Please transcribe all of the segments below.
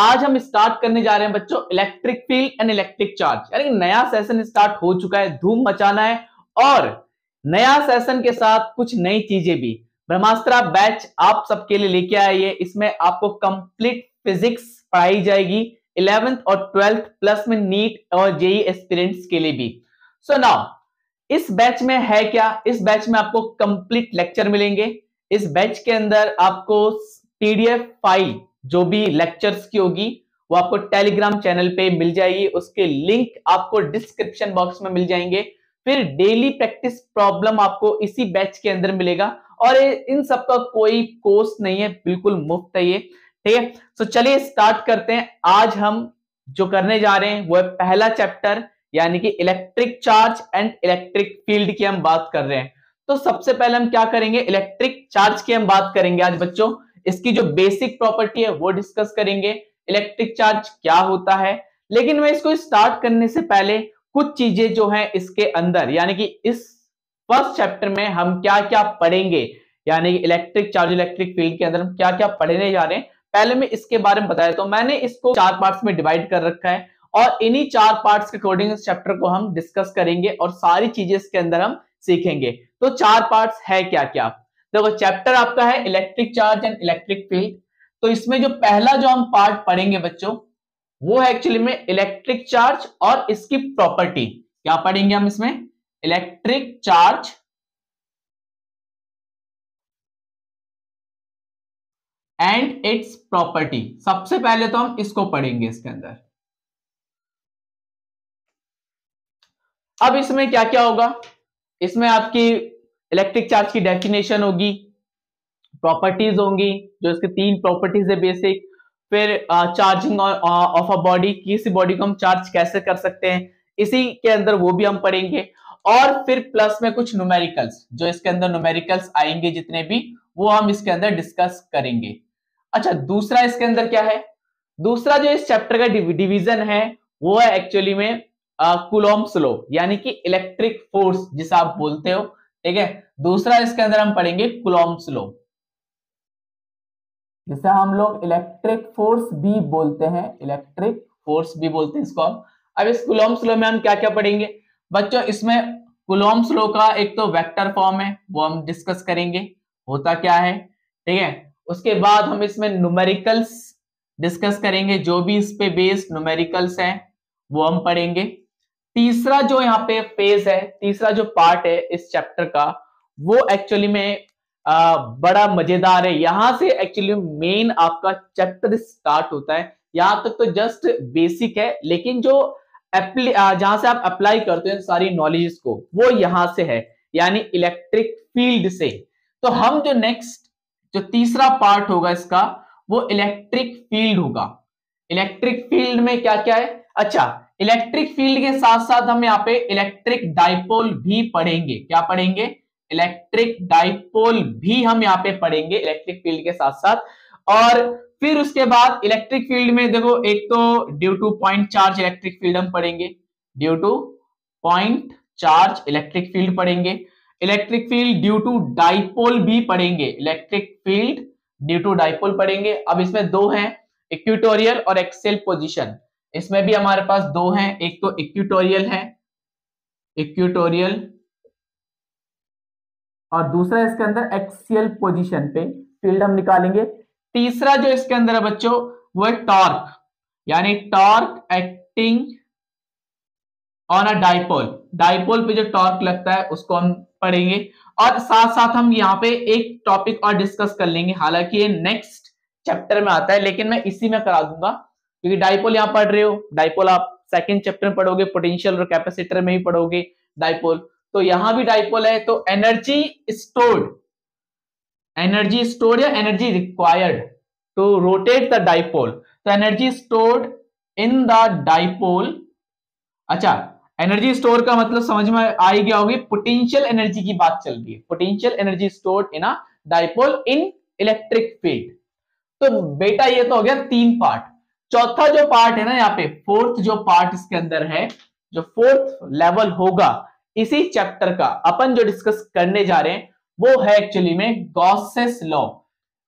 आज हम स्टार्ट करने जा रहे हैं बच्चों electric field and electric charge यानी नया सेशन स्टार्ट हो चुका है, धूम मचाना है और नया सेशन के साथ कुछ नई चीज़ें भी। ब्रह्मास्त्रा बैच आप सबके लिए लेके आए इसमें आपको कंप्लीट फिजिक्स पढ़ाई जाएगी। इलेवेंथ और ट्वेल्थ प्लस में नीट और जेई एस्पिरेंट्स के लिए भी। सो so नाउ इस बैच में है क्या? इस बैच में आपको कंप्लीट लेक्चर मिलेंगे। इस बैच के अंदर आपको पीडीएफ फ़ाइल जो भी लेक्चर्स की होगी, वो आपको टेलीग्राम चैनल पे मिल जाएगी। उसके लिंक आपको डिस्क्रिप्शन बॉक्स में मिल जाएँगे। फिर डेली प्रैक्टिस प्रॉब्लम आपको इसी बैच के अंदर मिलेगा। और इन सब का कोई कोर्स नहीं है, बिल्कुल मुफ़्त है ये। ठीक है? सो चलिए स्टार्ट करते हैं। आज हम जो करने जा रहे हैं, वो है पहला चैप्टर यानी कि electric charge and electric field की हम बात कर रहे हैं। तो सबसे पहले हम क्या करेंगे? इलेक्ट्रिक चार्ज की हम बात करेंगे आज बच्चों। इसकी जो बेसिक प्रॉपर्टी है, वो डिस्कस करेंगे। इलेक्ट्रिक चार्ज क्या होता है? लेकिन मैं इसको स्टार्ट करने से पहले कुछ चीज़ें जो है इसके अंदर, यानी कि इस फ़र्स्ट चैप्टर में हम क्या क्या पढ़ेंगे? यानी इलेक्ट्रिक चार्ज इलेक्ट्रिक फ़ील्ड के अंदर हम क्या क्या पढ़ने जा रहे हैं? पहले मैं इसके बारे में बताया तो मैंने इसको चार पार्ट्स में डिवाइड कर रखा है और इन्हीं चार पार्ट्स के अकॉर्डिंग इस चैप्टर को हम डिस्कस करेंगे और सारी चीज़ें इसके अंदर हम सीखेंगे। तो चार पार्ट्स है क्या क्या देखो चैप्टर आपका है electric charge and electric field तो इसमें जो पहला जो हम पार्ट पढ़ेंगे बच्चों, वो है एक्चुअली में इलेक्ट्रिक चार्ज और इसकी प्रॉपर्टी क्या पढ़ेंगे हम इसमें? Electric charge and its property सबसे पहले तो हम इसको पढ़ेंगे इसके अंदर. अब इसमें क्या क्या होगा? इसमें आपकी इलेक्ट्रिक चार्ज की डेफिनेशन होगी प्रॉपर्टीज़ होंगी, जो इसके तीन प्रॉपर्टीज़ है बेसिक फिर चार्जिंग ऑफ़ अ बॉडी किसी बॉडी को हम चार्ज कैसे कर सकते हैं, इसी के अंदर वो भी हम पढ़ेंगे, और फिर प्लस में कुछ न्यूमेरिकल्स जो इसके अंदर न्यूमेरिकल्स आएँगे जितने भी, वो हम इसके अंदर डिस्कस करेंगे। अच्छा दूसरा इसके अंदर क्या है? दूसरा जो इस चैप्टर का डिवीज़न है, वो है एक्चुअली में कुलोम स्लो यानी कि इलेक्ट्रिक फोर्स जिसे आप बोलते हो ठीक है? दूसरा इसके अंदर हम पढ़ेंगे कुलॉम्स लो। जिसे हम लोग इलेक्ट्रिक फोर्स भी बोलते हैं। इलेक्ट्रिक फोर्स भी बोलते हैं इसको हम। अब इस कुलॉम्स लो में हम क्या क्या पढ़ेंगे? बच्चों, इसमें कुलॉम्स लो का एक तो वेक्टर फॉर्म है, वो हम डिस्कस करेंगे, होता क्या है? ठीक है? उसके बाद हम इसमें न्यूमेरिकल्स डिस्कस करेंगे, जो भी इस पे बेस्ड न्यूमेरिकल्स हैं, वो हम पढ़ेंगे। तीसरा जो यहाँ पे फ़ेज़ है तीसरा जो पार्ट है इस चैप्टर का वो एक्चुअली में आ, बड़ा मज़ेदार है। यहाँ से एक्चुअली मेन आपका चैप्टर स्टार्ट होता है। यहाँ तक तो जस्ट बेसिक है लेकिन जो जहाँ से आप अप्लाई करते हैं सारी नॉलेज को वो यहाँ से है यानी इलेक्ट्रिक फ़ील्ड से। तो हम जो नेक्स्ट जो तीसरा पार्ट होगा इसका वो इलेक्ट्रिक फ़ील्ड होगा। इलेक्ट्रिक फ़ील्ड में क्या क्या है? अच्छा इलेक्ट्रिक फ़ील्ड के साथ साथ हम यहाँ पे इलेक्ट्रिक डाइपोल भी पढ़ेंगे। क्या पढ़ेंगे? इलेक्ट्रिक डाइपोल भी हम यहाँ पे पढ़ेंगे इलेक्ट्रिक फ़ील्ड के साथ साथ। और फिर उसके बाद इलेक्ट्रिक फ़ील्ड में देखो, एक तो due to point charge electric field हम पढ़ेंगे। Due to point charge electric field पढ़ेंगे। Electric field due to dipole भी पढ़ेंगे। Electric field due to dipole पढ़ेंगे। अब इसमें दो हैं, इक्विटोरियल और एक्सेल पोजिशन। इसमें भी हमारे पास दो हैं, एक तो इक्विटोरियल है इक्विटोरियल और दूसरा इसके अंदर एक्सियल पोजीशन पे फ़ील्ड हम निकालेंगे। तीसरा जो इसके अंदर है बच्चों, वो है टॉर्क यानी torque acting on a dipole dipole पे जो टॉर्क लगता है, उसको हम पढ़ेंगे, और साथ साथ हम यहाँ पे एक टॉपिक और डिस्कस कर लेंगे। हालाँकि ये नेक्स्ट चैप्टर में आता है, लेकिन मैं इसी में करा दूँगा। क्योंकि डाइपोल यहाँ पढ़ रहे हो। डाइपोल आप सेकेंड चैप्टर में पढ़ोगे पोटेंशियल और कैपेसिटर में भी पढ़ोगे डाइपोल तो यहाँ भी डाइपोल है तो एनर्जी स्टोर्ड एनर्जी स्टोर्ड या energy required to rotate the dipole तो energy stored in the dipole अच्छा एनर्जी स्टोर का मतलब समझ में आ ही गया होगी पोटेंशियल एनर्जी की बात चल रही है। Potential energy stored in a dipole in electric field तो बेटा ये तो हो गया तीन पार्ट चौथा जो पार्ट है ना यहाँ पे फोर्थ जो पार्ट इसके अंदर है, जो फोर्थ लेवल होगा, इसी चैप्टर का अपन जो डिस्कस करने जा रहे हैं, वो है एक्चुअली में गॉसेस लॉ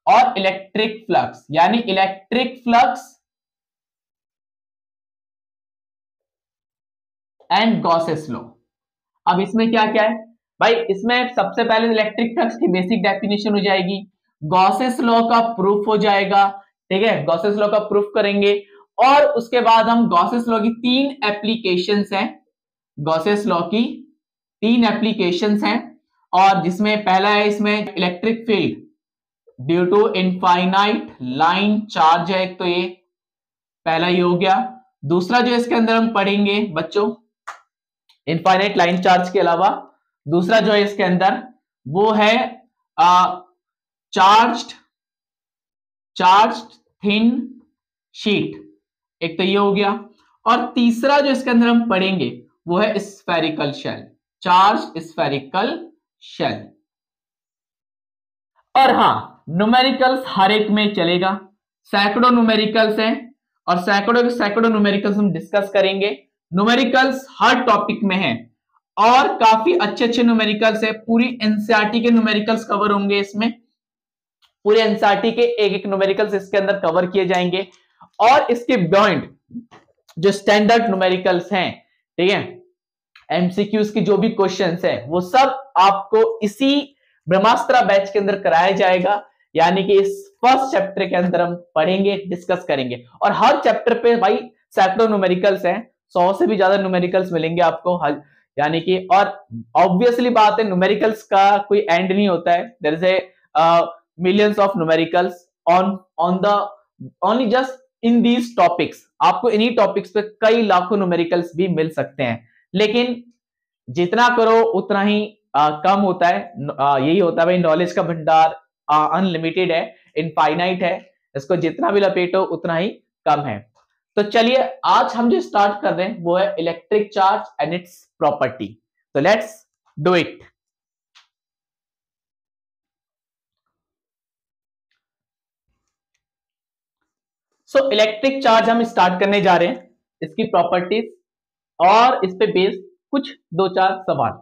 और इलेक्ट्रिक फ्लक्स यानी electric flux and Gauss's law अब इसमें क्या क्या है? भाई, इसमें सबसे पहले तो इलेक्ट्रिक फ्लक्स की बेसिक डेफिनेशन हो जाएगी गॉसेस लॉ का प्रूफ हो जाएगा ठीक है? गॉसेस लॉ का प्रूफ करेंगे। और उसके बाद हम गॉसेस लॉ की तीन एप्लीकेशन हैं। गॉसेस लॉ की तीन एप्लीकेशन हैं। और जिसमें पहला है इसमें electric field due to infinite line charge है एक तो ये। पहला ये हो गया। दूसरा जो इसके अंदर हम पढ़ेंगे, बच्चों इनफाइनाइट लाइन चार्ज के अलावा, दूसरा जो है इसके अंदर, वो है चार्ज चार्ज थिन शीट। एक तो ये हो गया। और तीसरा जो इसके अंदर हम पढ़ेंगे, वो है spherical shell charge spherical shell और हाँ न्यूमेरिकल्स हर एक में चलेगा। सैकड़ों न्यूमेरिकल्स हैं, और सैकड़ों सैकड़ों न्यूमेरिकल्स हम डिस्कस करेंगे। न्यूमेरिकल्स हर टॉपिक में है, और काफ़ी अच्छे अच्छे न्यूमेरिकल्स है। पूरी एनसीआरटी के न्यूमेरिकल्स कवर होंगे इसमें। पूरे एनसीआरटी के एक एक न्यूमेरिकल इसके अंदर कवर किए जाएँगे। और इसके बियॉन्ड जो स्टैंडर्ड न्यूमेरिकल्स हैं, ठीक है? एमसीक्यूज की जो भी क्वेश्चंस है, वो सब आपको इसी ब्रह्मास्त्र बैच के अंदर कराया जाएगा। यानी कि इस फ़र्स्ट चैप्टर के अंदर हम पढ़ेंगे डिस्कस करेंगे। और हर चैप्टर पे भाई सैकड़ों न्यूमेरिकल्स हैं, सौ से भी ज़्यादा न्यूमेरिकल्स मिलेंगे आपको यानी कि और ऑब्वियसली बात है न्यूमेरिकल्स का कोई एंड नहीं होता है। There is a millions of numericals on on the only just in these topics आपको इन्हीं टॉपिक्स पे कई लाखों न्यूमेरिकल्स भी मिल सकते हैं। लेकिन जितना करो उतना ही आ, कम होता है। आ, यही होता है भाई नॉलेज का भंडार अनलिमिटेड है इनफाइनाइट है। इसको जितना भी लपेटो उतना ही कम है। तो चलिए आज हम जो स्टार्ट कर रहे हैं वो है electric charge and its property तो let's do it so electric charge हम स्टार्ट करने जा रहे हैं। इसकी प्रॉपर्टीज़ और इस पे बेस कुछ दो चार सवाल।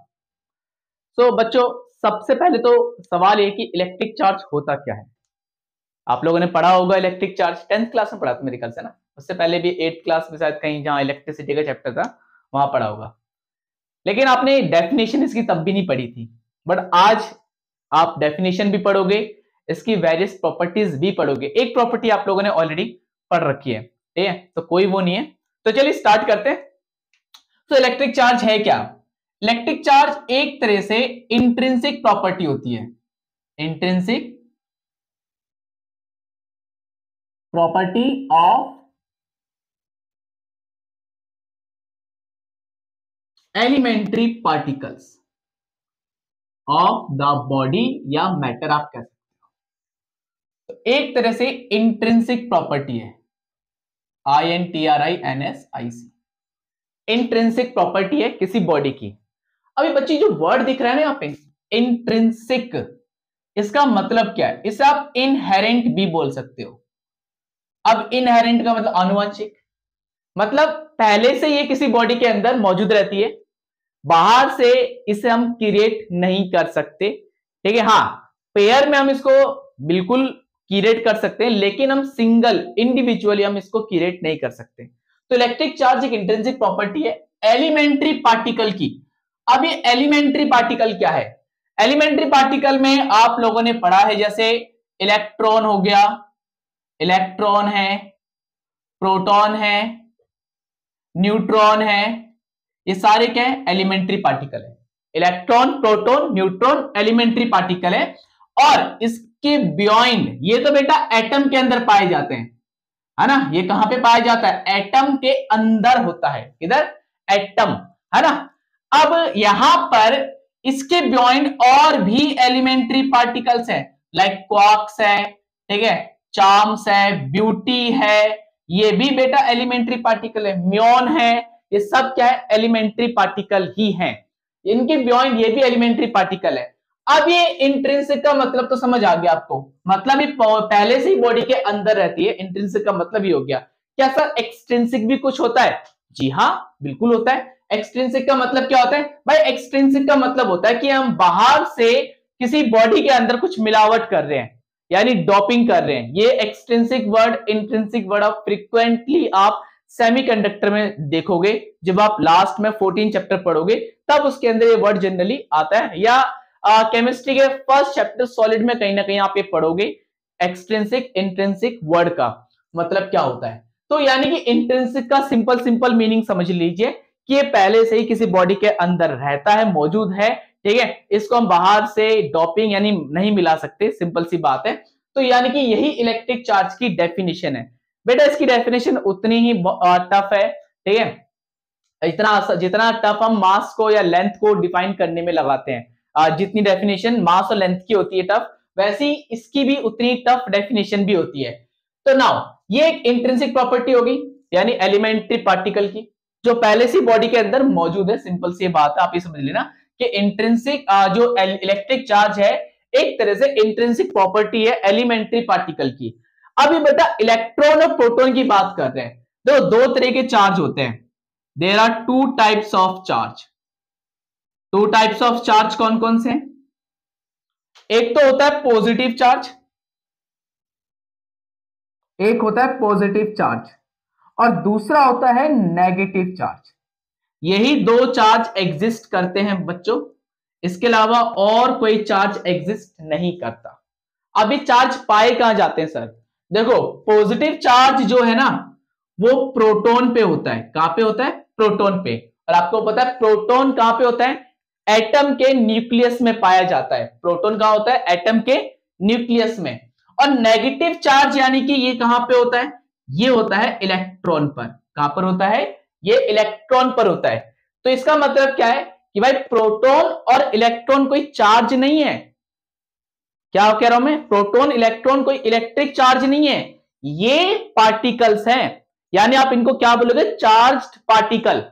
सो so, बच्चों सबसे पहले तो सवाल ये कि इलेक्ट्रिक चार्ज होता क्या है? आप लोगों ने पढ़ा होगा इलेक्ट्रिक चार्ज टेंथ क्लास में पढ़ा था मेरे ख्याल से ना? उससे पहले भी एट्थ क्लास में शायद कहीं जहाँ इलेक्ट्रिसिटी का चैप्टर था वहाँ पढ़ा होगा। लेकिन आपने डेफिनेशन इसकी तब भी नहीं पढ़ी थी। बट आज आप डेफिनेशन भी पढ़ोगे इसकी वेरियस प्रॉपर्टीज़ भी पढ़ोगे। एक प्रॉपर्टी आप लोगों ने ऑलरेडी पढ़ रखी है, ठीक है? तो कोई वो नहीं है। तो चलिए स्टार्ट करते तो इलेक्ट्रिक चार्ज है क्या? इलेक्ट्रिक चार्ज एक तरह से इंट्रेंसिक प्रॉपर्टी होती है। Intrinsic property of elementary particles of the body या मैटर आप कह सकते हो। तो एक तरह से इंट्रेंसिक प्रॉपर्टी है। I N T R I N S I C intrinsic property है किसी बॉडी की। अभी बच्ची जो वर्ड दिख रहा है ना यहाँ पे इंट्रेंसिक इसका मतलब क्या है? इसे आप इनहेरेंट भी बोल सकते हो। अब इनहेरेंट का मतलब आनुवंशिक मतलब पहले से ये किसी बॉडी के अंदर मौजूद रहती है, बाहर से इसे हम क्रिएट नहीं कर सकते। ठीक है? हाँ पेयर में हम इसको बिल्कुल क्रिएट कर सकते हैं, लेकिन हम सिंगल इंडिविजुअली हम इसको क्रिएट नहीं कर सकते। तो इलेक्ट्रिक चार्ज एक इंटेंसिक प्रॉपर्टी है एलिमेंट्री पार्टिकल की। अब ये एलिमेंट्री पार्टिकल क्या है? एलिमेंट्री पार्टिकल में आप लोगों ने पढ़ा है, जैसे इलेक्ट्रॉन हो गया इलेक्ट्रॉन है प्रोटॉन है न्यूट्रॉन है, ये सारे क्या है? एलिमेंट्री पार्टिकल है। Electron proton neutron elementary particle है। और इसके बियॉइंड ये तो बेटा एटम के अंदर पाए जाते हैं, है ना? ये कहाँ पे पाया जाता है? एटम के अंदर होता है। किधर? एटम है ना? अब यहाँ पर इसके बियॉइंड और भी एलिमेंट्री पार्टिकल्स हैं लाइक क्वार्क्स है, ठीक है? चार्म्स है ब्यूटी है, ये भी बेटा एलिमेंट्री पार्टिकल है। म्योन है, ये सब क्या है? एलिमेंट्री पार्टिकल ही है। इनके बियॉन्ड ये भी एलिमेंट्री पार्टिकल है। अब ये इंट्रेंसिक का मतलब तो समझ आ गया आपको। मतलब ये पहले से ही बॉडी के अंदर रहती है इंट्रेंसिक का मतलब ही हो गया। क्या सर एक्सट्रेंसिक भी कुछ होता है? जी हाँ बिल्कुल होता है। एक्सट्रेंसिक का मतलब क्या होता है? भाई एक्सट्रेंसिक का मतलब होता है कि हम बाहर से किसी बॉडी के अंदर कुछ मिलावट कर रहे हैं, यानी डॉपिंग कर रहे हैं। ये एक्सटेंसिक वर्ड इंट्रेंसिक वर्ड आप फ्रिक्वेंटली आप सेमीकंडक्टर में देखोगे, जब आप लास्ट में 14 चैप्टर पढ़ोगे, तब उसके अंदर ये वर्ड जनरली आता है, या केमिस्ट्री के फ़र्स्ट चैप्टर सॉलिड में कहीं ना कहीं आप ये पढ़ोगे एक्सट्रेंसिक इंट्रेंसिक वर्ड का मतलब क्या होता है? तो यानी कि इंट्रेंसिक का सिंपल सिंपल मीनिंग समझ लीजिए कि ये पहले से ही किसी बॉडी के अंदर रहता है, मौजूद है, ठीक है? इसको हम बाहर से डॉपिंग यानी नहीं मिला सकते सिंपल सी बात है। तो यानी कि यही इलेक्ट्रिक चार्ज की डेफिनेशन है। बेटा, इसकी डेफिनेशन उतनी ही टफ है, ठीक है? इतना जितना टफ हम मास को या लेंथ को डिफाइन करने में लगाते हैं। जितनी डेफिनेशन मास और लेंथ की होती है टफ वैसी इसकी भी उतनी टफ डेफिनेशन भी होती है। तो नाउ ये एक इंट्रेंसिक प्रॉपर्टी होगी, यानी एलिमेंट्री पार्टिकल की, जो पहले से बॉडी के अंदर मौजूद है। सिंपल सी बात है, आप ये समझ लेना कि इंट्रेंसिक जो इलेक्ट्रिक चार्ज है, एक तरह से इंट्रेंसिक प्रॉपर्टी है एलिमेंट्री पार्टिकल की। अभी बेटा इलेक्ट्रॉन और प्रोटोन की बात कर रहे हैं। तो दो तरह के चार्ज होते हैं। There are two types of charge two types of charge कौन कौन से हैं? एक तो होता है पॉजिटिव चार्ज एक होता है पॉजिटिव चार्ज और दूसरा होता है नेगेटिव चार्ज यही दो चार्ज एग्जिस्ट करते हैं बच्चों। इसके अलावा और कोई चार्ज एग्जिस्ट नहीं करता। अभी चार्ज पाए कहाँ जाते हैं सर देखो पॉजिटिव चार्ज जो है ना, वो प्रोटोन पे होता है। कहाँ पे होता है? प्रोटोन पे। और आपको पता है प्रोटोन कहाँ पे होता है? एटम के न्यूक्लियस में पाया जाता है। प्रोटोन कहा होता है? एटम के न्यूक्लियस में। और नेगेटिव चार्ज यानी कि ये कहाँ पे होता है? ये होता है इलेक्ट्रॉन पर। कहाँ पर होता है? ये इलेक्ट्रॉन पर होता है। तो इसका मतलब क्या है कि भाई प्रोटोन और इलेक्ट्रॉन कोई चार्ज नहीं है। क्या कह रहा हूँ मैं? प्रोटोन इलेक्ट्रॉन कोई इलेक्ट्रिक चार्ज नहीं है। ये पार्टिकल्स हैं। यानी आप इनको क्या बोलोगे? चार्ज पार्टिकल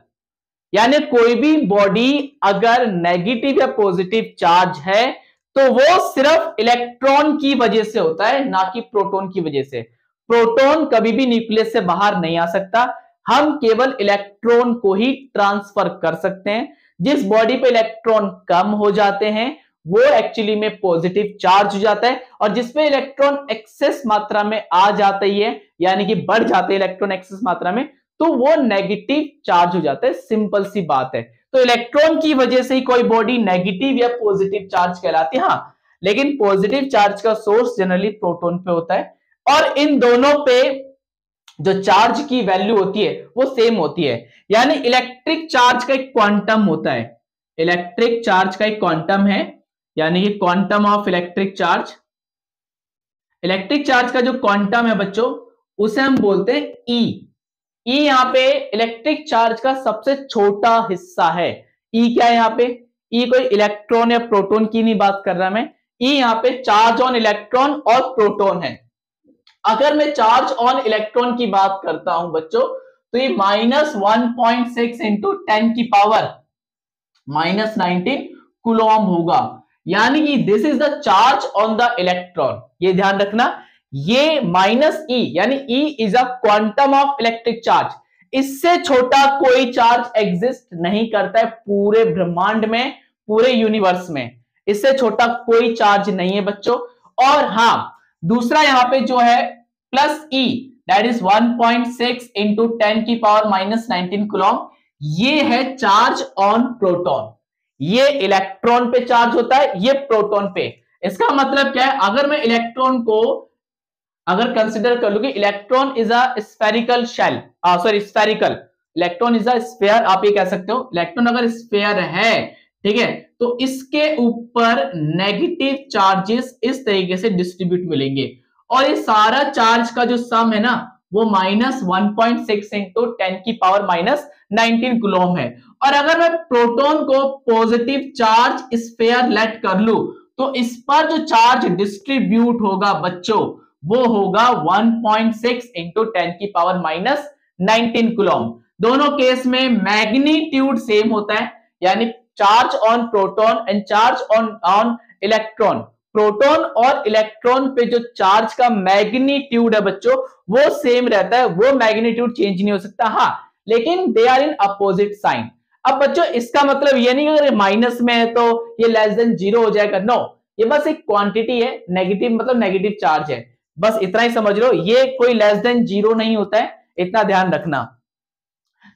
यानी कोई भी बॉडी अगर नेगेटिव या पॉजिटिव चार्ज है तो वो सिर्फ़ इलेक्ट्रॉन की वजह से होता है, ना कि प्रोटोन की वजह से। प्रोटोन कभी भी न्यूक्लियस से बाहर नहीं आ सकता। हम केवल इलेक्ट्रॉन को ही ट्रांसफ़र कर सकते हैं। जिस बॉडी पे इलेक्ट्रॉन कम हो जाते हैं, वो एक्चुअली में पॉजिटिव चार्ज हो जाता है और जिसपे इलेक्ट्रॉन एक्सेस मात्रा में आ जाता ही है, यानी कि बढ़ जाते हैं इलेक्ट्रॉन एक्सेस मात्रा में तो वो नेगेटिव चार्ज हो जाता है सिंपल सी बात है। तो इलेक्ट्रॉन की वजह से ही कोई बॉडी नेगेटिव या पॉजिटिव चार्ज कहलाती है हाँ। लेकिन पॉजिटिव चार्ज का सोर्स जनरली प्रोटोन पे होता है और इन दोनों पे जो चार्ज की वैल्यू होती है, वो सेम होती है। यानी इलेक्ट्रिक चार्ज का एक क्वांटम होता है। इलेक्ट्रिक चार्ज का एक क्वांटम है, यानी कि quantum of electric charge electric charge का जो क्वांटम है बच्चों, उसे हम बोलते हैं ई ई यहाँ पे इलेक्ट्रिक चार्ज का सबसे छोटा हिस्सा है। ई क्या है यहाँ पे? ई कोई इलेक्ट्रॉन या प्रोटोन की नहीं बात कर रहा मैं। ई यहाँ पे चार्ज ऑन इलेक्ट्रॉन और प्रोटोन है। अगर मैं चार्ज ऑन इलेक्ट्रॉन की बात करता हूँ बच्चों तो ये minus one point six into ten की पावर माइनस नाइनटीन कुलोम होगा। यानी कि this is the charge on the electron ये ध्यान रखना ये माइनस ई e, यानी e is a quantum of electric charge इससे छोटा कोई चार्ज एग्जिस्ट नहीं करता है पूरे ब्रह्मांड में पूरे यूनिवर्स में। इससे छोटा कोई चार्ज नहीं है बच्चों। और हाँ दूसरा यहाँ पे जो है plus e that is 1.6 point six into ten की पावर माइनस नाइनटीन कुलॉम ये है चार्ज ऑन प्रोटॉन ये इलेक्ट्रॉन पे चार्ज होता है ये प्रोटॉन पे। इसका मतलब क्या है? अगर मैं इलेक्ट्रॉन को अगर कंसिडर कर लू कि electron is a spherical shell sorry spherical electron is a sphere आप ये कह सकते हो इलेक्ट्रॉन अगर स्पेयर है, ठीक है तो इसके ऊपर नेगेटिव चार्जेस इस तरीके से डिस्ट्रीब्यूट मिलेंगे। और ये सारा चार्ज का जो सम है ना, वो minus one point six into ten की पावर माइनस नाइनटीन कुलोम है। और अगर मैं प्रोटॉन को पॉजिटिव चार्ज स्पेयर लेट कर लू तो इस पर जो चार्ज डिस्ट्रीब्यूट होगा बच्चों वो होगा 1.6 पॉइंट सिक्स इंटू टेन की पावर माइनस नाइनटीन कुलोम दोनों केस में मैग्नीट्यूड सेम होता है, यानी charge on proton and charge on on electron proton और इलेक्ट्रॉन पे जो चार्ज का मैग्नीट्यूड है बच्चों, वो सेम रहता है, वो मैग्नीट्यूड चेंज नहीं हो सकता। हाँ लेकिन they are in opposite sign अब बच्चों, इसका मतलब ये नहीं, अगर माइनस में है तो ये लेस देन ज़ीरो हो जाएगा। नो ये बस एक क्वांटिटी है नेगेटिव मतलब नेगेटिव चार्ज है। बस इतना ही समझ लो, ये कोई लेस देन ज़ीरो नहीं होता है, इतना ध्यान रखना।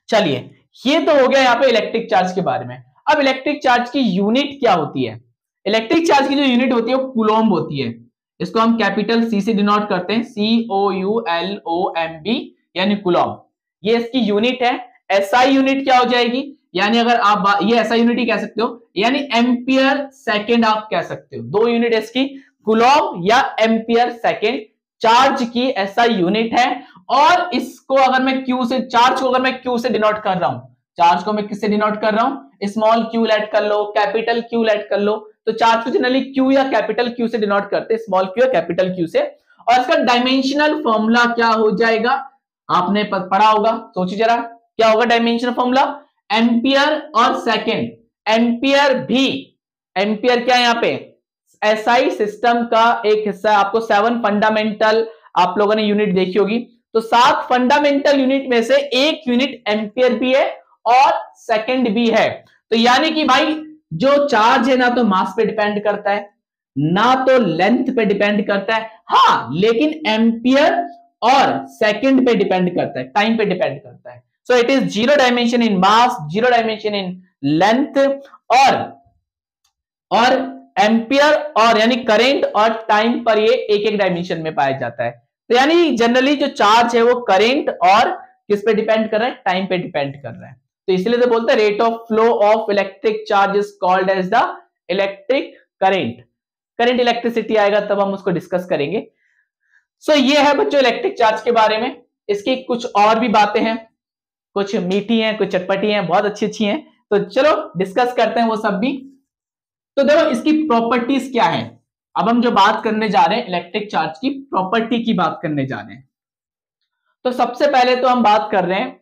चलिए, ये तो हो गया यहाँ पे इलेक्ट्रिक चार्ज के बारे में। अब इलेक्ट्रिक चार्ज की यूनिट क्या होती है? इलेक्ट्रिक चार्ज की जो यूनिट होती है, वो कुलोम्ब होती है। इसको हम कैपिटल सी से डिनोट करते हैं C O U L O M B यानी कुलोम्ब ये इसकी यूनिट है एसआई यूनिट क्या हो जाएगी? यानी अगर आप ये ऐसा यूनिट ही कह सकते हो, यानी एम्पियर सेकेंड आप कह सकते हो। दो यूनिट इसकी कुलोम या एम्पियर सेकेंड चार्ज की ऐसा यूनिट है और इसको अगर मैं क्यू से, चार्ज को अगर मैं क्यू से डिनोट कर रहा हूँ, चार्ज को मैं किससे डिनोट कर रहा हूँ? स्मॉल क्यू लेट कर लो कैपिटल क्यू लेट कर लो। तो चार्ज को जनरली क्यू या कैपिटल क्यू से डिनोट करते स्मॉल क्यू या कैपिटल क्यू से। और इसका डायमेंशनल फॉर्मूला क्या हो जाएगा? आपने पढ़ा होगा, सोचिए जरा, क्या होगा डायमेंशनल फॉर्मूला एम्पियर और सेकेंड एम्पियर भी। एम्पियर क्या है यहाँ पे? एसआई सिस्टम का एक हिस्सा आपको सेवन फंडामेंटल आप लोगों ने यूनिट देखी होगी। तो सात फंडामेंटल यूनिट में से एक यूनिट एम्पियर भी है और सेकंड भी है। तो यानी कि भाई, जो चार्ज है ना तो मास पे डिपेंड करता है, ना तो लेंथ पे डिपेंड करता है। हाँ, लेकिन एम्पियर और सेकंड पे डिपेंड करता है टाइम पे डिपेंड करता है। So it is zero dimension in mass zero dimension in length और और एम्पियर और यानी करेंट और टाइम पर ये एक एक डायमेंशन में पाया जाता है। तो यानी जनरली जो चार्ज है वो करेंट और किस पे डिपेंड कर रहा है? टाइम पे डिपेंड कर रहा है। तो इसलिए तो बोलते हैं rate of flow of electric charge is called as the electric current current electricity आएगा तब हम उसको डिस्कस करेंगे। सो so, ये है बच्चों इलेक्ट्रिक चार्ज के बारे में। इसकी कुछ और भी बातें हैं। कुछ मीठी हैं कुछ चटपटी हैं बहुत अच्छी अच्छी हैं। तो चलो डिस्कस करते हैं वो सब भी। तो देखो, इसकी प्रॉपर्टीज़ क्या है? अब हम जो बात करने जा रहे हैं इलेक्ट्रिक चार्ज की प्रॉपर्टी की बात करने जा रहे हैं। तो सबसे पहले तो हम बात कर रहे हैं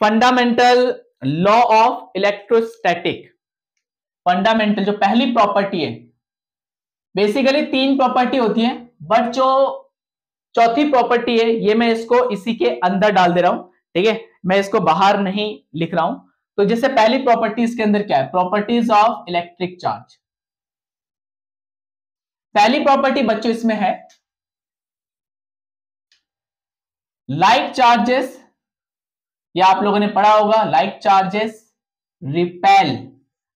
fundamental law of electrostatic fundamental जो पहली प्रॉपर्टी है बेसिकली तीन प्रॉपर्टी होती है बट जो चौथी प्रॉपर्टी है, ये मैं इसको इसी के अंदर डाल दे रहा हूँ, ठीक है? मैं इसको बाहर नहीं लिख रहा हूँ। तो जैसे पहली प्रॉपर्टीज़ के अंदर क्या है? प्रॉपर्टीज़ ऑफ़ इलेक्ट्रिक चार्ज पहली प्रॉपर्टी बच्चों इसमें है। लाइक चार्जेस या आप लोगों ने पढ़ा होगा। लाइक चार्जेस रिपेल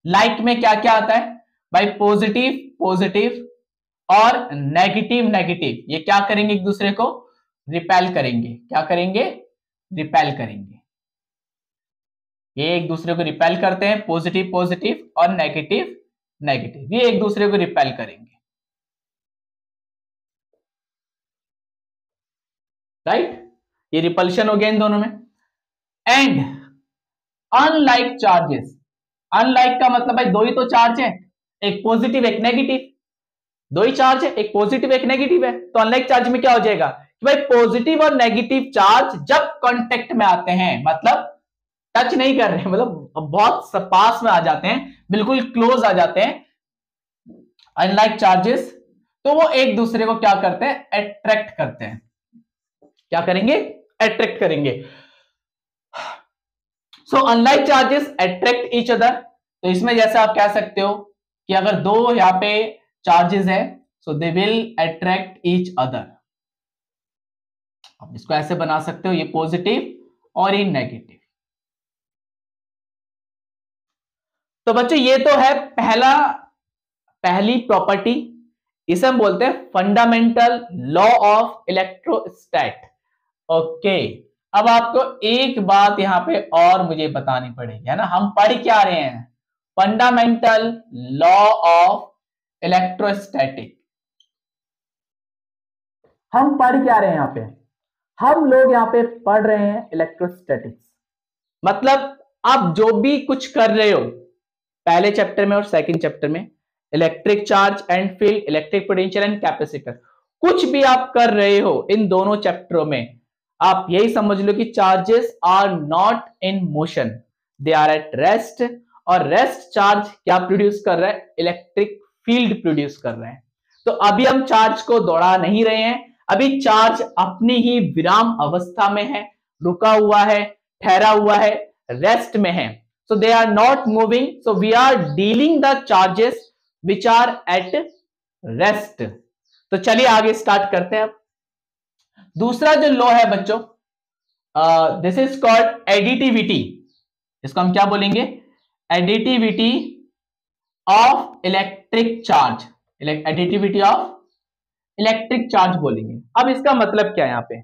लाइक में क्या क्या आता है? भाई पॉजिटिव पॉजिटिव और नेगेटिव नेगेटिव ये क्या करेंगे एक दूसरे को? रिपेल करेंगे। क्या करेंगे? रिपेल करेंगे। ये एक दूसरे को रिपेल करते हैं पॉजिटिव पॉजिटिव और नेगेटिव नेगेटिव ये एक दूसरे को रिपेल करेंगे। Right right? ये रिपल्शन हो गया इन दोनों में। एंड अनलाइक चार्जेस अनलाइक का मतलब भाई दो ही तो चार्ज है। एक पॉजिटिव एक नेगेटिव दो ही चार्ज है, एक पॉजिटिव एक नेगेटिव है। तो अनलाइक चार्ज में क्या हो जाएगा? कि भाई पॉजिटिव और नेगेटिव चार्ज जब कांटेक्ट में आते हैं मतलब टच नहीं कर रहे हैं मतलब बहुत पास में आ जाते हैं, बिल्कुल क्लोज आ जाते हैं अनलाइक चार्जेस तो वो एक दूसरे को क्या करते हैं अट्रैक्ट करते हैं। क्या करेंगे? अट्रैक्ट करेंगे। So unlike charges attract each other तो इसमें जैसे आप कह सकते हो कि अगर दो यहाँ पे चार्जेस है so they will attract each other आप इसको ऐसे बना सकते हो, ये पॉजिटिव और ये नेगेटिव तो बच्चों, ये तो है पहला, पहली प्रॉपर्टी इसे हम बोलते हैं fundamental law of electrostatic okay अब आपको एक बात यहाँ पे और मुझे बतानी पड़ेगी, है ना? हम पढ़ क्या रहे हैं? फंडामेंटल लॉ ऑफ़ इलेक्ट्रोस्टैटिक हम पढ़ क्या रहे हैं यहाँ पे? हम लोग यहाँ पे पढ़ रहे हैं इलेक्ट्रोस्टैटिक्स मतलब आप जो भी कुछ कर रहे हो पहले चैप्टर में और सेकंड चैप्टर में electric charge and field electric potential and capacitor कुछ भी आप कर रहे हो इन दोनों चैप्टरों में, आप यही समझ लो कि charges are not in motion they are at rest और रेस्ट चार्ज क्या प्रोड्यूस कर रहा है? इलेक्ट्रिक फ़ील्ड प्रोड्यूस कर रहे हैं। तो अभी हम चार्ज को दौड़ा नहीं रहे हैं। अभी चार्ज अपनी ही विराम अवस्था में है, रुका हुआ है, ठहरा हुआ है रेस्ट में है। So, they are not moving. So, we are dealing the charges which are at rest. तो चलिए आगे स्टार्ट करते हैं अब। दूसरा जो लॉ है बच्चों दिस इज़ कॉल्ड एडिटिविटी इसको हम क्या बोलेंगे? Additivity of electric charge additivity of electric charge बोलेंगे। अब इसका मतलब क्या है यहाँ पे?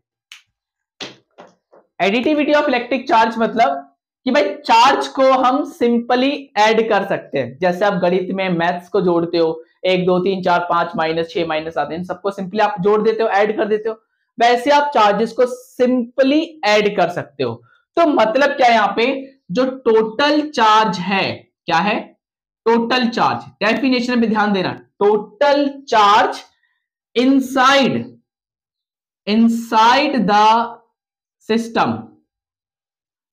एडिटिविटी ऑफ़ इलेक्ट्रिक चार्ज मतलब कि भाई चार्ज को हम सिंपली ऐड कर सकते हैं। जैसे आप गणित में मैथ्स को जोड़ते हो, एक, दो, तीन, चार, पाँच माइनस छह माइनस आते हैं सबको सिंपली आप जोड़ देते हो ऐड कर देते हो। वैसे आप चार्जेस को सिंपली ऐड कर सकते हो। तो मतलब क्या है यहाँ पे? जो टोटल चार्ज है, क्या है? टोटल चार्ज डेफिनेशन में ध्यान देना। Total charge inside inside the system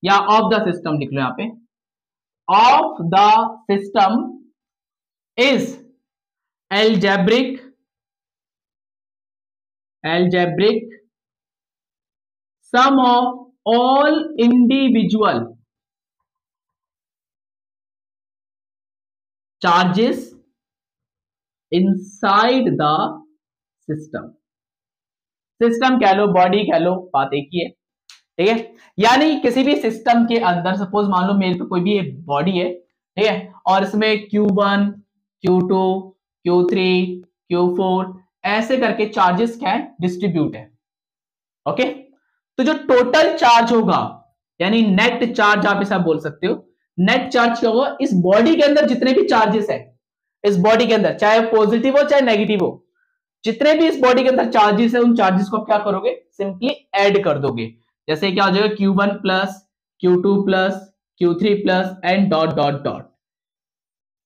या ऑफ़ द सिस्टम लिख लो यहाँ पे। Of the system is algebraic algebraic sum of all individual charges inside the system system कह लो बॉडी कह लो, बात एक ही है। ठीक है? यानी किसी भी सिस्टम के अंदर सपोज़ मान लो मेरे पे कोई भी एक बॉडी है ठीक है? और इसमें Q1, Q2, Q3, Q4 ऐसे करके चार्जेस क्या है? डिस्ट्रीब्यूट है। ओके तो जो टोटल चार्ज होगा यानी नेट चार्ज आप ऐसा बोल सकते हो नेट चार्ज क्या होगा? इस बॉडी के अंदर जितने भी चार्जेस है इस बॉडी के अंदर चाहे पॉजिटिव हो चाहे नेगेटिव हो जितने भी इस बॉडी के अंदर चार्जेस है उन चार्जेस को आप क्या करोगे? सिंपली ऐड कर दोगे। जैसे क्या हो जाएगा? Q one plus q two plus q three plus and dot dot dot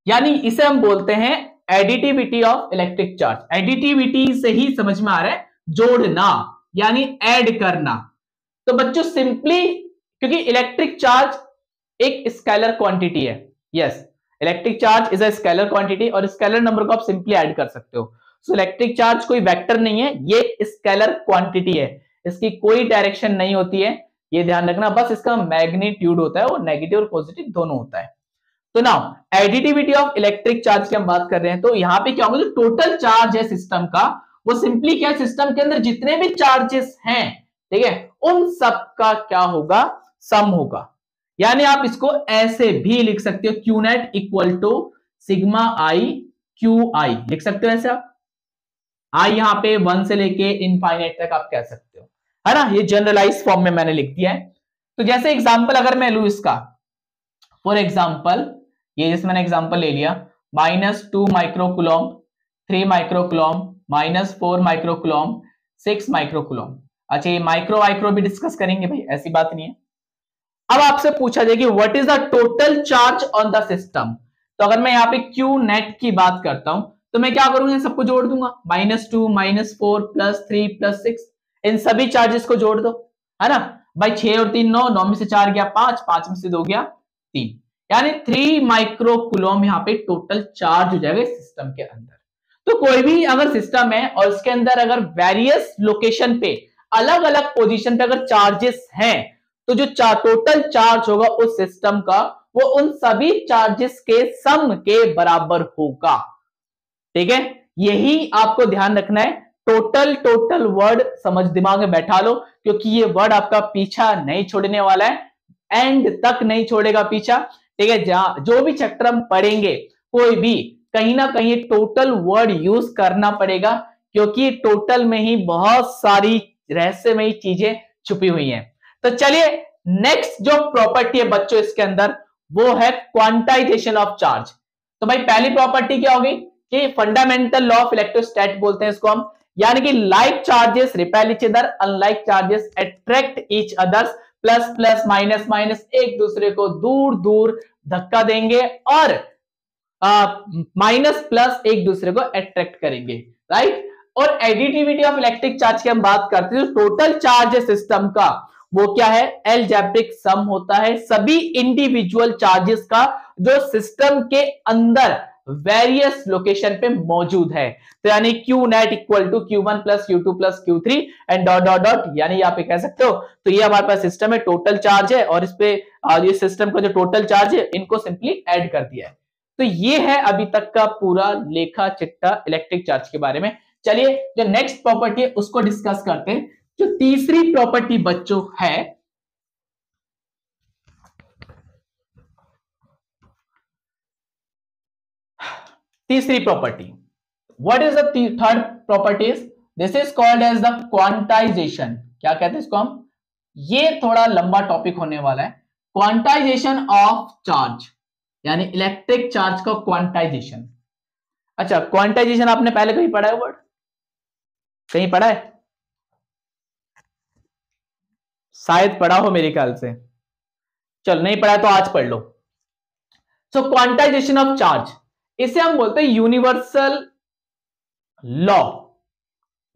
यानी इसे हम बोलते हैं additivity of electric charge additivity से ही समझ में आ रहा है जोड़ना, यानी ऐड करना. तो बच्चों सिंपली क्योंकि इलेक्ट्रिक चार्ज एक स्केलर क्वांटिटी है. Yes electric charge is a scalar quantity और स्केलर नंबर को आप सिंपली ऐड कर सकते हो. सो इलेक्ट्रिक चार्ज कोई वेक्टर नहीं है, ये स्केलर क्वांटिटी है. इसकी कोई डायरेक्शन नहीं होती है, ये ध्यान रखना, बस इसका मैग्नीट्यूड होता है, वो नेगेटिव और पॉजिटिव दोनों होता है। तो now additivity of electric charge की हम बात कर रहे हैं तो यहाँ पे क्या होगा, जो टोटल चार्ज है सिस्टम का, वो सिंपली क्या सिस्टम के अंदर जितने भी चार्जेस हैं, ठीक है, उन सब का क्या होगा सम होगा। यानी आप इसको ऐसे भी लिख सकते हो q net equal to sigma i q i लिख सकते हो ऐसे आप? आई यहाँ पे वन से लेके इनफाइनाइट तक आप कह सकते हो। है ना? ये जनरलाइज फॉर्म में मैंने लिख दिया है। तो जैसे एग्ज़ाम्पल अगर मैं लू इसका फॉर एग्ज़ाम्पल ये जैसे मैंने एग्ज़ाम्पल ले लिया minus two microcoulomb three microcoulomb minus four microcoulomb six microcoulomb अच्छा ये माइक्रो माइक्रो भी डिस्कस करेंगे भाई, ऐसी बात नहीं है। अब आपसे पूछा जाए कि what is the total charge on the system तो अगर मैं यहाँ पे क्यू नेट की बात करता हूँ तो मैं क्या करूँगा सबको जोड़ दूँगा। Minus two minus four plus three plus six इन सभी चार्जेस को जोड़ दो है ना? भाई छह और तीन नौ नौ में से चार गया पाँच पाँच में से दो गया तीन। यानी थ्री माइक्रो कुलोम यहाँ पे टोटल चार्ज हो जाएगा सिस्टम के अंदर। तो कोई भी अगर सिस्टम है और उसके अंदर अगर वेरियस लोकेशन पे अलग अलग पोजीशन पे अगर चार्जेस हैं तो जो चार, टोटल चार्ज होगा उस सिस्टम का वो उन सभी चार्जेस के सम के बराबर होगा। ठीक है? यही आपको ध्यान रखना है। टोटल टोटल वर्ड समझ दिमाग में बैठा लो, क्योंकि ये वर्ड आपका पीछा नहीं छोड़ने वाला है, एंड तक नहीं छोड़ेगा पीछा। ठीक है जो भी चैप्टर हम पढ़ेंगे, कोई भी, कहीं ना कहीं टोटल वर्ड यूज़ करना पड़ेगा, क्योंकि टोटल में ही बहुत सारी रहस्यमयी चीज़ें छुपी हुई हैं। तो चलिए नेक्स्ट जो प्रॉपर्टी है बच्चों इसके अंदर, वो है क्वांटाइजेशन ऑफ़ चार्ज तो भाई, पहली प्रॉपर्टी क्या होगी कि फंडामेंटल लॉ ऑफ़ इलेक्ट्रोस्टैट बोलते हैं इसको हम। यानी कि like charges repel each other unlike charges attract each others plus plus minus minus एक दूसरे को दूर दूर धक्का देंगे और माइनस प्लस एक दूसरे को अट्रैक्ट करेंगे राइट और एडिटिविटी ऑफ़ इलेक्ट्रिक चार्ज की हम बात करते हैं टोटल चार्ज सिस्टम का, वो क्या है? एलजेब्रिक सम होता है। सभी इंडिविजुअल चार्जेस का जो सिस्टम के अंदर वेरियस लोकेशन पे मौजूद है। तो यानी q net equal to q one plus q two plus q three and dot dot dot यानी यहाँ पे कह सकते हो तो ये हमारे पास सिस्टम है टोटल चार्ज है और इस पे ये सिस्टम का जो टोटल चार्ज है, इनको सिंपली एड कर दिया है। तो ये है अभी तक का पूरा लेखा चिट्टा इलेक्ट्रिक चार्ज के बारे में। चलिए, जो नेक्स्ट प्रॉपर्टी है, उसको डिस्कस करते हैं। जो तीसरी प्रॉपर्टी बच्चों है तीसरी property what is the third properties this is called as the quantization क्या कहते हैं इसको हम? ये थोड़ा लंबा टॉपिक होने वाला है. क्वांटाइजेशन ऑफ़ चार्ज यानी इलेक्ट्रिक चार्ज का क्वांटाइजेशन अच्छा क्वांटाइजेशन आपने पहले कहीं पढ़ा है वर्ड कहीं पढ़ा है? शायद पढ़ा हो मेरे ख्याल से। चल, नहीं पढ़ा तो आज पढ़ लो। सो क्वांटाइजेशन ऑफ़ चार्ज इसे हम बोलते हैं universal law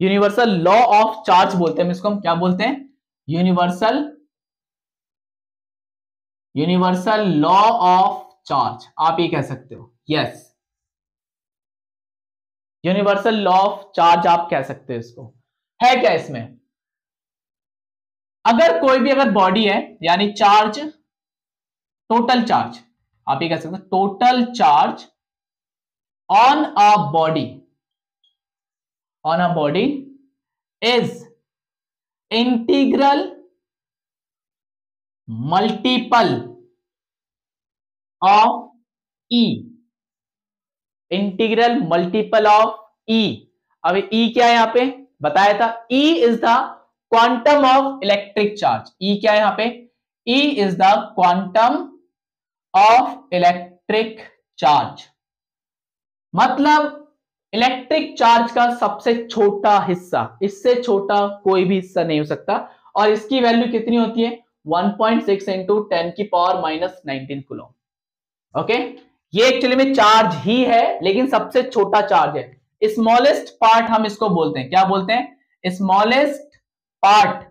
universal law of charge बोलते हैं इसको, हम क्या बोलते हैं? Universal universal law of charge आप ये कह सकते हो yes universal law of charge आप कह सकते हो इसको। है क्या इसमें? अगर कोई भी अगर बॉडी है, यानी चार्ज टोटल चार्ज आप ये कह सकते हो total charge on a body on a body is integral multiple of e integral multiple of e अब ई क्या है यहाँ पे? बताया था। E is the quantum of electric charge e क्या है यहाँ पे? E is the quantum of electric charge मतलब इलेक्ट्रिक चार्ज का सबसे छोटा हिस्सा, इससे छोटा कोई भी हिस्सा नहीं हो सकता। और इसकी वैल्यू कितनी होती है? 1.6 पॉइंट सिक्स इंटू टेन की power minus nineteen coulomb okay ये एक्चुअली में चार्ज ही है, लेकिन सबसे छोटा चार्ज है। स्मॉलेस्ट पार्ट हम इसको बोलते हैं। क्या बोलते हैं? Smallest part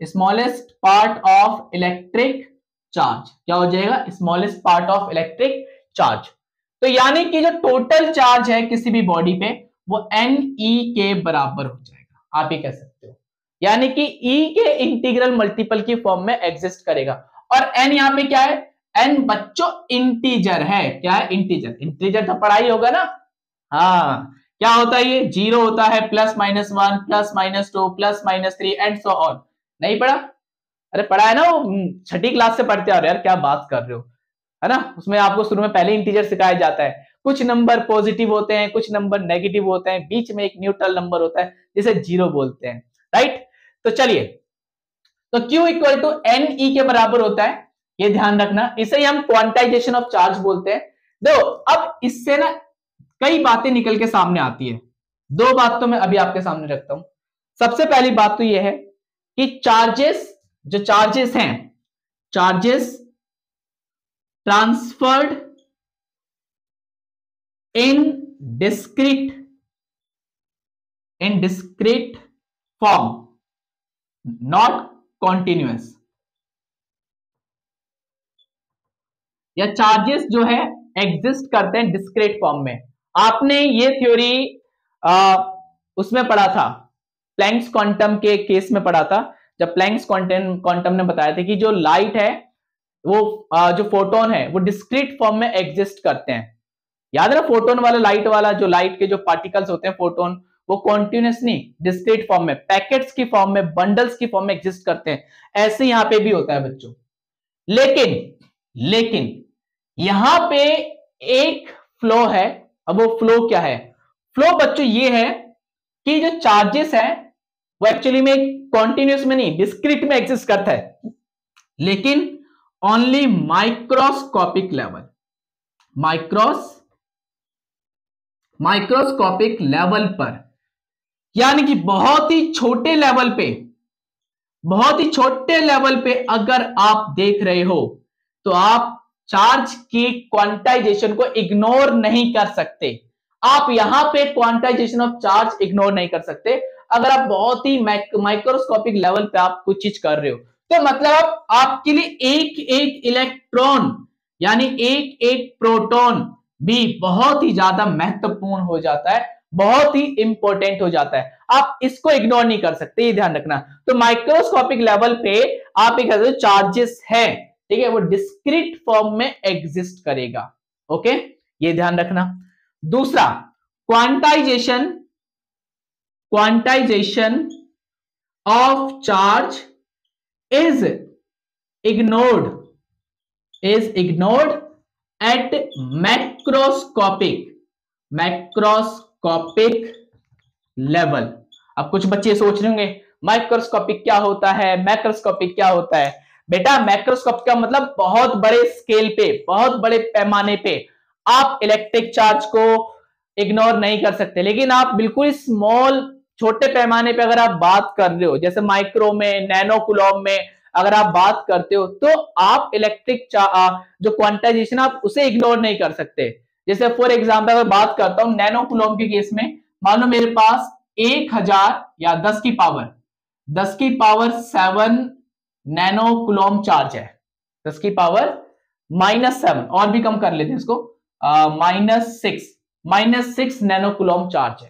smallest part of electric charge क्या हो जाएगा? Smallest part of electric charge तो यानी कि जो टोटल चार्ज है किसी भी बॉडी पे वो एन ई e के बराबर हो जाएगा। आप ये कह सकते हो। यानी कि ई e के इंटीग्रल मल्टीपल की फॉर्म में एग्जिस्ट करेगा। और एन यहाँ पे क्या है? एन बच्चों इंटीजर है। क्या है? इंटीजर इंटीजर तो पढ़ाई होगा ना? हाँ। क्या होता है ये? ज़ीरो होता है plus minus one plus minus two plus minus three and so on नहीं पढ़ा? अरे पढ़ा है ना वो? हम्म, छठी क्लास से पढ़ते आ रहे यार क्या बात कर रहे हो। है ना? उसमें आपको शुरू में पहले इंटीजर सिखाया जाता है। कुछ नंबर पॉजिटिव होते हैं, कुछ नंबर नेगेटिव होते हैं, बीच में एक न्यूट्रल नंबर होता है, जिसे ज़ीरो बोलते हैं। राइट तो चलिए। तो Q equal to n e के बराबर होता है, ये ध्यान रखना। इसे हम क्वांटाइजेशन ऑफ़ चार्ज बोलते हैं। देखो, अब इससे ना कई बातें निकल के सामने आती है। दो बात तो मैं अभी आपके सामने रखता हूँ। सबसे पहली बात तो यह है कि चार्जेस जो चार्जेस हैं charges transferred in discrete in discrete form not continuous या चार्जेस जो है एग्जिस्ट करते हैं डिस्क्रेट फॉर्म में। आपने ये थ्योरी उसमें पढ़ा था। प्लैंक्स क्वांटम के केस में पढ़ा था। जब प्लैंक्स क्वांटम क्वांटम ने बताया था कि जो लाइट है वो आ, जो फोटोन है वो डिस्क्रीट फॉर्म में एग्जिस्ट करते हैं। याद है फोटोन वाला लाइट वाला जो लाइट के जो पार्टिकल्स होते हैं फोटोन वो कॉन्टिन्यूस नहीं डिस्क्रीट फॉर्म में पैकेट्स की फॉर्म में बंडल्स की फॉर्म में एग्जिस्ट करते हैं। ऐसे यहाँ पे भी होता है बच्चों। लेकिन लेकिन यहाँ पे एक फ्लो है अब वो फ्लो क्या है? फ्लो बच्चों ये है कि जो चार्जेस है वो एक्चुअली में कॉन्टिन्यूस में नहीं डिस्क्रिट में एग्जिस्ट करता है। लेकिन only microscopic level micros microscopic level पर। यानी कि बहुत ही छोटे लेवल पे, बहुत ही छोटे लेवल पे अगर आप देख रहे हो तो आप चार्ज की क्वांटाइजेशन को इग्नोर नहीं कर सकते। आप यहाँ पे क्वांटाइजेशन ऑफ़ चार्ज इग्नोर नहीं कर सकते। अगर आप बहुत ही माइक्रोस्कोपिक लेवल पे आप कुछ चीज़ कर रहे हो तो मतलब आपके लिए एक एक इलेक्ट्रॉन, यानी एक एक प्रोटॉन भी बहुत ही ज़्यादा महत्वपूर्ण हो जाता है, बहुत ही इंपॉर्टेंट हो जाता है। आप इसको इग्नोर नहीं कर सकते, ये ध्यान रखना। तो माइक्रोस्कोपिक लेवल पे आप एक चार्जेस है, ठीक है? वो डिस्क्रिट फॉर्म में एग्जिस्ट करेगा ओके ये ध्यान रखना। दूसरा quantization quantization of charge is ignored is ignored at macroscopic macroscopic level अब कुछ बच्चे सोच रहे होंगे माइक्रोस्कोपिक क्या होता है मैक्रोस्कोपिक क्या होता है? बेटा मैक्रोस्कोप का मतलब बहुत बड़े स्केल पे, बहुत बड़े पैमाने पे आप इलेक्ट्रिक चार्ज को इग्नोर नहीं कर सकते। लेकिन आप बिल्कुल स्मॉल छोटे पैमाने पे अगर आप बात कर रहे हो, जैसे माइक्रो में नैनो कुलॉम में अगर आप बात करते हो तो आप इलेक्ट्रिक जो क्वांटाइजेशन आप उसे इग्नोर नहीं कर सकते। जैसे फॉर एग्ज़ाम्पल अगर बात करता हूँ नैनो कुलॉम के केस में, मान लो मेरे पास एक हज़ार या दस की पावर दस की power seven nano coulomb charge है। दस की पावर माइनस सेवन और भी कम कर लेते हैं इसको minus six minus six nano coulomb charge है।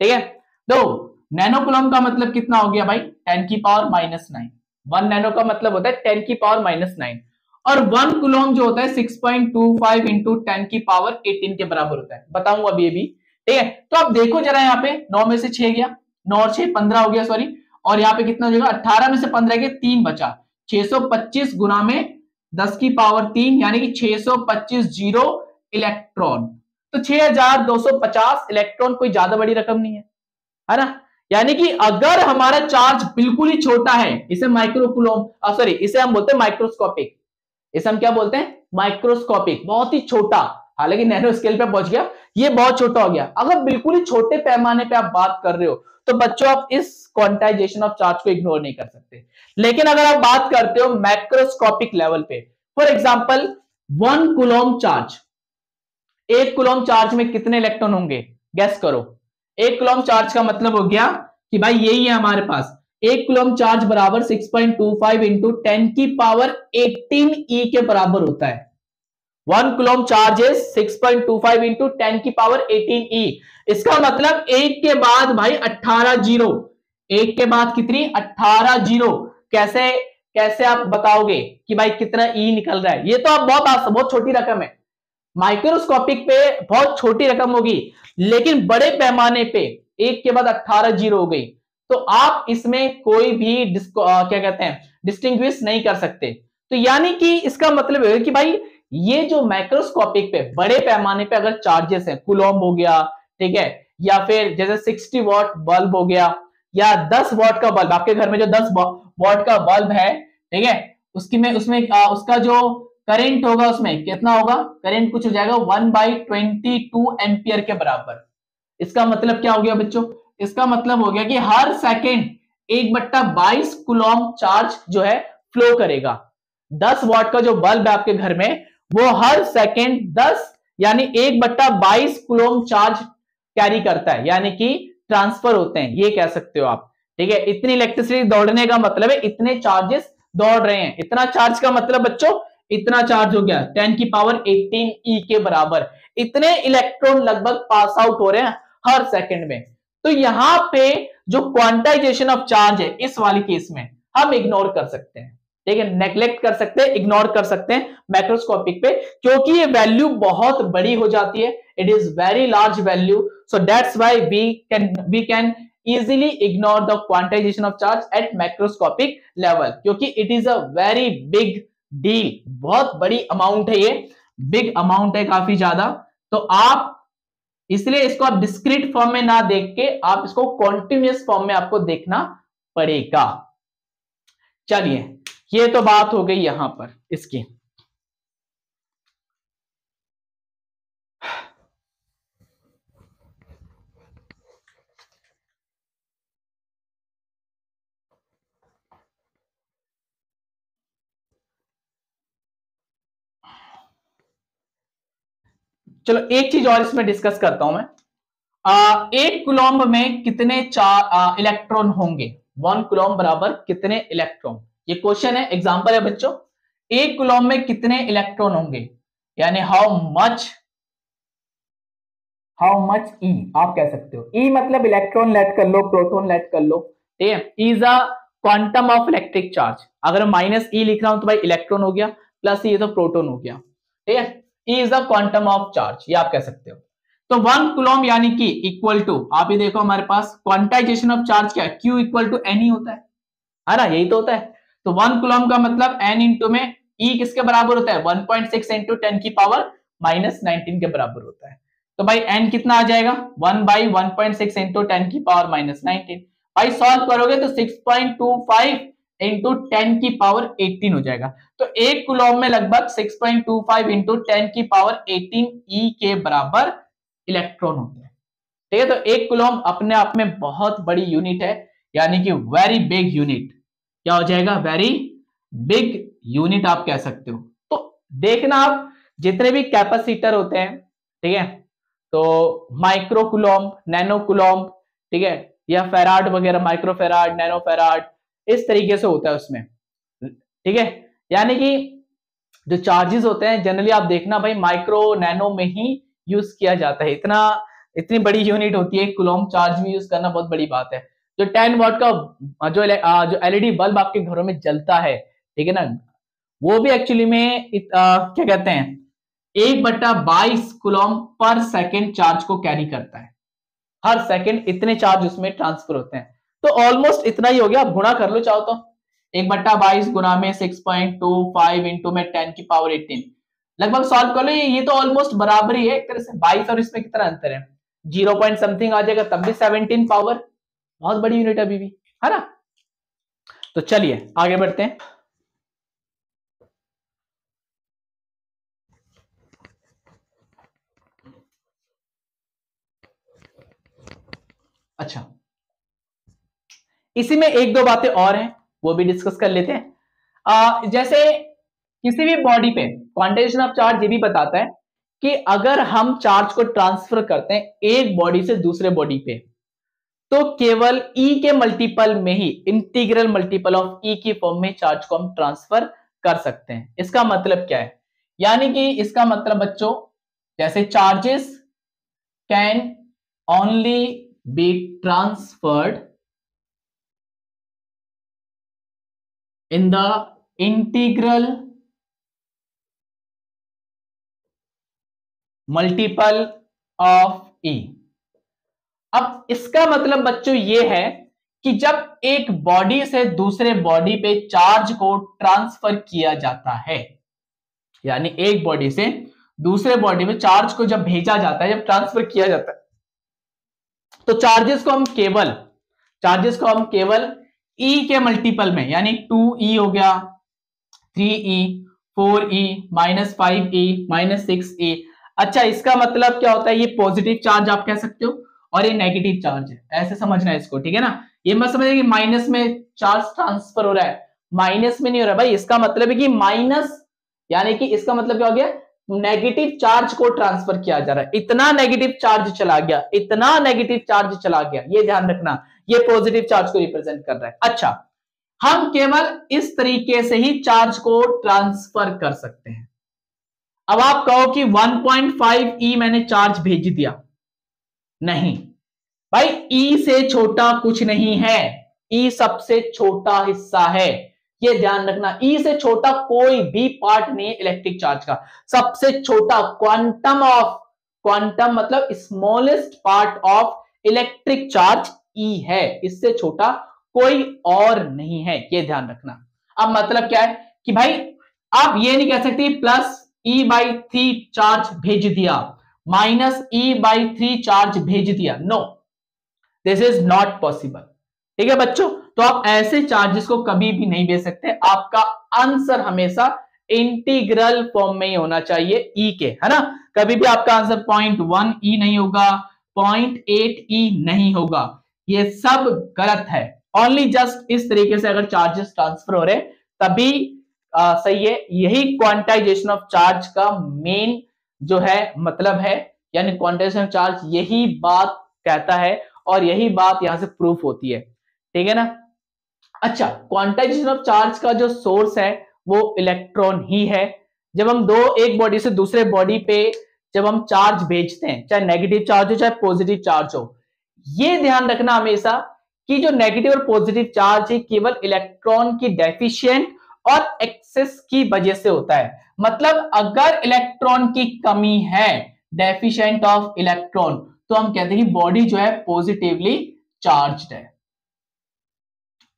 ठीक है? तो नैनो कुलॉम का मतलब कितना हो गया भाई? टेन की power minus nine one nano का मतलब होता है टेन की पावर माइनस नाइन और वन कुलोम जो होता है six point two five into ten की पावर एटीन के बराबर होता है। बताऊँगा अभी अभी। ठीक है? तो आप देखो जरा यहाँ पे, नौ में से छह गया, नौ और छह पंद्रह हो गया सॉरी और यहाँ पे कितना हो जाएगा? अट्ठारह में से पंद्रह के तीन बचा। 625 गुना में 10 की पावर तीन, यानी कि 625 ज़ीरो इलेक्ट्रॉन तो 6250 इलेक्ट्रॉन कोई ज़्यादा बड़ी रकम नहीं है। है ना? यानी कि अगर हमारा चार्ज बिल्कुल ही छोटा है, इसे माइक्रोकुलोम सॉरी इसे हम बोलते हैं माइक्रोस्कोपिक इसे हम क्या बोलते हैं? माइक्रोस्कोपिक बहुत ही छोटा। हालाँकि नैनो स्केल पे पहुँच गया, ये बहुत छोटा हो गया। अगर बिल्कुल ही छोटे पैमाने पे आप बात कर रहे हो तो बच्चों आप इस क्वांटाइजेशन ऑफ़ चार्ज को इग्नोर नहीं कर सकते। लेकिन अगर आप बात करते हो मैक्रोस्कोपिक लेवल पे for example one coulomb charge एक कुलोम चार्ज में कितने इलेक्ट्रॉन होंगे? गैस करो। एक कुलम चार्ज का मतलब हो गया कि भाई यही है हमारे पास। एक कुलम चार्ज बराबर 6.25 point two five into ten की पावर 18 ई के बराबर होता है। One coulomb charge is 6.25 point two five into ten की पावर 18 ई. इसका मतलब एक के बाद भाई 18 ज़ीरो। एक के बाद कितनी? 18 ज़ीरो। कैसे कैसे आप बताओगे कि भाई कितना ई e निकल रहा है? ये तो आप बहुत बहुत छोटी रकम है। माइक्रोस्कोपिक पे बहुत छोटी रकम होगी लेकिन बड़े पैमाने पे एक के बाद अट्ठारह ज़ीरो हो गई। तो आप इसमें कोई भी आ, क्या कहते हैं डिस्टिंग नहीं कर सकते। तो यानी कि इसका मतलब है कि भाई ये जो माइक्रोस्कोपिक पे बड़े पैमाने पे अगर चार्जेस है कुलोम हो गया ठीक है या फिर जैसे 60 वॉट बल्ब हो गया या 10 वॉट का बल्ब आपके घर में जो 10 वॉट का बल्ब है ठीक है उसकी में उसमें आ, उसका जो करंट होगा उसमें, कितना होगा? करंट कुछ हो जाएगा one by twenty two ampere के बराबर। इसका मतलब क्या हो गया बच्चों? इसका मतलब हो गया कि हर सेकेंड एक बट्टा बाईस कुलॉम चार्ज जो है, फ्लो करेगा। दस वॉट का जो बल्ब है आपके घर में, वो हर सेकेंड दस, यानी एक बट्टा बाईस कुलोम चार्ज कैरी करता है, यानी कि ट्रांसफ़र होते हैं, ये कह सकते हो आप। ठीक है? इतनी इलेक्ट्रिसिटी दौड़ने का मतलब है, इतने चार्जेस दौड़ रहे हैं। इतना चार्ज का मतलब बच्चों इतना चार्ज हो गया टेन की पावर 18 ई के बराबर। इतने इलेक्ट्रॉन लगभग पास आउट हो रहे हैं हर सेकंड में। तो यहाँ पे जो क्वांटाइजेशन ऑफ़ चार्ज है, इस वाली केस में हम इग्नोर कर सकते हैं। ठीक है नेग्लेक्ट कर सकते हैं इग्नोर कर सकते हैं मैक्रोस्कोपिक पे, क्योंकि ये वैल्यू बहुत बड़ी हो जाती है। It is very large value so that's why we can we can easily ignore the quantization of charge at macroscopic level क्योंकि it is a very big deal बहुत बड़ी अमाउंट है ये बिग अमाउंट है काफ़ी ज़्यादा। तो आप इसलिए इसको आप डिस्क्रिट फॉर्म में ना देख के आप इसको कॉन्टिन्यूस फॉर्म में आपको देखना पड़ेगा। चलिए, ये तो बात हो गई यहाँ पर, इसकी। चलो एक चीज़ और इसमें डिस्कस करता हूँ मैं। आ, एक कुलॉम्ब में कितने चार इलेक्ट्रॉन होंगे? वन कुलॉम्ब बराबर कितने इलेक्ट्रॉन ये क्वेश्चन है एग्जांपल है बच्चों। एक कुलॉम्ब में कितने इलेक्ट्रॉन होंगे? यानी how much how much e आप कह सकते हो। ई e मतलब इलेक्ट्रॉन लेट कर लो प्रोटोन लेट कर लो। ठीक है? Is a quantum of electric charge अगर माइनस ई लिख रहा हूँ तो भाई इलेक्ट्रॉन हो गया प्लस ई तो प्रोटोन हो गया। ठीक है? Is the quantum of charge ये आप कह सकते हो। तो वन कुलोम यानी कि इक्वल टू आप ही देखो हमारे पास क्वांटाइजेशन ऑफ़ चार्ज क्या है? क्यू इक्वल टू एन ही होता है। है ना? यही तो होता है। तो वन कुलोम का मतलब एन इंटू में ई e किसके बराबर होता है? 1.6 पॉइंट सिक्स इंटू टेन की पावर माइनस नाइनटीन के बराबर होता है। तो भाई एन कितना आ जाएगा? One by one point six into ten की पावर माइनस नाइनटीन भाई सॉल्व करोगे तो six point two five into ten की पावर एटीन हो जाएगा। तो एक कुलॉम में लगभग six point two five into ten की पावर एटीन ई के बराबर इलेक्ट्रॉन होते हैं। ठीक है तो एक कुलॉम अपने आप में बहुत बड़ी यूनिट है, यानी कि वेरी बिग यूनिट क्या हो जाएगा? वेरी बिग यूनिट आप कह सकते हो। तो देखना आप, जितने भी कैपेसिटर होते हैं, ठीक है तो माइक्रो कुलॉम ठीक है, या फेराड वगैरह माइक्रो फेराड नैनो फेराड इस तरीके से होता है उसमें। ठीक है? यानी कि जो चार्जेस होते हैं जनरली आप देखना भाई माइक्रो नैनो में ही यूज़ किया जाता है। इतना इतनी बड़ी यूनिट होती है कुलॉम चार्ज में यूज़ करना बहुत बड़ी बात है। जो टेन वॉट का जो जो एलईडी बल्ब आपके घरों में जलता है ठीक है ना? वो भी एक्चुअली में इत, आ, क्या कहते हैं? एक बट्टा बाईस कुलॉम पर सेकेंड चार्ज को कैरी करता है। हर सेकेंड इतने चार्ज उसमें ट्रांसफ़र होते हैं। तो ऑलमोस्ट इतना ही हो गया। आप गुणा कर लो चाहो तो। एक बट्टा बाईस गुना में six point two five into में टेन की पावर एटीन लगभग सॉल्व कर लो। ये तो ऑलमोस्ट बराबर ही है। एक तरह से बाईस और इसमें कितना अंतर है? ज़ीरो पॉइंट समथिंग आ जाएगा, तब भी सेवनटीन पावर बहुत बड़ी यूनिट अभी भी। है ना? तो चलिए, आगे बढ़ते हैं। अच्छा। इसी में एक दो बातें और हैं वो भी डिस्कस कर लेते हैं। आ, जैसे किसी भी बॉडी पे क्वांटाइजेशन ऑफ़ चार्ज ये भी बताता है कि अगर हम चार्ज को ट्रांसफ़र करते हैं एक बॉडी से दूसरे बॉडी पे तो केवल E के मल्टीपल में ही इंटीग्रल मल्टीपल ऑफ़ E की फॉर्म में चार्ज को हम ट्रांसफ़र कर सकते हैं। इसका मतलब क्या है? यानी कि इसका मतलब बच्चों जैसे charges can only be transferred in the integral multiple of e अब इसका मतलब बच्चों ये है कि जब एक बॉडी से दूसरे बॉडी पे चार्ज को ट्रांसफ़र किया जाता है, यानी एक बॉडी से दूसरे बॉडी में चार्ज को जब भेजा जाता है, जब ट्रांसफ़र किया जाता है तो चार्जेस को हम केवल चार्जेस को हम केवल ई e के मल्टीपल में, यानी टू ई e हो गया three e four e minus five e minus six e अच्छा इसका मतलब क्या होता है? ये पॉजिटिव चार्ज आप कह सकते हो, और ये नेगेटिव चार्ज है। ऐसे समझना है इसको, ठीक है ना? ये मत समझे कि माइनस में चार्ज ट्रांसफ़र हो रहा है। माइनस में नहीं हो रहा भाई, इसका मतलब है कि माइनस यानी कि इसका मतलब क्या हो गया? नेगेटिव चार्ज को ट्रांसफ़र किया जा रहा है। इतना नेगेटिव चार्ज चला गया, इतना नेगेटिव चार्ज चला गया। ये ध्यान रखना। ये पॉजिटिव चार्ज को रिप्रेजेंट कर रहा है। अच्छा हम केवल इस तरीके से ही चार्ज को ट्रांसफ़र कर सकते हैं। अब आप कहो कि 1.5 ई e मैंने चार्ज भेज दिया। नहीं। भाई ई e से छोटा कुछ नहीं है। ई e सबसे छोटा हिस्सा है। ये ध्यान रखना ई से छोटा कोई भी पार्ट नहीं है इलेक्ट्रिक चार्ज का। सबसे छोटा क्वांटम ऑफ़ क्वांटम मतलब smallest part of electric charge e है, इससे छोटा कोई और नहीं है, ये ध्यान रखना। अब मतलब क्या है कि भाई आप ये नहीं कह सकते plus e by three charge भेज दिया। Minus e by three charge भेज दिया। No this is not possible ठीक है बच्चों? तो आप ऐसे चार्जेस को कभी भी नहीं भेज सकते। आपका आंसर हमेशा इंटीग्रल फॉर्म में ही होना चाहिए ई e के, है ना? कभी भी आपका आंसर पॉइंट वन ई नहीं होगा पॉइंट एट ई नहीं होगा। ये सब गलत है। ओनली जस्ट इस तरीके से अगर चार्जेस ट्रांसफ़र हो रहे तभी आ, सही है। यही क्वांटाइजेशन ऑफ़ चार्ज का मेन जो है मतलब है यानी क्वांटाइजेशन ऑफ़ चार्ज यही बात कहता है और यही बात यहाँ से प्रूफ होती है। ठीक है ना? अच्छा क्वांटाइजेशन ऑफ़ चार्ज का जो सोर्स है वो इलेक्ट्रॉन ही है। जब हम दो एक बॉडी से दूसरे बॉडी पे जब हम चार्ज भेजते हैं चाहे नेगेटिव चार्ज हो चाहे पॉजिटिव चार्ज हो ये ध्यान रखना हमेशा कि जो नेगेटिव और पॉजिटिव चार्ज है, केवल इलेक्ट्रॉन की डेफिशिएंट और एक्सेस की वजह से होता है। मतलब अगर इलेक्ट्रॉन की कमी है डेफिशिएंट ऑफ़ इलेक्ट्रॉन तो हम कहते हैं बॉडी जो है पॉजिटिवली चार्ज है।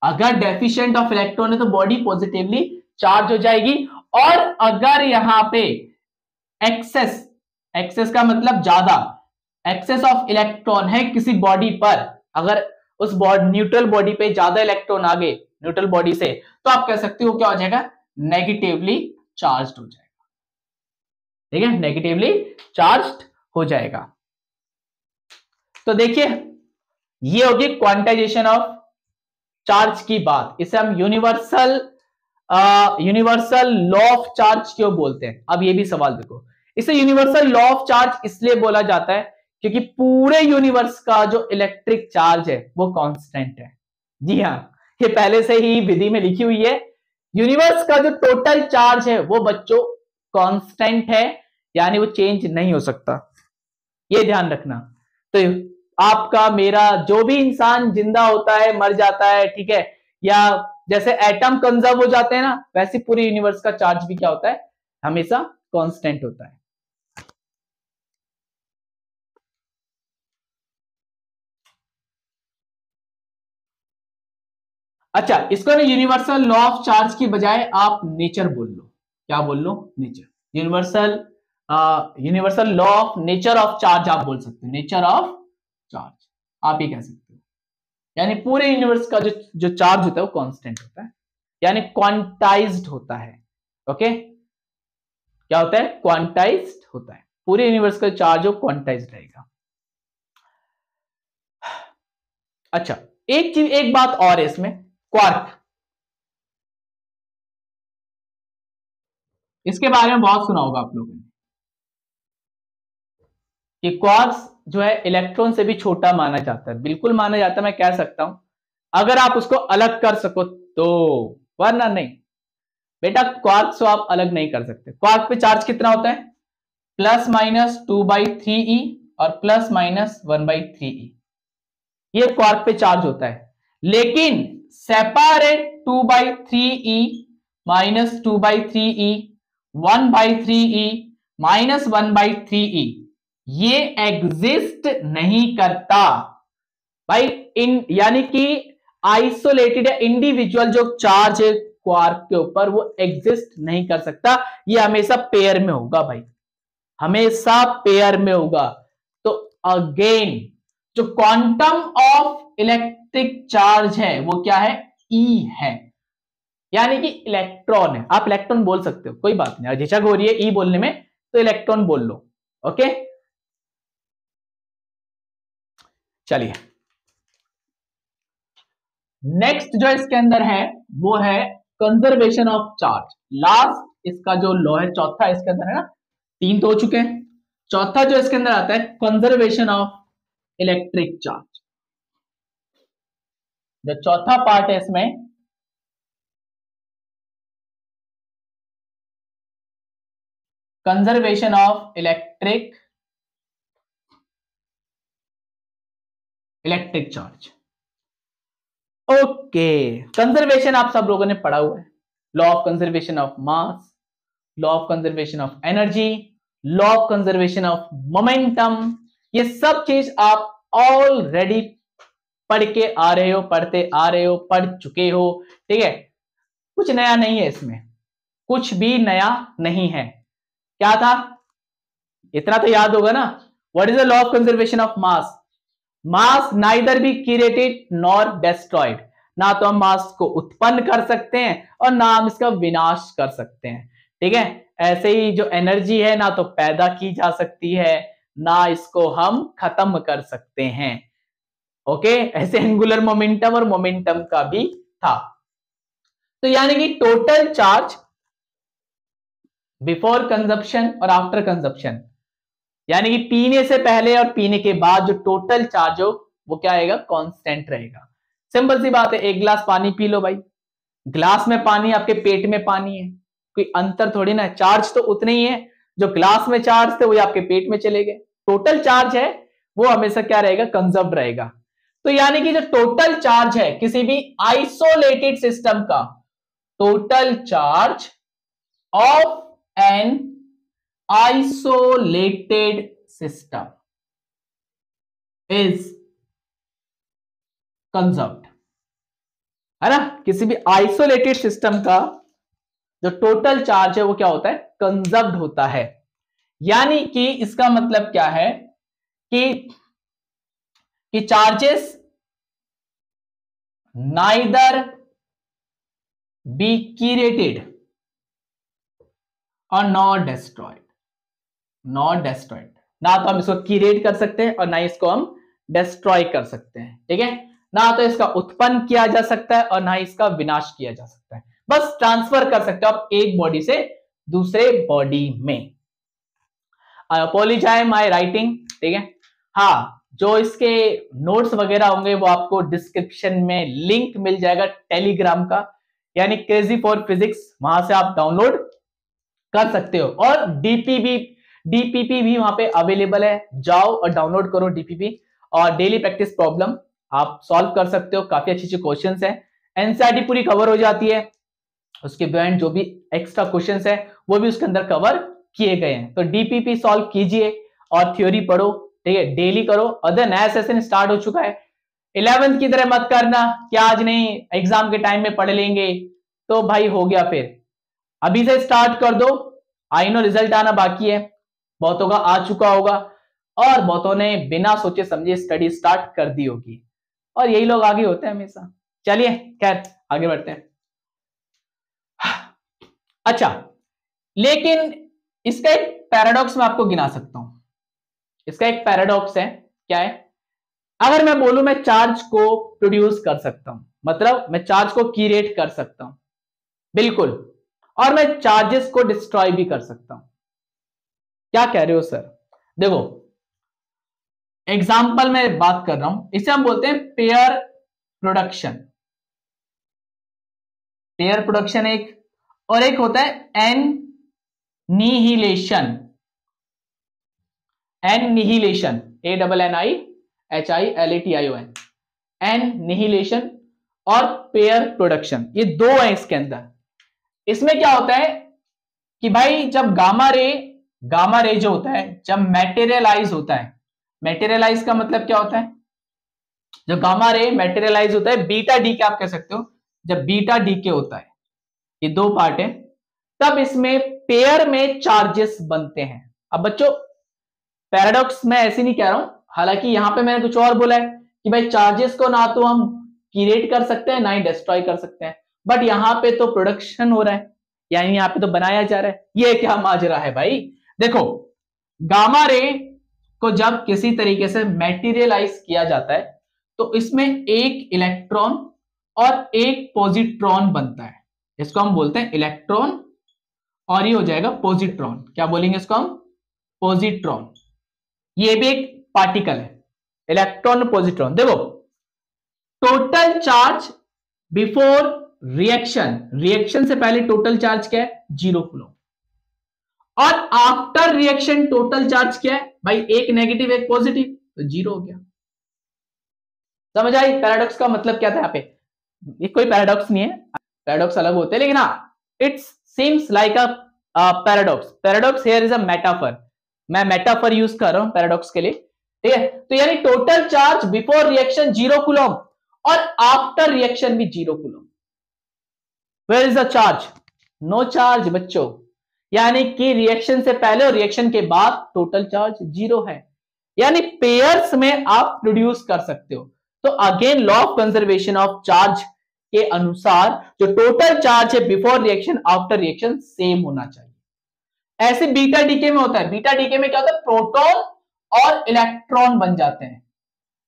अगर डेफिशिएंट ऑफ़ इलेक्ट्रॉन है तो बॉडी पॉजिटिवली चार्ज हो जाएगी। और अगर यहाँ पे एक्सेस एक्सेस का मतलब ज़्यादा एक्सेस ऑफ़ इलेक्ट्रॉन है किसी बॉडी पर। अगर उस बॉडी न्यूट्रल बॉडी पे ज़्यादा इलेक्ट्रॉन आ गए न्यूट्रल बॉडी से तो आप कह सकते हो क्या हो जाएगा? नेगेटिवली चार्ज हो जाएगा। ठीक है? नेगेटिवली चार्ज हो जाएगा। तो देखिए, ये होगी क्वांटाइजेशन ऑफ़ चार्ज की बात। इसे हम universal universal law of charge क्यों बोलते हैं? अब ये भी सवाल देखो। इसे यूनिवर्सल लॉ ऑफ़ चार्ज इसलिए बोला जाता है क्योंकि पूरे यूनिवर्स का जो इलेक्ट्रिक चार्ज है, वो कांस्टेंट है। जी हाँ ये पहले से ही विधि में लिखी हुई है। यूनिवर्स का जो टोटल चार्ज है, वो बच्चों कांस्टेंट है, यानी वो चेंज नहीं हो सकता। ये ध्यान रखना। तो आपका, मेरा जो भी इंसान ज़िंदा होता है, मर जाता है, ठीक है, या जैसे एटम कंजर्व हो जाते हैं ना, वैसे पूरे यूनिवर्स का चार्ज भी क्या होता है? हमेशा कांस्टेंट होता है। अच्छा इसको ना यूनिवर्सल लॉ ऑफ़ चार्ज की बजाय आप नेचर बोल लो। क्या बोल लो? Nature universal universal law of nature of charge आप बोल सकते हो। नेचर ऑफ़ चार्ज आप ही कह सकते हो। यानी पूरे यूनिवर्स का जो जो चार्ज होता है वो कांस्टेंट होता है। यानी क्वांटाइज्ड होता है। ओके क्या होता है? क्वांटाइज्ड होता है। पूरे यूनिवर्स का चार्ज हो क्वांटाइज्ड रहेगा। अच्छा एक चीज़, एक बात और है इसमें। क्वार्क इसके बारे में बहुत सुना होगा आप लोगों ने कि क्वार्क्स जो है इलेक्ट्रॉन से भी छोटा माना जाता है। बिल्कुल माना जाता है, मैं कह सकता हूँ। अगर आप उसको अलग कर सको तो वरना नहीं। बेटा क्वार्क से आप अलग नहीं कर सकते। क्वार्क पे चार्ज कितना होता है? Plus minus two by three e और plus minus one by three e ये क्वार्क पे चार्ज होता है। लेकिन two by three e minus two by three e one by three e minus one by three e ये exist नहीं करता। भाई, इन, यानी कि आइसोलेटेड या इंडिविजुअल जो चार्ज है क्वार्क के ऊपर, वो एग्जिस्ट नहीं कर सकता। ये हमेशा पेयर में होगा भाई। हमेशा पेयर में होगा। तो अगेन जो क्वांटम ऑफ़ इलेक्ट्रिक चार्ज है, वो क्या है? ई e है। यानी कि इलेक्ट्रॉन है। आप इलेक्ट्रॉन बोल सकते हो, कोई बात नहीं। झिझक हो रही है ई e बोलने में तो इलेक्ट्रॉन बोल लो, ओके? चलिए। नेक्स्ट जो इसके अंदर है, वो है कंजर्वेशन ऑफ़ चार्ज लास्ट इसका जो लॉ है, चौथा इसके अंदर है ना, तीन तो हो चुके हैं। चौथा जो इसके अंदर आता है कंजर्वेशन ऑफ़ इलेक्ट्रिक चार्ज जो चौथा पार्ट है इसमें। Conservation of electric electric charge okay conservation आप सब लोगों ने पढ़ा हुआ है। Law of conservation of mass law of conservation of energy law of conservation of momentum ये सब चीज़ आप ऑलरेडी पढ़ के आ रहे हो, पढ़ते आ रहे हो, पढ़ चुके हो, ठीक है? कुछ नया नहीं है इसमें। कुछ भी नया नहीं है। क्या था? इतना तो याद होगा ना। What is the law of conservation of mass mass neither be created nor destroyed ना तो हम मास को उत्पन्न कर सकते हैं और ना हम इसका विनाश कर सकते हैं। ठीक है? ऐसे ही जो एनर्जी है, ना तो पैदा की जा सकती है, ना इसको हम खत्म कर सकते हैं। ओके ऐसे एंगुलर मोमेंटम और मोमेंटम का भी था। तो यानी कि टोटल चार्ज बिफोर कंजप्शन और आफ्टर कंजप्शन यानी कि पीने से पहले और पीने के बाद जो टोटल चार्ज हो, वो क्या आएगा? कांस्टेंट रहेगा। सिंपल सी बात है, एक गिलास पानी पी लो भाई। ग्लास में पानी आपके पेट में पानी है। कोई अंतर थोड़ी ना चार्ज तो उतने ही है। जो ग्लास में चार्ज थे, वो आपके पेट में चले गए। टोटल चार्ज है, वो हमेशा क्या रहेगा? कंजर्व रहेगा। तो यानी कि जो टोटल चार्ज है, किसी भी आइसोलेटेड सिस्टम का total charge of an isolated system is conserved. है ना? किसी भी आइसोलेटेड सिस्टम का जो टोटल चार्ज है, वो क्या होता है? कंजर्व्ड होता है। यानी कि इसका मतलब क्या है? कि कि चार्जेस नाइदर बी क्यूरेटेड और नॉट डेस्ट्रॉयड नॉट डेस्ट्रॉयड ना तो हम इसको क्यूरेट कर सकते हैं और ना इसको हम डिस्ट्रॉय कर सकते हैं। ठीक है? ना तो इसका उत्पन्न किया जा सकता है और ना इसका विनाश किया जा सकता है। बस ट्रांसफ़र कर सकते हो आप एक बॉडी से दूसरे बॉडी में। आई अपोलिजाई माई राइटिंग ठीक है? हाँ जो इसके नोट्स वगैरह होंगे, वो आपको डिस्क्रिप्शन में लिंक मिल जाएगा टेलीग्राम का। यानी क्रेजी फॉर फिजिक्स वहाँ से आप डाउनलोड कर सकते हो। और डीपीबी डीपीपी भी वहाँ पे अवेलेबल है। जाओ और डाउनलोड करो डीपीपी और डेली प्रैक्टिस प्रॉब्लम आप सॉल्व कर सकते हो। काफ़ी अच्छी अच्छी क्वेश्चन है एनसीआरटी पूरी कवर हो जाती है। उसके बियॉन्ड जो भी एक्स्ट्रा क्वेश्चन है, वो भी उसके अंदर कवर किए गए हैं। तो डीपीपी सॉल्व कीजिए और थ्योरी पढ़ो। ठीक है डेली करो अदर नया सेशन स्टार्ट हो चुका है। इलेवेंथ की तरह मत करना कि आज नहीं एग्ज़ाम के टाइम में पढ़ लेंगे। तो भाई हो गया फिर। अभी से स्टार्ट कर दो। आई नो रिज़ल्ट आना बाकी है। बहुतों का आ चुका होगा। और बहुतों ने बिना सोचे समझे स्टडी स्टार्ट कर दी होगी। और यही लोग आगे होते हैं हमेशा। चलिए, खैर, आगे बढ़ते हैं। अच्छा लेकिन इसका एक पैराडॉक्स मैं आपको गिना सकता हूँ। इसका एक पैराडॉक्स है, क्या है? अगर मैं बोलूँ मैं चार्ज को प्रोड्यूस कर सकता हूँ मतलब मैं चार्ज को क्रिएट कर सकता हूँ, बिल्कुल, और मैं चार्जेस को डिस्ट्रॉय भी कर सकता हूँ। क्या कह रहे हो सर देखो एग्ज़ाम्पल में बात कर रहा हूँ, इसे हम बोलते हैं पेयर प्रोडक्शन पेयर प्रोडक्शन एक, और एक होता है annihilation annihilation A double N I H I L A T I O N annihilation और पेयर प्रोडक्शन ये दो है इसके अंदर। इसमें क्या होता है कि भाई जब गामा रे गामा रे जो होता है, जब मेटेरियलाइज होता है मेटेरियलाइज का मतलब क्या होता है? जब गामा रे मेटेरियलाइज होता है बीटा डी के आप कह सकते हो? जब बीटा डी के होता है, ये दो पार्ट है, तब इसमें पेयर में चार्जेस बनते हैं। अब बच्चों पैराडॉक्स मैं ऐसे नहीं कह रहा हूँ। हालाँकि यहाँ पे मैंने कुछ और बोला है कि भाई चार्जेस को ना तो हम क्रिएट कर सकते हैं, ना ही डिस्ट्रॉय कर सकते हैं। बट यहाँ पे तो प्रोडक्शन हो रहा है, यानी यहाँ पे तो बनाया जा रहा है। ये क्या माजरा है भाई? देखो, गामा रे को जब किसी तरीके से मेटीरियलाइज किया जाता है तो इसमें एक इलेक्ट्रॉन और एक पॉजिट्रॉन बनता है। इसको हम बोलते हैं इलेक्ट्रॉन और ये हो जाएगा पॉजिट्रॉन क्या बोलेंगे इसको हम? पॉजिट्रॉन ये भी एक पार्टिकल है इलेक्ट्रॉन पॉजिट्रॉन देखो total charge before reaction reaction से पहले टोटल चार्ज क्या है? ज़ीरो कुलम और आफ्टर रिएक्शन टोटल चार्ज क्या है? भाई, एक नेगेटिव एक पॉजिटिव तो ज़ीरो हो गया। समझ आई? पैराडॉक्स का मतलब क्या था यहाँ पे? ये कोई पैराडॉक्स नहीं है। पैराडॉक्स अलग होते हैं, लेकिन हाँ it's seems like a paradox paradox here is a metaphor मैं मेटाफर यूज़ कर रहा हूँ पैराडॉक्स के लिए, ठीक है? तो यानी total charge before reaction zero coulomb और आफ्टर रिएक्शन भी zero coulomb where is the charge no charge बच्चों. यानी कि रिएक्शन से पहले और रिएक्शन के बाद टोटल चार्ज ज़ीरो है. यानी पेयर्स में आप प्रोड्यूस कर सकते हो. तो again law of conservation of charge के अनुसार जो टोटल चार्ज है before reaction after reaction same होना चाहिए. ऐसे बीटा डीके में होता है, बीटा डीके में क्या होता है? प्रोटॉन और इलेक्ट्रॉन बन जाते हैं।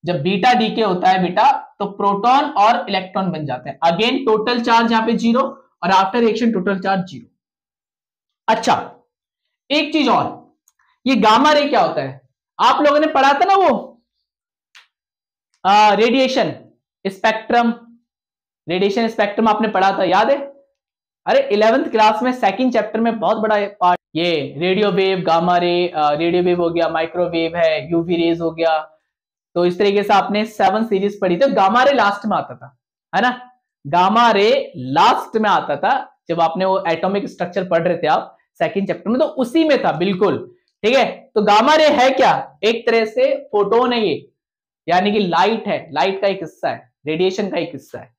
जब बीटा डीके होता है बेटा तो प्रोटॉन और इलेक्ट्रॉन बन जाते हैं। अगेन टोटल चार्ज यहाँ पे ज़ीरो और after reaction total charge zero अच्छा एक चीज़ और। ये गामा रे क्या होता है? आप लोगों ने पढ़ा था ना वो? रेडिएशन स्पेक्ट्रम रेडिएशन स्पेक्ट्रम आपने पढ़ा था, याद है? अरे इलेवेंथ क्लास में सेकंड चैप्टर में बहुत बड़ा पार्ट ये radio wave, gamma ray radio wave हो गया, माइक्रोवेव है यूवी रेज हो गया। तो इस तरीके से आपने सेवन सीरीज़ पढ़ी थी गामा रे लास्ट में आता था, है ना? गामा रे लास्ट में आता था, जब आपने वो एटॉमिक स्ट्रक्चर पढ़ रहे थे आप सेकंड चैप्टर में तो उसी में था, बिल्कुल। ठीक है? तो गामा रे है क्या? एक तरह से फोटोन है ये। यानी कि लाइट है लाइट का एक हिस्सा है रेडिएशन का एक हिस्सा है।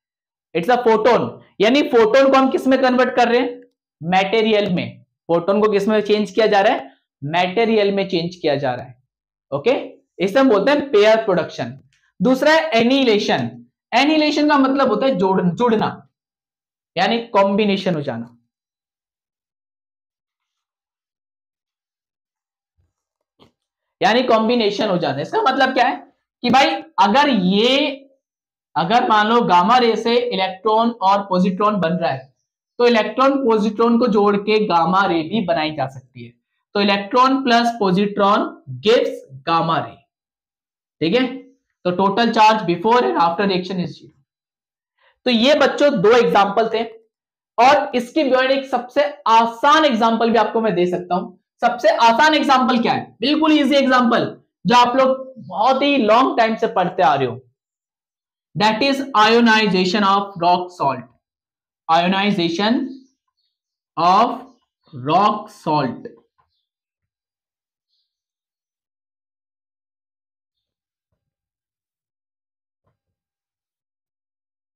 इट्स अ फोटोन यानी फोटोन को हम किसमें कन्वर्ट कर रहे हैं? मेटेरियल में। फोटोन को किसमें चेंज किया जा रहा है? मेटेरियल में चेंज किया जा रहा है। ओके? इसे हम बोलते हैं पेयर प्रोडक्शन। दूसरा है एनिलेशन। एनिलेशन का मतलब होता है जोड़ जुड़ना, यानी कॉम्बिनेशन हो जाना। यानी कॉम्बिनेशन हो जाना। इसका मतलब क्या है? कि भाई, अगर ये, अगर मान लो गामा रे से इलेक्ट्रॉन और पॉजिट्रॉन बन रहा है तो इलेक्ट्रॉन पॉजिट्रॉन को जोड़ के गामा रे भी बनाई जा सकती है। तो electron plus positron gives gamma ray ठीक है? तो total charge before and after reaction is zero तो ये बच्चों दो एग्ज़ाम्पल थे और इसके बियॉन्ड एक सबसे आसान एग्ज़ाम्पल भी आपको मैं दे सकता हूँ। सबसे आसान एग्ज़ाम्पल क्या है? बिल्कुल इजी एग्ज़ाम्पल जो आप लोग बहुत ही लॉन्ग टाइम से पढ़ते आ रहे हो। That is ionization of rock salt ionization of rock salt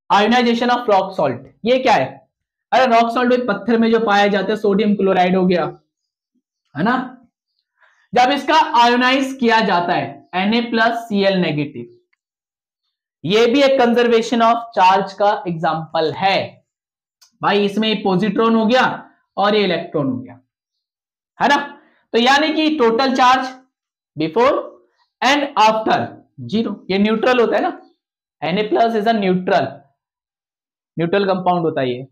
ionization of rock salt ये क्या है? अरे रॉक सॉल्ट में पत्थर में जो पाया जाता है सोडियम क्लोराइड हो गया, है ना? जब इसका आयोनाइज किया जाता है, Na plus C L negative ये भी एक कंजर्वेशन ऑफ़ चार्ज का एग्ज़ाम्पल है। भाई इसमें पॉजिट्रॉन हो गया और ये इलेक्ट्रॉन हो गया। है ना? तो यानी कि total charge before and after zero ये न्यूट्रल होता है ना? Na plus is neutral neutral compound होता है ये।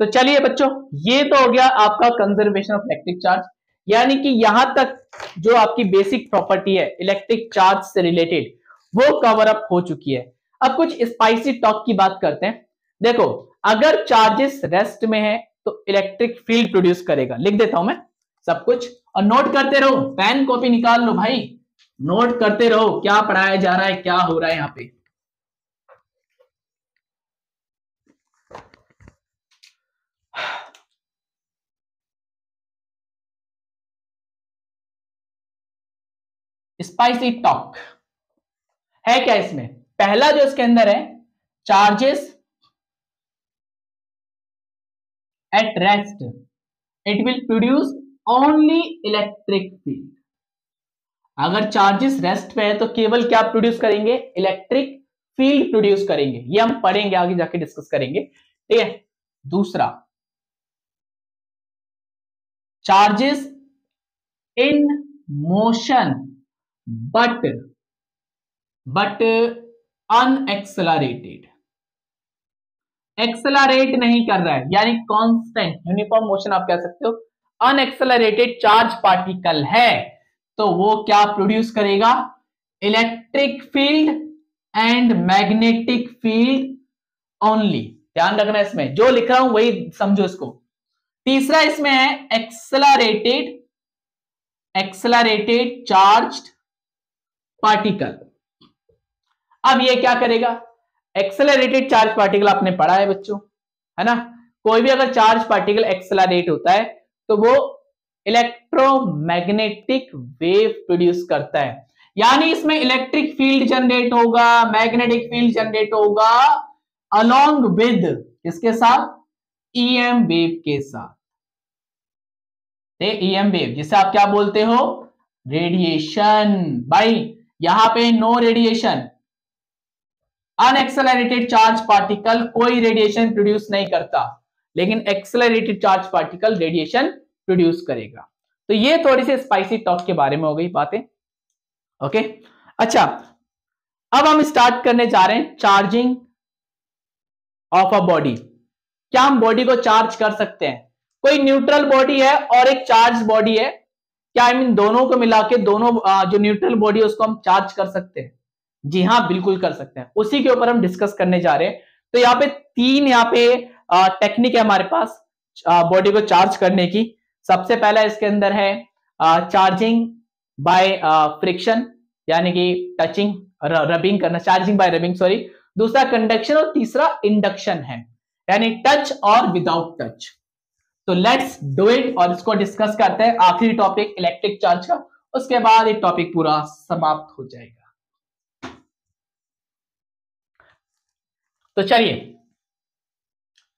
तो चलिए बच्चों, ये तो हो गया आपका कंजर्वेशन ऑफ़ इलेक्ट्रिक चार्ज यानी कि यहाँ तक जो आपकी बेसिक प्रॉपर्टी है इलेक्ट्रिक चार्ज से रिलेटेड वो कवर अप हो चुकी है। अब कुछ स्पाइसी टॉक की बात करते हैं। देखो अगर चार्जेस रेस्ट में है तो इलेक्ट्रिक फ़ील्ड प्रोड्यूस करेगा। लिख देता हूँ मैं सब कुछ। और नोट करते रहो पेन कॉपी निकाल लो भाई। नोट करते रहो, क्या पढ़ाया जा रहा है, क्या हो रहा है यहाँ पे। स्पाइसी टॉक है क्या इसमें? पहला जो इसके अंदर है charges at rest it will produce only electric field अगर चार्जेस रेस्ट पे है तो केवल क्या प्रोड्यूस करेंगे? इलेक्ट्रिक फ़ील्ड प्रोड्यूस करेंगे। ये हम पढ़ेंगे, आगे जाके डिस्कस करेंगे। ठीक है? दूसरा। Charges in motion but but unaccelerated accelerate नहीं कर रहा है, यानी कांस्टेंट यूनिफॉर्म मोशन आप कह सकते हो अनएक्सलरेटेड चार्ज पार्टिकल है। तो वो क्या प्रोड्यूस करेगा? Electric field and magnetic field only ध्यान रखना इसमें, जो लिख रहा हूँ वही समझो इसको। तीसरा इसमें है एक्सलरेटेड एक्सलरेटेड चार्ज पार्टिकल अब ये क्या करेगा? एक्सेलरेटेड चार्ज पार्टिकल आपने पढ़ा है बच्चों, है ना? कोई भी अगर चार्ज पार्टिकल एक्सेलरेट होता है तो वो इलेक्ट्रोमैग्नेटिक वेव प्रोड्यूस करता है। यानी इसमें इलेक्ट्रिक फ़ील्ड जनरेट होगा मैग्नेटिक फ़ील्ड जनरेट होगा अलोंग विद इसके साथ? ईएम e वेव के साथ। ईएम वेव e जिसे आप क्या बोलते हो? रेडिएशन भाई, यहाँ पे no radiation unaccelerated charge particle कोई रेडिएशन प्रोड्यूस नहीं करता। लेकिन accelerated charge particle radiation produce करेगा। तो ये थोड़ी सी स्पाइसी टॉक के बारे में हो गई बातें। ओके अच्छा अब हम स्टार्ट करने जा रहे हैं चार्जिंग ऑफ़ अ बॉडी क्या हम बॉडी को चार्ज कर सकते हैं? कोई न्यूट्रल बॉडी है और एक चार्ज बॉडी है। क्या आई मीन दोनों को मिला के दोनों जो न्यूट्रल बॉडी है, उसको हम चार्ज कर सकते हैं? जी हाँ बिल्कुल कर सकते हैं। उसी के ऊपर हम डिस्कस करने जा रहे हैं। तो यहाँ पे तीन यहाँ पे टेक्निक है हमारे पास बॉडी को चार्ज करने की। सबसे पहला इसके अंदर है चार्जिंग बाय फ्रिक्शन यानी कि टचिंग रबिंग करना चार्जिंग बाय रबिंग सॉरी दूसरा कंडक्शन और तीसरा इंडक्शन है, यानी टच और विदाउट टच तो लेट्स डू इट और इसको डिस्कस करते हैं। आखिरी टॉपिक इलेक्ट्रिक चार्ज का। उसके बाद एक टॉपिक पूरा समाप्त हो जाएगा। तो चलिए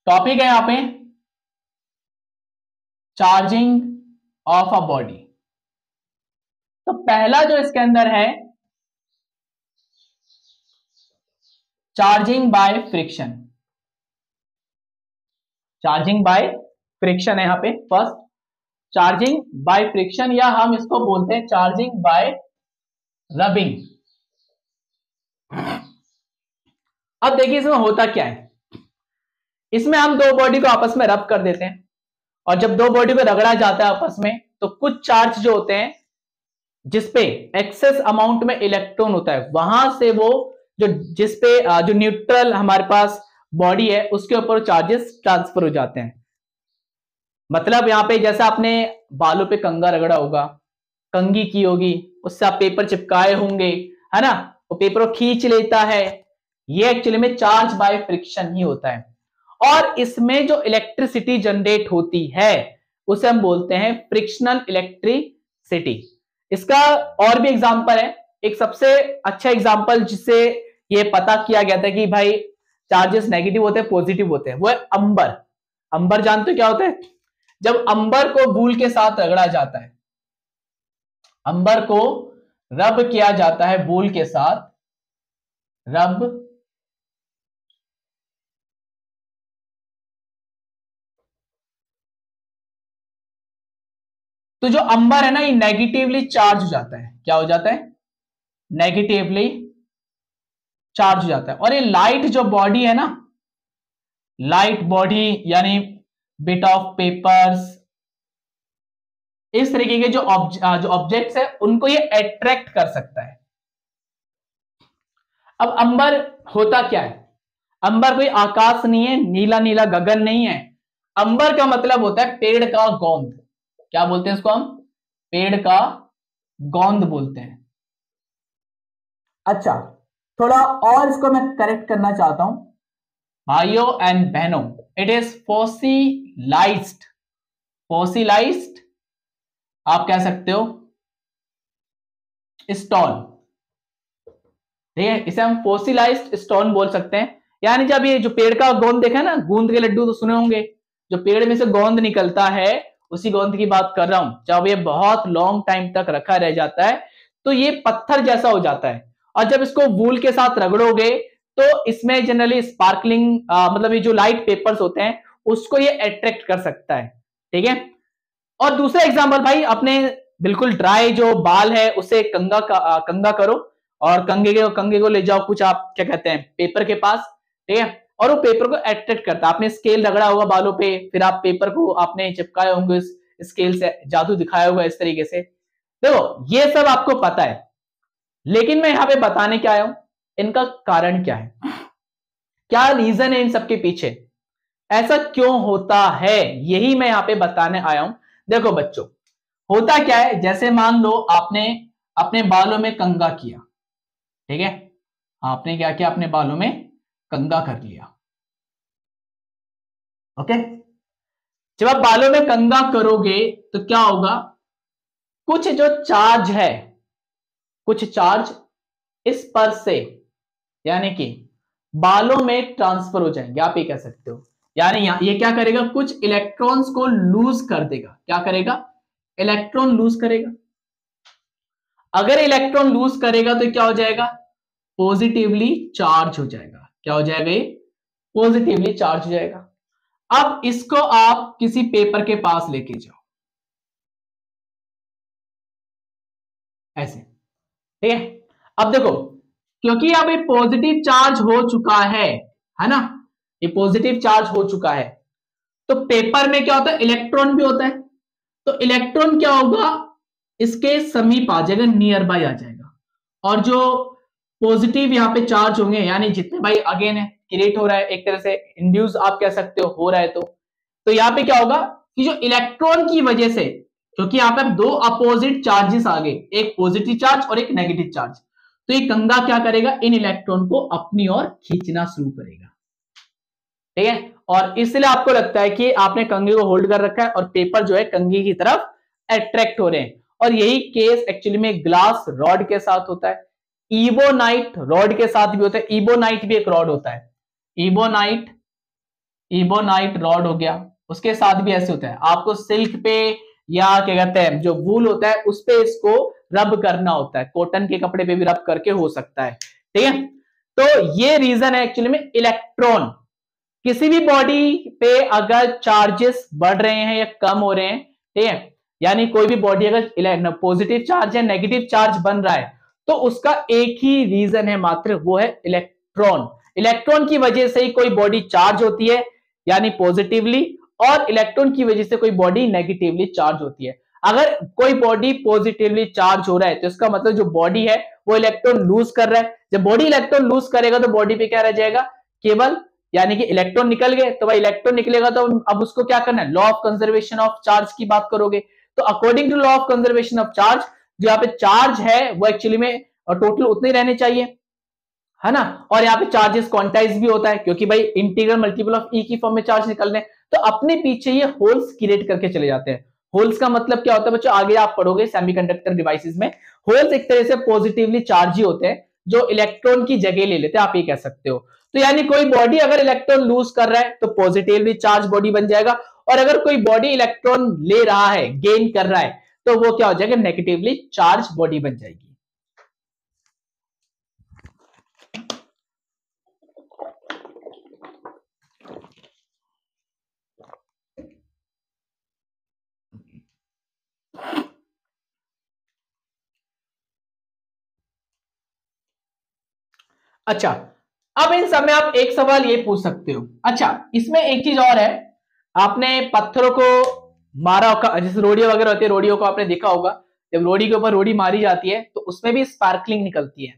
टॉपिक है यहाँ पे चार्जिंग ऑफ़ अ बॉडी तो पहला जो इसके अंदर है charging by friction charging by friction है यहाँ पे फ़र्स्ट चार्जिंग बाय फ्रिक्शन या हम इसको बोलते हैं चार्जिंग बाय रबिंग अब देखिए इसमें होता क्या है। इसमें हम दो बॉडी को आपस में रब कर देते हैं। और जब दो बॉडी को रगड़ा जाता है आपस में तो कुछ चार्ज जो होते हैं, जिसपे एक्सेस अमाउंट में इलेक्ट्रॉन होता है, वहाँ से वो जो, जिसपे जो न्यूट्रल हमारे पास बॉडी है, उसके ऊपर चार्जेस ट्रांसफ़र हो जाते हैं। मतलब यहाँ पे जैसे आपने बालों पे कंगा रगड़ा होगा, कंगी की होगी, उससे आप पेपर चिपकाए होंगे, है ना? वो पेपर खींच लेता है ये एक्चुअली में चार्ज बाय फ्रिक्शन ही होता है। और इसमें जो इलेक्ट्रिसिटी जनरेट होती है, उसे हम बोलते हैं फ्रिक्शनल इलेक्ट्रिसिटी इसका और भी एग्जांपल है। एक सबसे अच्छा एग्जांपल जिससे ये पता किया गया था कि भाई चार्जेस नेगेटिव होते हैं पॉजिटिव होते हैं, वो है अंबर। अंबर जानते हो क्या होता है? जब अंबर को बूल के साथ रगड़ा जाता है, अंबर को रब किया जाता है बूल के साथ रब तो जो अंबर है ना, ये नेगेटिवली चार्ज हो जाता है। क्या हो जाता है? नेगेटिवली चार्ज हो जाता है। और ये लाइट जो बॉडी है ना लाइट बॉडी यानी बिट ऑफ़ पेपर्स इस तरीके के जो ऑब्जेक्ट जो ऑब्जेक्ट्स है, उनको ये अट्रैक्ट कर सकता है। अब अंबर होता क्या है? अंबर कोई आकाश नहीं है नीला नीला गगन नहीं है। अंबर का मतलब होता है पेड़ का गोंद। क्या बोलते हैं इसको हम? पेड़ का गोंद बोलते हैं। अच्छा थोड़ा और इसको मैं करेक्ट करना चाहता हूँ। भाइयों एंड बहनों इट इज़ फोसिलाइज्ड फोसिलाइज्ड आप कह सकते हो स्टोन ठीक है इसे हम फोसिलाइज्ड स्टोन बोल सकते हैं। यानी जब ये जो पेड़ का गोंद देखा है ना गूंद के लड्डू तो सुने होंगे। जो पेड़ में से गोंद निकलता है उसी गोंद की बात कर रहा हूँ, जब ये बहुत लॉन्ग टाइम तक रखा रह जाता है तो ये पत्थर जैसा हो जाता है। और जब इसको वूल के साथ रगड़ोगे तो इसमें जनरली स्पार्कलिंग मतलब ये जो लाइट पेपर्स होते हैं, उसको ये अट्रैक्ट कर सकता है। ठीक है? और दूसरा एग्ज़ाम्पल भाई, अपने बिल्कुल ड्राई जो बाल है, उसे कंगा कंगा करो, और कंगे के, कंगे को ले जाओ, कुछ आप, क्या कहते हैं पेपर के पास। ठीक है? और वो पेपर को अट्रैक्ट करता है। आपने स्केल रगड़ा होगा बालों पे, फिर आप पेपर को आपने चिपकाए होंगे इस स्केल से, जादू दिखाया होगा इस तरीके से। देखो, ये सब आपको पता है, लेकिन मैं यहाँ पे बताने क्या आया हूँ? इनका कारण क्या है? क्या रीजन है इन सबके पीछे? ऐसा क्यों होता है? यही मैं यहाँ पे बताने आया हूँ। देखो बच्चों, होता क्या है? जैसे मान लो आपने अपने बालों में कंगा किया, ठीक है? आपने क्या किया? अपने बालों में कंगा कर लिया। ओके जब आप बालों में कंगा करोगे तो क्या होगा? कुछ जो चार्ज है, कुछ चार्ज इस पर से, यानी कि बालों में ट्रांसफ़र हो जाएँगे। आप ये कह सकते हो। यानी यहाँ, ये क्या करेगा? कुछ इलेक्ट्रॉन्स को लूज कर देगा। क्या करेगा? इलेक्ट्रॉन लूज करेगा। अगर इलेक्ट्रॉन लूज करेगा तो क्या हो जाएगा? पॉजिटिवली चार्ज हो जाएगा। क्या हो जाएगा ये? पॉजिटिवली चार्ज हो जाएगा। अब इसको आप किसी पेपर के पास लेके जाओ। ऐसे। ठीक है? अब देखो, क्योंकि अब ये पॉजिटिव चार्ज हो चुका है है ना? ये पॉजिटिव चार्ज हो चुका है। तो पेपर में क्या होता है? इलेक्ट्रॉन भी होता है। तो इलेक्ट्रॉन क्या होगा? इसके समीप आ जाएगा नियर बाय आ जाएगा। और जो पॉजिटिव यहाँ पे चार्ज होंगे, यानी जितने भाई अगेन है क्रिएट हो रहा है, एक तरह से इंड्यूस आप कह सकते हो हो रहा है तो। तो यहाँ पे क्या होगा कि जो इलेक्ट्रॉन की वजह से, क्योंकि यहाँ पे दो अपोजिट चार्जेस आ गए, एक पॉजिटिव चार्ज और एक नेगेटिव चार्ज तो ये कंगा क्या करेगा? इन इलेक्ट्रॉन को अपनी ओर खींचना शुरू करेगा। ठीक है? और इसलिए आपको लगता है कि आपने कंगे को होल्ड कर रखा है और पेपर जो है कंगे की तरफ़ अट्रैक्ट हो रहे हैं। और यही केस एक्चुअली में ग्लास रॉड के साथ होता है। इबोनाइट रॉड के साथ भी होता है इबोनाइट भी एक रॉड होता है। इबोनाइट इबोनाइट रॉड हो गया, उसके साथ भी ऐसे होता है। आपको सिल्क पे या क्या कहते हैं, जो वूल होता है, उस पर इसको रब करना होता है। कॉटन के कपड़े पे भी रब करके हो सकता है, ठीक है? तो ये रीजन है एक्चुअली में इलेक्ट्रॉन। किसी भी बॉडी पे अगर चार्जेस बढ़ रहे हैं या कम हो रहे हैं, ठीक है? यानी कोई भी बॉडी अगर पॉजिटिव चार्ज या नेगेटिव चार्ज बन रहा है तो उसका एक ही रीजन है मात्र, वो है इलेक्ट्रॉन इलेक्ट्रॉन की वजह से ही कोई बॉडी चार्ज होती है, यानी पॉजिटिवली और इलेक्ट्रॉन की वजह से कोई बॉडी नेगेटिवली चार्ज होती है. अगर कोई बॉडी पॉजिटिवली चार्ज हो रहा है तो इसका मतलब जो बॉडी है, वो इलेक्ट्रॉन लूज कर रहा है. जब बॉडी इलेक्ट्रॉन लूज करेगा तो बॉडी पे क्या रह जाएगा? केवल, यानी कि इलेक्ट्रॉन निकल गए. तो भाई इलेक्ट्रॉन निकलेगा तो अब उसको क्या करना है? Law of conservation of charge की बात करोगे. तो according to law of conservation of charge जो यहाँ पे चार्ज है, वो एक्चुअली में टोटल उतने रहने चाहिए, है ना? और यहाँ पे चार्जेस क्वांटाइज भी होता है, क्योंकि भाई इंटीग्रल मल्टीपल ऑफ़ ई की फॉर्म में चार्ज निकलने तो अपने पीछे ये होल्स क्रिएट करके चले जाते हैं। होल्स का मतलब क्या होता है बच्चों? आगे आप पढ़ोगे सेमीकंडक्टर डिवाइसेस में होल्स एक तरह से पॉजिटिवली चार्ज ही होते हैं, जो इलेक्ट्रॉन की जगह ले लेते हैं, आप ये कह सकते हो। तो यानी कोई बॉडी अगर इलेक्ट्रॉन लूज कर रहा है तो पॉजिटिवली चार्ज बॉडी बन जाएगा, और अगर कोई बॉडी इलेक्ट्रॉन ले रहा है गेन कर रहा है तो वो क्या हो जाएगा? नेगेटिवली चार्ज बॉडी बन जाएगी। अच्छा अब इन सब में आप एक सवाल ये पूछ सकते हो। अच्छा इसमें एक चीज़ और है। आपने पत्थरों को मारा होगा जैसे रोडियो वगैरह होती है रोडियो को आपने देखा होगा जब रोडी के ऊपर रोडी मारी जाती है तो उसमें भी स्पार्कलिंग निकलती है।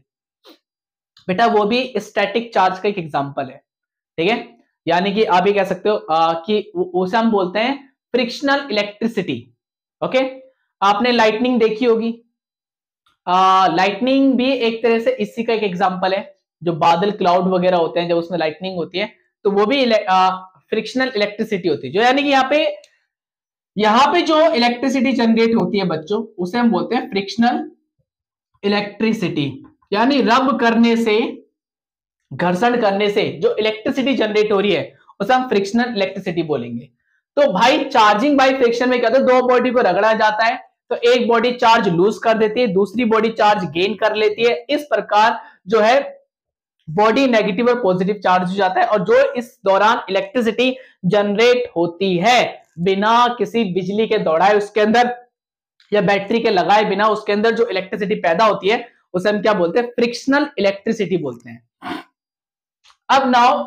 बेटा वो भी स्टैटिक चार्ज का एक एग्ज़ाम्पल है ठीक है? यानी कि आप ये कह सकते हो आ, कि उसे हम बोलते हैं फ्रिक्शनल इलेक्ट्रिसिटी ओके आपने लाइटनिंग देखी होगी। लाइटनिंग भी एक तरह से इसी का एक एग्ज़ाम्पल है जो बादल क्लाउड वगैरह होते हैं जब उसमें लाइटनिंग होती है तो वो भी फ्रिक्शनल इलेक्ट्रिसिटी होती है। जो यानी कि यहाँ पे यहाँ पे जो इलेक्ट्रिसिटी जनरेट होती है बच्चों, उसे हम बोलते हैं फ्रिक्शनल इलेक्ट्रिसिटी यानी रब करने से, घर्षण करने से जो इलेक्ट्रिसिटी जनरेट हो रही है, उसे हम फ्रिक्शनल इलेक्ट्रिसिटी बोलेंगे. तो भाई चार्जिंग बाई फ्रिक्शन में क्या होता है? दो बॉडी को रगड़ा जाता है तो एक बॉडी चार्ज लूज कर देती है, दूसरी बॉडी चार्ज गेन कर लेती है. इस प्रकार जो है बॉडी नेगेटिव और पॉजिटिव चार्ज हो जाता है और जो इस दौरान इलेक्ट्रिसिटी जनरेट होती है बिना किसी बिजली के दौड़ाए उसके अंदर या बैटरी के लगाए बिना उसके अंदर जो इलेक्ट्रिसिटी पैदा होती है, उसे हम क्या बोलते हैं? फ्रिक्शनल इलेक्ट्रिसिटी बोलते हैं। अब नाउ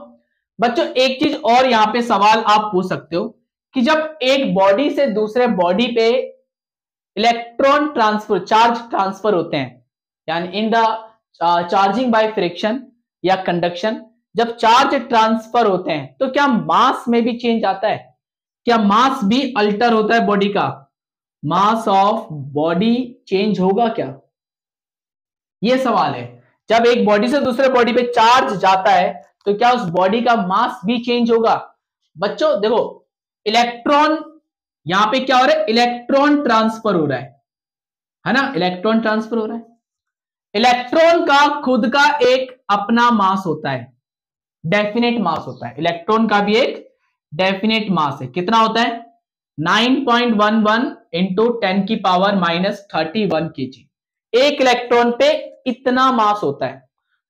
बच्चों, एक चीज़ और यहाँ पे सवाल आप पूछ सकते हो कि जब एक बॉडी से दूसरे बॉडी पे इलेक्ट्रॉन ट्रांसफ़र चार्ज ट्रांसफ़र होते हैं, यानी in the charging by friction या कंडक्शन जब चार्ज ट्रांसफ़र होते हैं तो क्या मास में भी चेंज आता है? क्या मास भी अल्टर होता है बॉडी का? मास ऑफ़ बॉडी चेंज होगा क्या? यह सवाल है। जब एक बॉडी से दूसरे बॉडी पे चार्ज जाता है तो क्या उस बॉडी का मास भी चेंज होगा? बच्चों, देखो इलेक्ट्रॉन यहाँ पे क्या हो रहा है? इलेक्ट्रॉन ट्रांसफ़र हो रहा है। है ना? इलेक्ट्रॉन ट्रांसफ़र हो रहा है। इलेक्ट्रॉन का खुद का एक अपना मास होता है। डेफिनेट मास होता है। इलेक्ट्रॉन का भी एक डेफिनेट मास है। कितना होता है? 9.11 point one one into ten की power minus thirty one K G एक इलेक्ट्रॉन पे इतना मास होता है।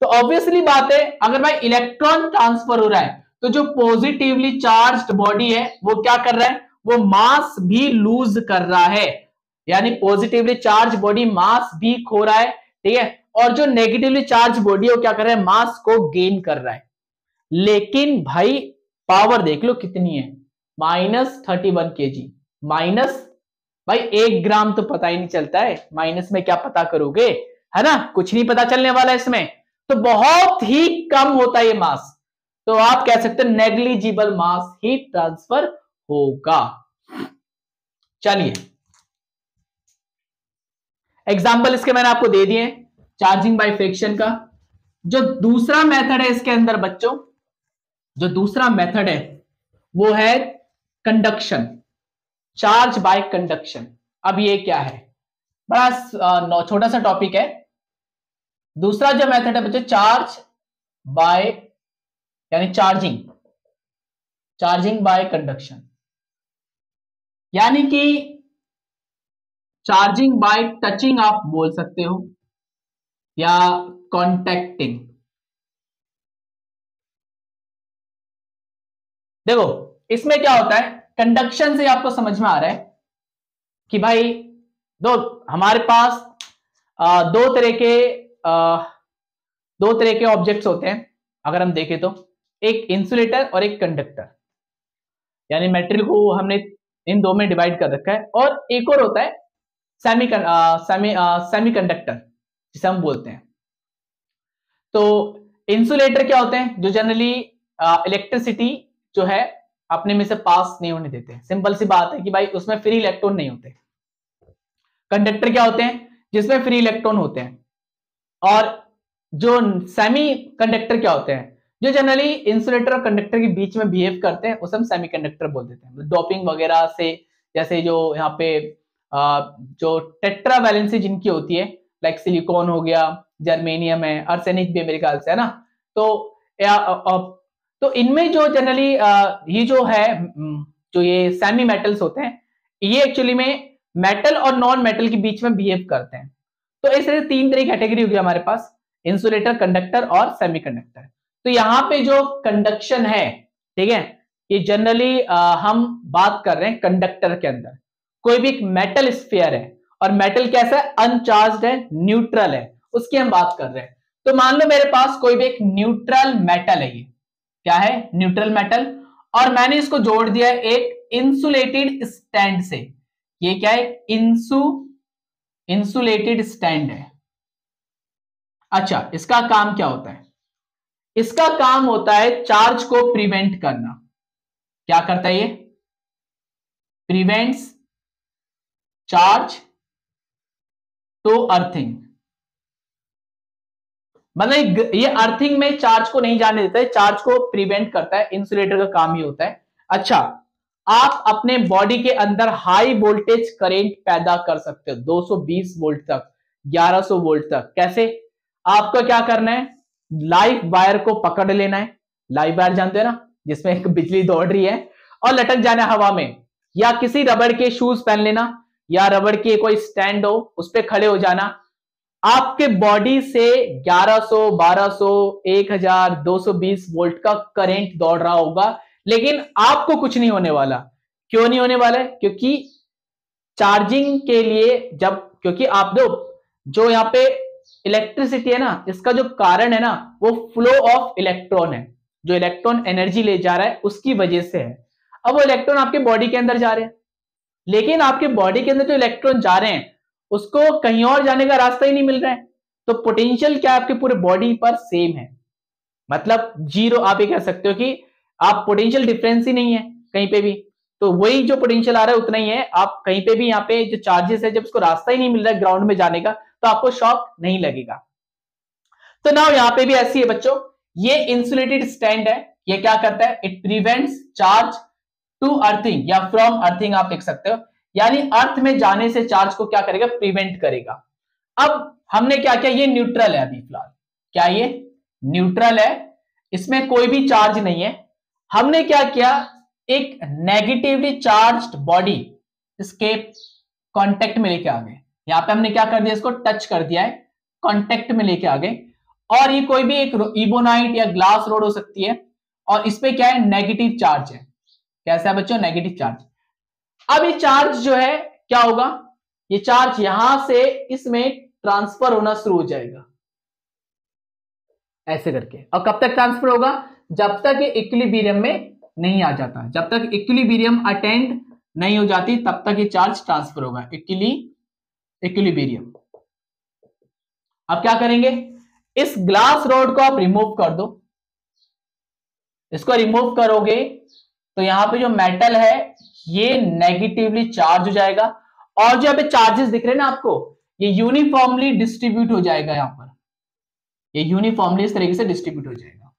तो ऑब्वियसली बात है, अगर भाई इलेक्ट्रॉन ट्रांसफ़र हो रहा है तो जो पॉजिटिवली चार्ज बॉडी है, वो क्या कर रहा है? वो मास भी लूज कर रहा है। यानी पॉजिटिवली चार्ज बॉडी मास भी खो रहा है, ठीक है? और जो नेगेटिवली चार्ज बॉडी है, वो क्या कर रहा है? मास को गेन कर रहा है। लेकिन भाई पावर देख लो कितनी है। माइनस थर्टी वन के जी माइनस, भाई एक ग्राम तो पता ही नहीं चलता है। माइनस में क्या पता करोगे? है ना? कुछ नहीं पता चलने वाला इसमें। तो बहुत ही कम होता है ये मास। तो आप कह सकते हैं नेग्लिजिबल मास ही ट्रांसफ़र होगा। चलिए। एग्ज़ाम्पल इसके मैंने आपको दे दिए चार्जिंग बाय फ्रिक्शन का। जो दूसरा मेथड है इसके अंदर बच्चों जो दूसरा मेथड है, वो है कंडक्शन चार्ज बाय कंडक्शन अब ये क्या है? बड़ा छोटा सा टॉपिक है। दूसरा जो मेथड है बच्चों चार्ज बाय यानी चार्जिंग चार्जिंग बाय कंडक्शन यानी कि चार्जिंग बाय टचिंग आप बोल सकते हो, या कॉन्टेक्टिंग देखो इसमें क्या होता है? कंडक्शन से आपको समझ में आ रहा है कि भाई दो हमारे पास आ, दो तरह के आ, दो तरह के ऑब्जेक्ट्स होते हैं अगर हम देखें तो। एक इंसुलेटर और एक कंडक्टर यानी मेटेरियल को हमने इन दो में डिवाइड कर रखा है। और एक और होता है सेमी सेमी सेमी कंडक्टर जिसे हम बोलते हैं। तो इंसुलेटर क्या होते हैं? जो जनरली इलेक्ट्रिसिटी जो है, अपने में से पास नहीं होने देते। सिंपल सी बात है कि भाई, उसमें फ्री इलेक्ट्रॉन नहीं होते। कंडक्टर क्या होते हैं? जिसमें फ्री इलेक्ट्रॉन होते हैं। और जो सेमी कंडक्टर क्या होते हैं? जो जनरली इंसुलेटर और कंडक्टर के बीच में बिहेव करते हैं, उसे हम सेमी कंडक्टर बोल देते हैं। डोपिंग वगैरह से, जैसे जो यहाँ पे जो टेट्रा वैलेंसी जिनकी होती है लाइक सिलिकॉन हो गया जर्मेनियम है अर्सेनिक भी मेरे ख्याल से, है ना? तो तो इनमें जो जनरली ये जो है जो ये सेमी मेटल्स होते हैं, ये एक्चुअली में मेटल और नॉन मेटल के बीच में बिहेव करते हैं। तो इस तरह तीन तरह कैटेगरी होगी हमारे पास इंसुलेटर कंडक्टर और सेमीकंडक्टर तो यहाँ पे जो कंडक्शन है, ठीक है, ये जनरली हम बात कर रहे हैं कंडक्टर के अंदर। कोई भी एक मेटल स्फेयर है, और मेटल कैसा है? अनचार्ज है न्यूट्रल है, उसकी हम बात कर रहे हैं। तो मान लो मेरे पास कोई भी एक न्यूट्रल मेटल है ये। क्या है? न्यूट्रल मेटल और मैंने इसको जोड़ दिया है एक इंसुलेटेड स्टैंड से। ये क्या है? इंसु इंसुलेटेड स्टैंड है। अच्छा इसका काम क्या होता है? इसका काम होता है चार्ज को प्रिवेंट करना। क्या करता है ये? प्रिवेंट्स चार्ज टू अर्थिंग मतलब ये अर्थिंग में चार्ज को नहीं जाने देता है चार्ज को प्रिवेंट करता है इंसुलेटर का काम ही होता है। अच्छा आप अपने बॉडी के अंदर हाई वोल्टेज करंट पैदा कर सकते हो 220 वोल्ट तक 1100 वोल्ट तक। कैसे? आपको क्या करना है? लाइव वायर को पकड़ लेना है। लाइव वायर जानते हो ना? जिसमें एक बिजली दौड़ रही है, और लटक जाना हवा में। या किसी रबड़ के शूज़ पहन लेना, या रबड़ के कोई स्टैंड हो, उस पर खड़े हो जाना। आपके बॉडी से 1100, 1200, 1000, 220 वोल्ट का करंट दौड़ रहा होगा। लेकिन आपको कुछ नहीं होने वाला। क्यों नहीं होने वाला है? क्योंकि चार्जिंग के लिए जब क्योंकि आप दो जो यहाँ पे इलेक्ट्रिसिटी है ना इसका जो कारण है ना वो फ्लो ऑफ़ इलेक्ट्रॉन है। जो इलेक्ट्रॉन एनर्जी ले जा रहा है उसकी वजह से है। अब वो इलेक्ट्रॉन आपके बॉडी के अंदर जा रहे हैं। लेकिन आपके बॉडी के अंदर जो इलेक्ट्रॉन जा रहे हैं उसको कहीं और जाने का रास्ता ही नहीं मिल रहा है। तो पोटेंशियल क्या आपके पूरे बॉडी पर सेम है। मतलब ज़ीरो आप ये कह सकते हो कि आप पोटेंशियल डिफरेंस ही नहीं है कहीं पे भी। तो वही जो पोटेंशियल आ रहा है उतना ही है। आप कहीं पे भी यहाँ पे जो चार्जेस है, जब उसको रास्ता ही नहीं मिल रहा है ग्राउंड में जाने का तो आपको शॉक नहीं लगेगा। तो ना यहाँ पे भी ऐसी है बच्चों, ये इंसुलेटेड स्टैंड है, ये क्या करता है? It prevents charge to earthing या फ्रॉम अर्थिंग आप लिख सकते हो। यानी अर्थ में जाने से चार्ज को क्या करेगा? प्रिवेंट करेगा। अब हमने क्या किया? ये न्यूट्रल है अभी फ़िलहाल। क्या ये? न्यूट्रल है। इसमें कोई भी चार्ज नहीं है। हमने क्या किया? एक नेगेटिवली चार्ज बॉडी इसके कांटेक्ट में लेके आ गए। यहाँ पे हमने क्या कर दिया? इसको टच कर दिया है। कॉन्टेक्ट में लेके आ गए। और ये कोई भी एक इबोनाइट या ग्लास रोड हो सकती है। और इस क्या है? नेगेटिव चार्ज है। कैसा है बच्चों? नेगेटिव चार्ज अब ये चार्ज जो है, क्या होगा? ये चार्ज यहाँ से इसमें ट्रांसफ़र होना शुरू हो जाएगा। ऐसे करके। और कब तक ट्रांसफ़र होगा? जब तक ये इक्विलिब्रियम में नहीं आ जाता। जब तक इक्विलिब्रियम अटेंड नहीं हो जाती, तब तक ये चार्ज ट्रांसफ़र होगा। इक्विली इक्विलिब्रियम अब क्या करेंगे? इस ग्लास रोड को आप रिमूव कर दो। इसको रिमूव करोगे तो यहाँ पे जो मेटल है ये नेगेटिवली चार्ज हो जाएगा। और जो यहाँ पे चार्जेस दिख रहे हैं ना आपको ये यूनिफॉर्मली डिस्ट्रीब्यूट हो जाएगा यहाँ पर। ये यूनिफॉर्मली इस तरीके से डिस्ट्रीब्यूट हो जाएगा।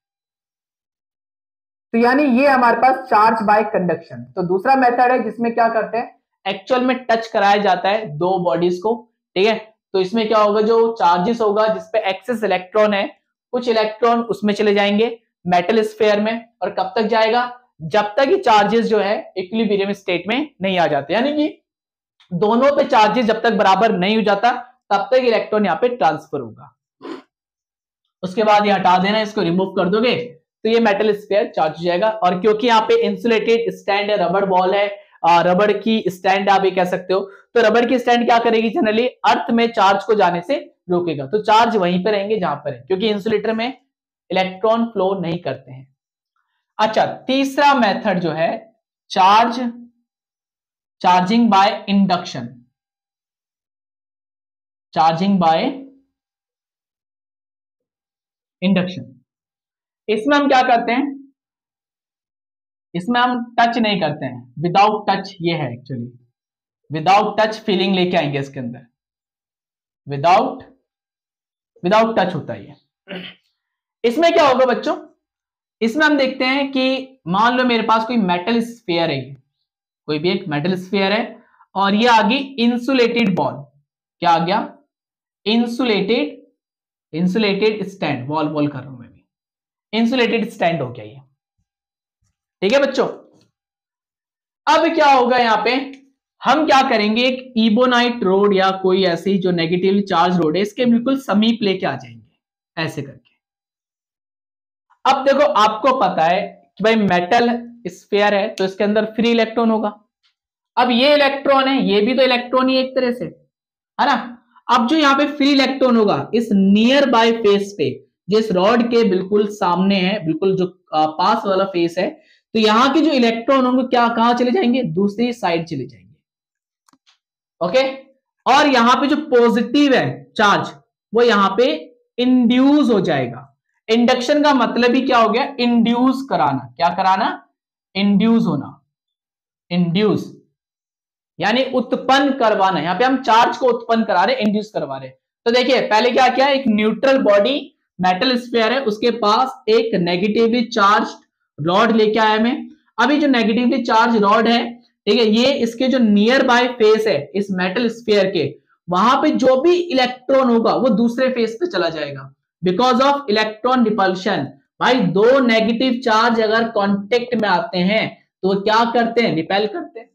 तो यानी ये हमारे पास चार्ज बाय कंडक्शन तो दूसरा मेथड है जिसमें क्या करते हैं? एक्चुअल में टच कराया जाता है दो बॉडीज को ठीक है? तो इसमें क्या होगा जो चार्जेस होगा जिसपे एक्सेस इलेक्ट्रॉन है कुछ इलेक्ट्रॉन उसमें चले जाएँगे मेटल स्फेयर में और कब तक जाएगा? जब तक ये चार्जेस जो है इक्विलिब्रियम स्टेट में नहीं आ जाते। यानी कि दोनों पे चार्जेस जब तक बराबर नहीं हो जाता, तब तक इलेक्ट्रॉन यहाँ पे ट्रांसफ़र होगा। उसके बाद ये हटा देना, इसको रिमूव कर दोगे तो ये मेटल स्पेयर चार्ज हो जाएगा। और क्योंकि यहाँ पे इंसुलेटेड स्टैंड है रबड़ बॉल है रबड़ की स्टैंड आप ये कह सकते हो तो रबड़ की स्टैंड क्या करेगी जनरली अर्थ में चार्ज को जाने से रोकेगा। तो चार्ज वहीं पर रहेंगे जहाँ पर है, क्योंकि इंसुलेटर में इलेक्ट्रॉन फ्लो नहीं करते हैं। अच्छा तीसरा मेथड जो है, charge, charging by induction. Charging by induction. इसमें हम क्या करते हैं? इसमें हम टच नहीं करते हैं। विदाउट टच ये है एक्चुअली विदाउट टच फीलिंग लेके आएँगे इसके अंदर। विदाउट विदाउट टच होता है इसमें क्या होगा बच्चों? इसमें हम देखते हैं कि मान लो मेरे पास कोई मेटल स्फेयर है, कोई भी एक मेटल स्फेयर है, और ये आ गई इंसुलेटेड बॉल क्या आ गया? Insulated insulated stand wall wall कर रहा हूँ मैं इंसुलेटेड स्टैंड हो गया ये. ठीक है बच्चों? अब क्या होगा यहाँ पे? हम क्या करेंगे? एक इबोनाइट रोड या कोई ऐसी जो नेगेटिवली चार्ज रोड है, इसके बिल्कुल समीप लेके आ जाएँगे. ऐसे करके. अब देखो, आपको पता है कि भाई मेटल स्पेयर है तो इसके अंदर फ्री इलेक्ट्रॉन होगा। अब ये इलेक्ट्रॉन है, ये भी तो इलेक्ट्रॉन ही एक तरह से, है ना? अब जो यहाँ पे फ्री इलेक्ट्रॉन होगा, इस नियर बाय फेस पे, जिस रॉड के बिल्कुल सामने है, बिल्कुल जो पास वाला फेस है तो यहाँ के जो इलेक्ट्रॉन होंगे, क्या, कहाँ चले जाएँगे? दूसरी साइड चले जाएँगे। ओके? और यहाँ पे जो पॉजिटिव है चार्ज वो यहाँ पे इंड्यूस हो जाएगा। इंडक्शन का मतलब ही क्या हो गया? इंड्यूस कराना। क्या कराना? इंड्यूस होना। इंड्यूस यानी उत्पन्न करवाना। यहाँ पे हम चार्ज को उत्पन्न करा रहे इंड्यूस करवा रहे। तो देखिए, पहले क्या किया? एक न्यूट्रल बॉडी मेटल स्पेयर है, उसके पास एक नेगेटिवली चार्ज रॉड लेके आया मैं अभी जो नेगेटिवली चार्ज रॉड है, ठीक है, ये इसके जो नियर बाय फेस है, इस मेटल स्पेयर के, वहाँ पे जो भी इलेक्ट्रॉन होगा, वो दूसरे फेस पे चला जाएगा। बिकॉज़ ऑफ़ इलेक्ट्रॉन रिपल्शन भाई, दो नेगेटिव चार्ज अगर कॉन्टेक्ट में आते हैं तो वो क्या करते हैं? रिपेल करते हैं।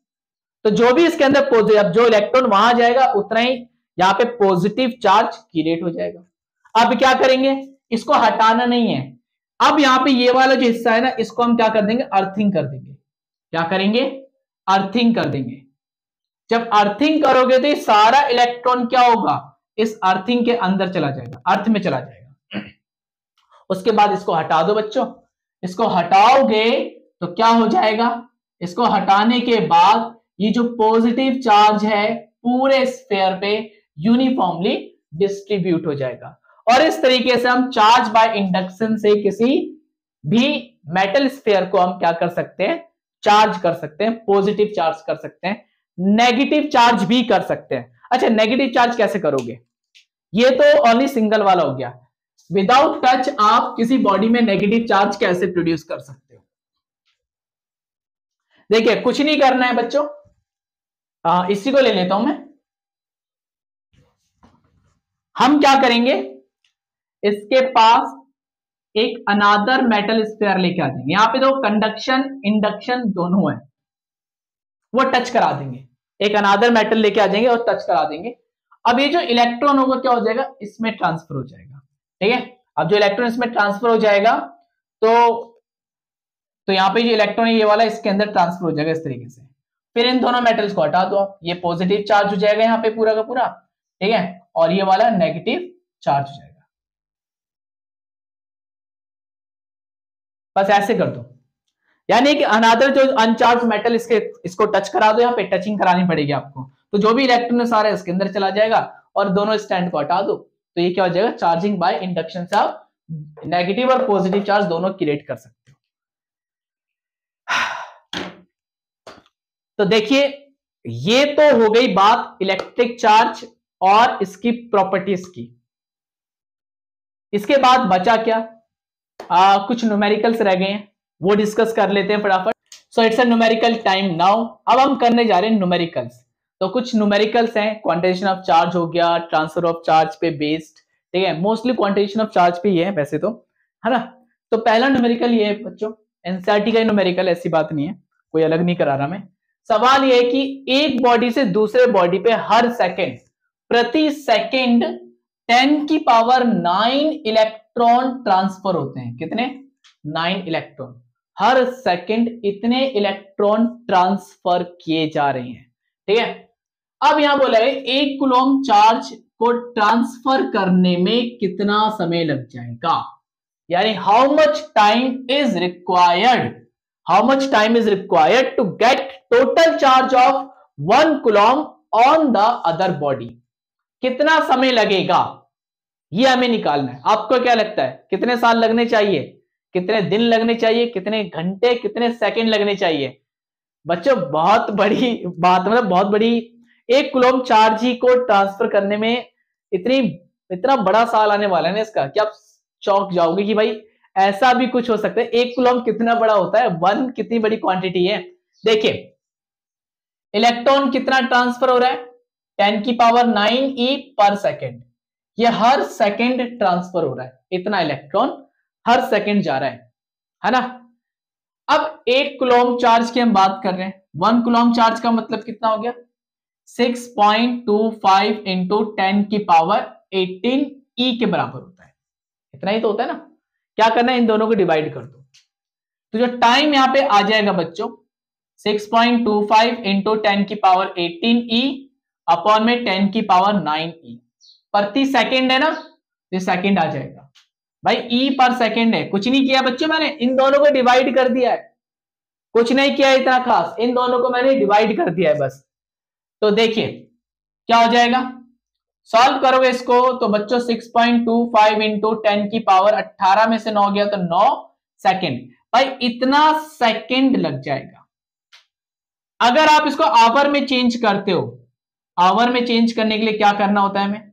तो जो भी इसके अंदर पॉजिटिव जो इलेक्ट्रॉन वहाँ जाएगा, उतना ही यहाँ पे पॉजिटिव चार्ज क्रिएट हो जाएगा। अब क्या करेंगे? इसको हटाना नहीं है। अब यहाँ पे ये वाला जो हिस्सा है ना, इसको हम क्या कर देंगे? अर्थिंग कर देंगे। क्या करेंगे? अर्थिंग कर देंगे। जब अर्थिंग करोगे तो ये सारा इलेक्ट्रॉन क्या होगा? इस अर्थिंग के अंदर चला जाएगा। अर्थ में चला जाएगा। उसके बाद इसको हटा दो बच्चों। इसको हटाओगे तो क्या हो जाएगा? इसको हटाने के बाद ये जो पॉजिटिव चार्ज है, पूरे स्पेयर पे यूनिफॉर्मली डिस्ट्रीब्यूट हो जाएगा। और इस तरीके से हम चार्ज बाय इंडक्शन से किसी भी मेटल स्पेयर को हम क्या कर सकते हैं? चार्ज कर सकते हैं पॉजिटिव चार्ज कर सकते हैं नेगेटिव चार्ज भी कर सकते हैं। अच्छा नेगेटिव चार्ज कैसे करोगे? ये तो ओनली सिंगल वाला हो गया। विदाउट टच आप किसी बॉडी में नेगेटिव चार्ज कैसे प्रोड्यूस कर सकते हो? देखिए, कुछ नहीं करना है बच्चों। इसी को ले लेता हूँ मैं। हम क्या करेंगे? इसके पास एक अनादर मेटल स्पेयर लेके आ जाएँगे। यहाँ पे तो कंडक्शन इंडक्शन दोनों है। वो टच करा देंगे। एक अनादर मेटल लेके आ जाएँगे और टच करा देंगे। अब ये जो इलेक्ट्रॉन होगा, क्या हो जाएगा? इसमें ट्रांसफ़र हो जाएगा। ठीक है? अब जो इलेक्ट्रॉन इसमें ट्रांसफ़र हो जाएगा तो तो यहाँ पे जो इलेक्ट्रॉन ये वाला इसके अंदर ट्रांसफ़र हो जाएगा इस तरीके से। फिर इन दोनों मेटल्स को हटा दो आप। ये पॉजिटिव चार्ज हो जाएगा यहाँ पे पूरा का पूरा, ठीक है? और ये वाला नेगेटिव चार्ज हो जाएगा। बस ऐसे कर दो। यानी कि अनादर जो अनचार्ज मेटल इसके, इसको टच करा दो, यहाँ पे टचिंग करानी पड़ेगी आपको। तो जो भी इलेक्ट्रॉन सारा इसके अंदर चला जाएगा, और दोनों स्टैंड को हटा दो। तो ये क्या हो जाएगा? चार्जिंग बाय इंडक्शन से आप नेगेटिव और पॉजिटिव चार्ज दोनों क्रिएट कर सकते हो। तो देखिए ये तो हो गई बात इलेक्ट्रिक चार्ज और इसकी प्रॉपर्टीज़ की। इसके बाद बचा क्या? आ, कुछ न्यूमेरिकल्स रह गए हैं वो डिस्कस कर लेते हैं फटाफट। So it's a numerical time now अब हम करने जा रहे हैं न्यूमेरिकल्स तो कुछ न्यूमेरिकल्स हैं क्वांटिटेशन ऑफ़ चार्ज हो गया ट्रांसफ़र ऑफ़ चार्ज पे बेस्ड ठीक है? मोस्टली क्वांटिटेशन ऑफ़ चार्ज पे ही है वैसे तो है ना? तो पहला न्यूमेरिकल ये है बच्चों एनसीआरटी का न्यूमेरिकल ऐसी बात नहीं है, कोई अलग नहीं करा रहा मैं। सवाल यह है कि एक बॉडी से दूसरे बॉडी पे हर सेकेंड प्रति सेकेंड टेन की पावर नाइन इलेक्ट्रॉन ट्रांसफ़र होते हैं। कितने? नाइन इलेक्ट्रॉन हर सेकंड इतने इलेक्ट्रॉन ट्रांसफ़र किए जा रहे हैं, ठीक है? अब यहाँ बोला है, एक कुलोम चार्ज को ट्रांसफ़र करने में कितना समय लग जाएगा? यानी how much time is required how much time is required to get total charge of one coulomb on the other body कितना समय लगेगा? ये हमें निकालना है। आपको क्या लगता है? कितने साल लगने चाहिए? कितने दिन लगने चाहिए? कितने घंटे? कितने सेकंड लगने चाहिए? बच्चों, बहुत बड़ी बात मतलब बहुत बड़ी एक कुलोम चार्ज ही को ट्रांसफ़र करने में इतनी, इतना बड़ा साल आने वाला है ना इसका कि आप चौक जाओगे कि भाई ऐसा भी कुछ हो सकता है। एक कुलोम कितना बड़ा होता है? वन कितनी बड़ी क्वांटिटी है? देखिए इलेक्ट्रॉन कितना ट्रांसफ़र हो रहा है? टेन की पावर नाइन ई पर सेकेंड ये हर सेकेंड ट्रांसफ़र हो रहा है। इतना इलेक्ट्रॉन हर सेकेंड जा रहा है। है ना? अब एक कुलोम चार्ज की हम बात कर रहे हैं। वन कुलोम चार्ज का मतलब कितना हो गया? 6.25 इंटू टेन की पावर 18 ई के बराबर होता है। इतना ही तो होता है ना? क्या करना है? इन दोनों को डिवाइड कर दो। तो जो टाइम यहाँ पे आ जाएगा बच्चों 6.25 point two five into ten की पावर 18 ई अपॉन में 10 की पावर 9 ई। प्रति सेकेंड है ना? ये सेकेंड आ जाएगा। भाई ई पर सेकेंड है। कुछ नहीं किया बच्चों मैंने। इन दोनों को डिवाइड कर दिया है। कुछ नहीं किया इतना खास। इन दोनों को मैंने डिवाइड कर दिया है बस। तो देखिए, क्या हो जाएगा? सॉल्व करोगे इसको तो बच्चों 6.25 point two five into ten की पावर 18 में से 9 गया तो 9 सेकेंड। भाई, इतना सेकेंड लग जाएगा। अगर आप इसको आवर में चेंज करते हो, आवर में चेंज करने के लिए क्या करना होता है हमें?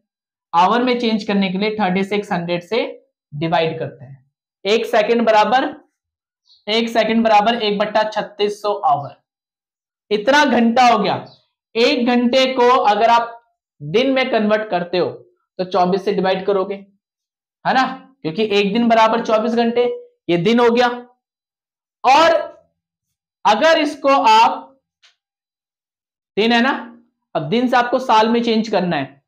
आवर में चेंज करने के लिए 3600 से डिवाइड करते हैं। एक सेकंड बराबर, एक सेकंड बराबर एक बट्टा छत्तीस सौ आवर। इतना घंटा हो गया। एक घंटे को अगर आप दिन में कन्वर्ट करते हो तो 24 से डिवाइड करोगे, है ना? क्योंकि एक दिन बराबर 24 घंटे, ये दिन हो गया। और अगर इसको आप, दिन है ना? अब दिन से आपको साल में चेंज करना है।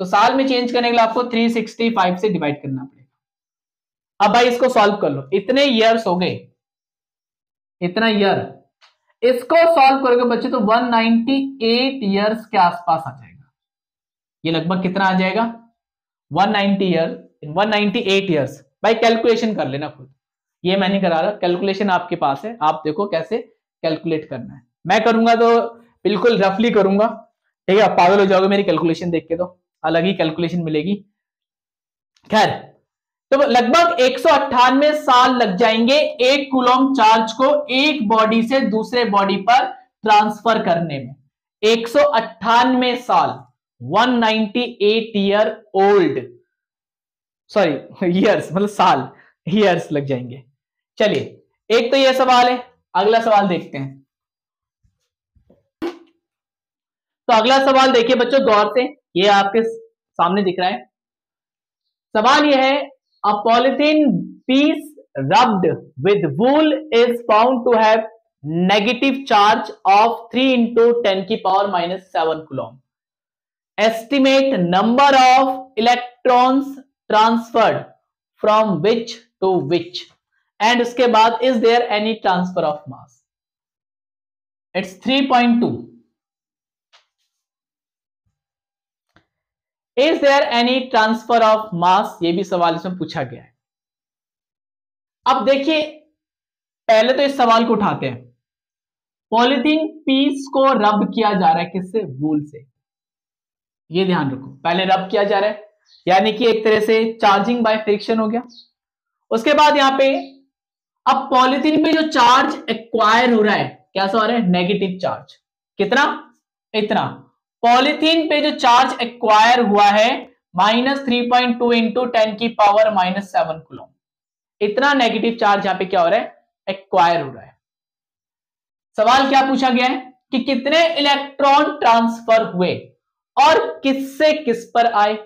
तो साल में चेंज करने के लिए आपको 365 से डिवाइड करना पड़ेगा। अब भाई इसको सॉल्व कर लो। इतने ईयर्स हो गए। इतना ईयर इसको सॉल्व करोगे बच्चे तो 198 ईयर्स के आसपास आ जाएगा। ये लगभग कितना आ जाएगा? 190 ईयर 198 ईयर्स भाई कैलकुलेशन कर लेना खुद। ये मैं नहीं करा रहा कैलकुलेशन आपके पास है। आप देखो कैसे कैलकुलेट करना है। मैं करूँगा तो बिल्कुल रफली करूँगा। ठीक है पागल हो जाओगे मेरी कैलकुलेशन देख के तो। अलग ही कैलकुलेशन मिलेगी। खैर तो लगभग एक सौ अट्ठानवे साल लग जाएँगे एक कुलोम चार्ज को एक बॉडी से दूसरे बॉडी पर ट्रांसफ़र करने में। एक सौ अट्ठानवे साल 198 ईयर ओल्ड, सॉरी ईयर्स मतलब साल ईयर्स लग जाएँगे। चलिए, एक तो यह सवाल है, अगला सवाल देखते हैं। तो अगला सवाल देखिए बच्चों, गौर से, ये आपके सामने दिख रहा है। सवाल यह है a polythene piece rubbed with wool is found to have negative charge of three into ten की power minus seven coulomb estimate number of electrons transferred from which to which and उसके बाद is there any transfer of mass it's 3.2 is there any transfer of mass ये भी सवाल इसमें पूछा गया है। अब देखिए, पहले तो इस सवाल को उठाते हैं। पॉलिथीन पीस को रब किया जा रहा है किससे? वूल से। ये ध्यान रखो। पहले रब किया जा रहा है। यानी कि एक तरह से चार्जिंग बाय फ्रिक्शन हो गया। उसके बाद यहाँ पे अब पॉलिथीन पे जो चार्ज एक्वायर हो रहा है कैसा हो रहा है? नेगेटिव चार्ज कितना? इतना। पॉलिथीन पे जो चार्ज एक्वायर हुआ है, minus three point two into ten की पावर माइनस सेवन कुलोम इतना नेगेटिव चार्ज यहाँ पे क्या हो रहा है? एक्वायर हो रहा है। सवाल क्या पूछा गया है? कि कितने इलेक्ट्रॉन ट्रांसफ़र हुए और किससे किस पर आए?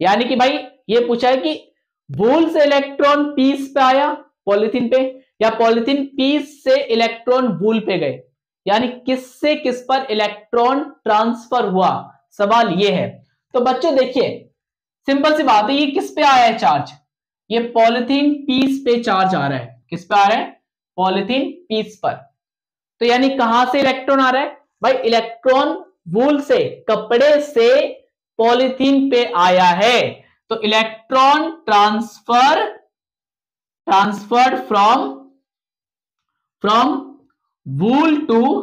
यानी कि भाई, ये पूछा है कि वूल से इलेक्ट्रॉन पीस पे आया पॉलिथीन पे, या पॉलिथीन पीस से इलेक्ट्रॉन वूल पे गए? यानी किससे किस पर इलेक्ट्रॉन ट्रांसफ़र हुआ? सवाल ये है। तो बच्चों देखिए सिंपल सी बात है, ये किस पे आया है चार्ज ये पॉलिथीन पीस पे चार्ज आ रहा है। किस पे आ रहा है? पॉलिथीन पीस पर। तो यानी कहाँ से इलेक्ट्रॉन आ रहा है? भाई इलेक्ट्रॉन वूल से, कपड़े से पॉलिथीन पे आया है। तो electron transfer transferred from from wool to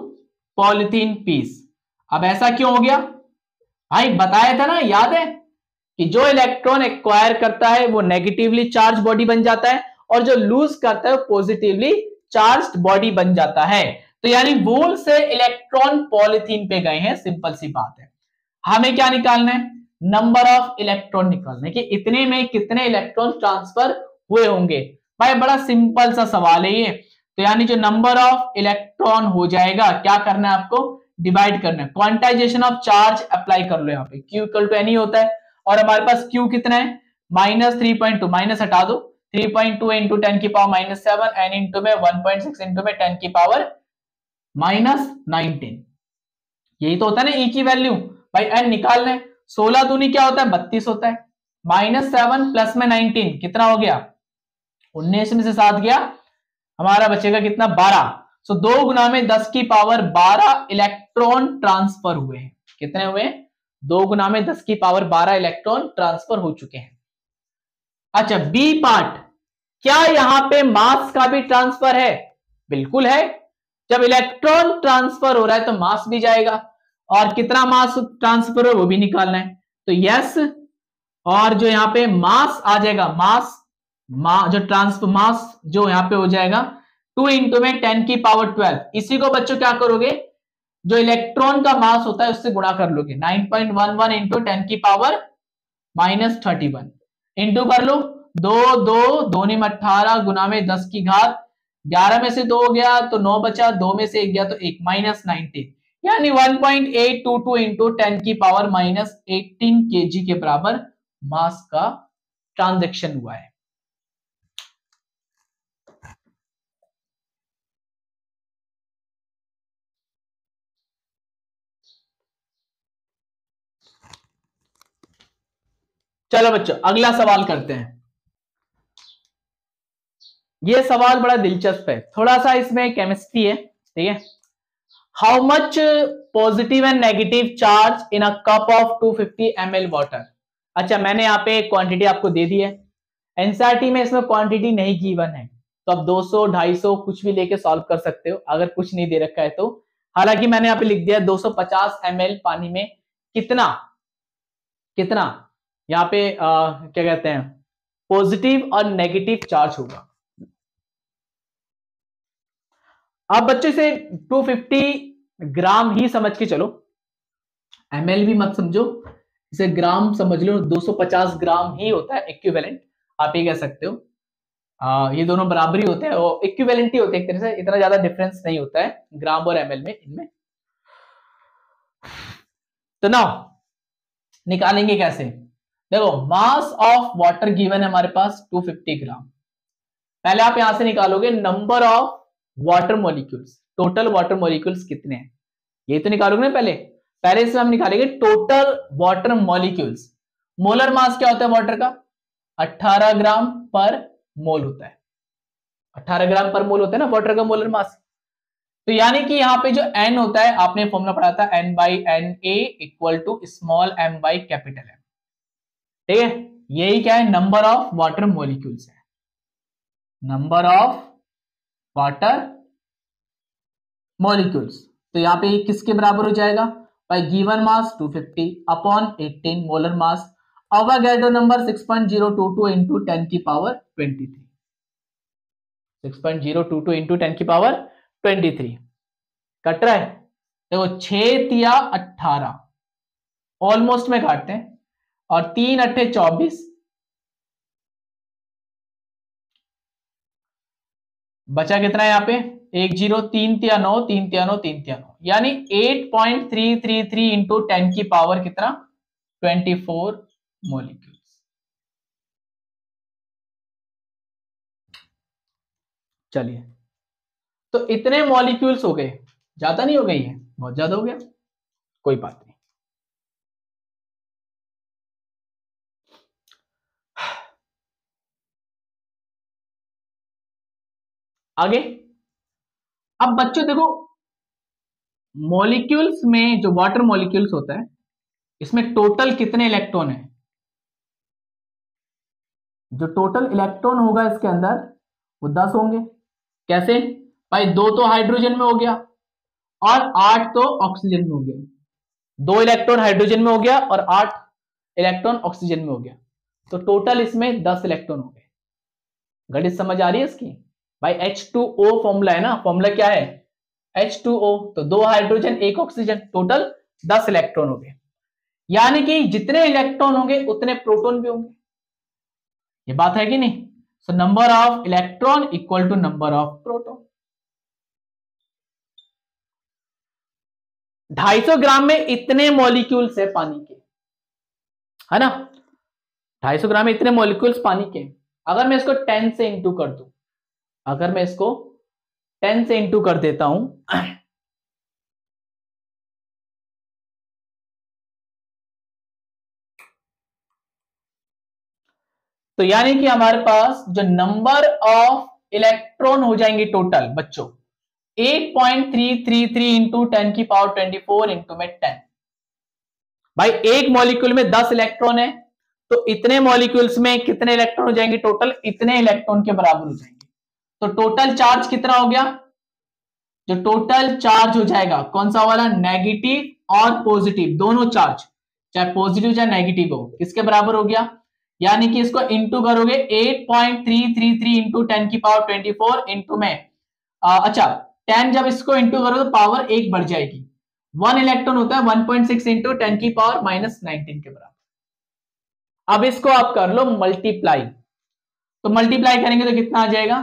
polythene piece अब ऐसा क्यों हो गया? भाई, बताया था ना, याद है? कि जो इलेक्ट्रॉन एक्वायर करता है, वो नेगेटिवली चार्ज बॉडी बन जाता है, और जो लूज करता है, वो पॉजिटिवली चार्ज बॉडी बन जाता है। तो यानी वूल से इलेक्ट्रॉन पॉलिथीन पे गए हैं सिंपल सी बात है। हमें क्या निकालना है? नंबर ऑफ़ इलेक्ट्रॉन निकालना कि इतने में कितने इलेक्ट्रॉन ट्रांसफ़र हुए होंगे। भाई, बड़ा सिंपल सा सवाल है ये। तो यानी जो नंबर ऑफ़ इलेक्ट्रॉन हो जाएगा, क्या करना है आपको? डिवाइड करना है। क्वांटाइजेशन ऑफ़ चार्ज अप्लाई कर लो यहाँ पे। क्यू इक्वल टू एनी होता है। और हमारे पास क्यू कितना है? Minus three point two minus हटा दो। Three point two into ten की power minus seven N into में वन पॉइंट सिक्स इंटू में टेन की पावर माइनस नाइनटीन यही तो होता है ना ई e की वैल्यू भाई एन निकालना है। सोलह दूनी क्या होता है? बत्तीस होता है। माइनस सेवन प्लस में नाइनटीन कितना हो गया? उन्नीस में से सात गया। हमारा बचेगा कितना? बारह। सो दो गुना में दस की पावर बारह इलेक्ट्रॉन ट्रांसफ़र हुए हैं। कितने हुए? दो गुना में दस की पावर बारह इलेक्ट्रॉन ट्रांसफ़र हो चुके हैं। अच्छा बी पार्ट क्या यहाँ पे मास का भी ट्रांसफ़र है? बिल्कुल है। जब इलेक्ट्रॉन ट्रांसफ़र हो रहा है तो मास भी जाएगा। और कितना मास ट्रांसफ़र हो वो भी निकालना है। तो यस और जो यहाँ पे मास आ जाएगा मास जो ट्रांसफ़र मास जो यहाँ पे हो जाएगा टू इंटू में टेन की पावर ट्वेल्व इसी को बच्चों क्या करोगे? जो इलेक्ट्रॉन का मास होता है उससे गुणा कर लोगे। Nine point one one into ten की power minus thirty one into कर लो। दो दो दो में अट्ठारह गुना में दस की घात। ग्यारह में से दो हो गया तो नौ बचा। दो में से एक गया तो एक माइनस नाइनटीन यानी one point eight two two into ten की power minus eighteen K G के बराबर मास का ट्रांजेक्शन हुआ है। चलो बच्चों, अगला सवाल करते हैं। ये सवाल बड़ा दिलचस्प है। थोड़ा सा इसमें केमिस्ट्री है, ठीक है? How much positive and negative charge in a cup of 250 fifty M L water अच्छा मैंने यहाँ पे क्वांटिटी आपको दे दी है। एनसीआरटी में इसमें क्वांटिटी नहीं गिवन है। तो आप 200 250 कुछ भी लेके सॉल्व कर सकते हो, अगर कुछ नहीं दे रखा है तो। हालाँकि मैंने यहाँ पे लिख दिया 250 ml पानी में कितना? कितना? यहाँ पे आ, क्या कहते हैं पॉजिटिव और नेगेटिव चार्ज होगा। अब बच्चे से 250 ग्राम ही समझ के चलो। एमएल भी मत समझो। इसे ग्राम समझ लो 250 ग्राम ही होता है इक्विवेलेंट आप ये कह सकते हो। आ, ये दोनों बराबर होते हैं और इक्विवेलेंट ही होते हैं एक तरह से इतना ज़्यादा डिफरेंस नहीं होता है ग्राम और एमएल में इनमें। तो ना निकालेंगे कैसे? देखो मास ऑफ़ वाटर गिवन है हमारे पास 250 ग्राम। पहले आप यहाँ से निकालोगे number of water molecules total water molecules कितने हैं? ये तो निकालोगे ना पहले? पहले से हम निकालेंगे total water molecules molar mass क्या होता है वाटर का? 18 ग्राम पर मोल होता है। 18 ग्राम पर मोल होता है ना वाटर का मोलर मास तो यानी कि यहाँ पे जो एन होता है, आपने फॉर्मूला पढ़ा था N by N A equal to small M by capital M ठीक है? यही क्या है? नंबर ऑफ़ वाटर मॉलिक्यूल्स है। नंबर ऑफ़ वाटर मॉलिक्यूल्स तो यहाँ पे किसके बराबर हो जाएगा? By given mass 250 upon 18 molar mass Avogadro number 6.022 into ten की पावर 23 6.022 इंटू टेन की पावर 23 कट रहा है? देखो छ तिया अट्ठारह। ऑलमोस्ट में काटते हैं। और तीन अट्ठे चौबीस। बचा कितना है यहाँ पे? एक ज़ीरो, तीन तिया नौ, तीन तिया नौ, तीन तिया नौ। यानी eight point three three three into ten की पावर कितना? ट्वेंटी फोर मोलिक्यूल्स चलिए। तो इतने मॉलिक्यूल्स हो गए। ज़्यादा नहीं हो गई है? बहुत ज़्यादा हो गया। कोई बात नहीं। आगे। अब बच्चों, देखो मॉलिक्यूल्स में जो वाटर मॉलिक्यूल्स होता है, इसमें टोटल कितने इलेक्ट्रॉन है? जो टोटल इलेक्ट्रॉन होगा इसके अंदर, वो दस होंगे। कैसे? भाई, दो तो हाइड्रोजन में हो गया और आठ तो ऑक्सीजन में हो गया। दो इलेक्ट्रॉन हाइड्रोजन में हो गया और आठ इलेक्ट्रॉन ऑक्सीजन में हो गया। तो टोटल इसमें दस इलेक्ट्रॉन हो गए। गणित समझ आ रही है इसकी? भाई H2O फॉर्मूला है ना? फॉर्मूला क्या है? H2O तो दो हाइड्रोजन एक ऑक्सीजन टोटल दस इलेक्ट्रॉन हो गए। यानी कि जितने इलेक्ट्रॉन होंगे, उतने प्रोटॉन भी होंगे। ये बात है कि नहीं? So number of electron equal to number of proton 250 gram में इतने मॉलिक्यूल्स है पानी के। है ना? 250 ग्राम में इतने मॉलिक्यूल्स पानी के। अगर मैं इसको 10 से इंटू कर दू अगर मैं इसको 10 से इंटू कर देता हूँ तो यानी कि हमारे पास जो नंबर ऑफ़ इलेक्ट्रॉन हो जाएँगे टोटल बच्चों 8.333 पॉइंट इंटू टेन की पावर 24 इंटू में टेन भाई, एक मॉलिक्यूल में 10 इलेक्ट्रॉन है तो इतने मॉलिक्यूल्स में कितने इलेक्ट्रॉन हो जाएँगे टोटल इतने इलेक्ट्रॉन के बराबर हो जाएँगे। तो टोटल चार्ज कितना हो गया? जो टोटल चार्ज हो जाएगा कौन सा वाला? नेगेटिव और पॉजिटिव दोनों चार्ज चाहे पॉजिटिव चाहे नेगेटिव हो। किसके बराबर हो गया? यानी कि इसको इंटू करोगे 8.333 point three three three into ten की पावर 24 इंटू में। आ, अच्छा 10 जब इसको इंटू करो तो पावर एक बढ़ जाएगी। वन इलेक्ट्रॉन होता है 1.6 पॉइंट सिक्स इंटू टेन की पावर माइनस नाइनटीन के बराबर। अब इसको आप कर लो मल्टीप्लाई तो मल्टीप्लाई करेंगे तो कितना आ जाएगा?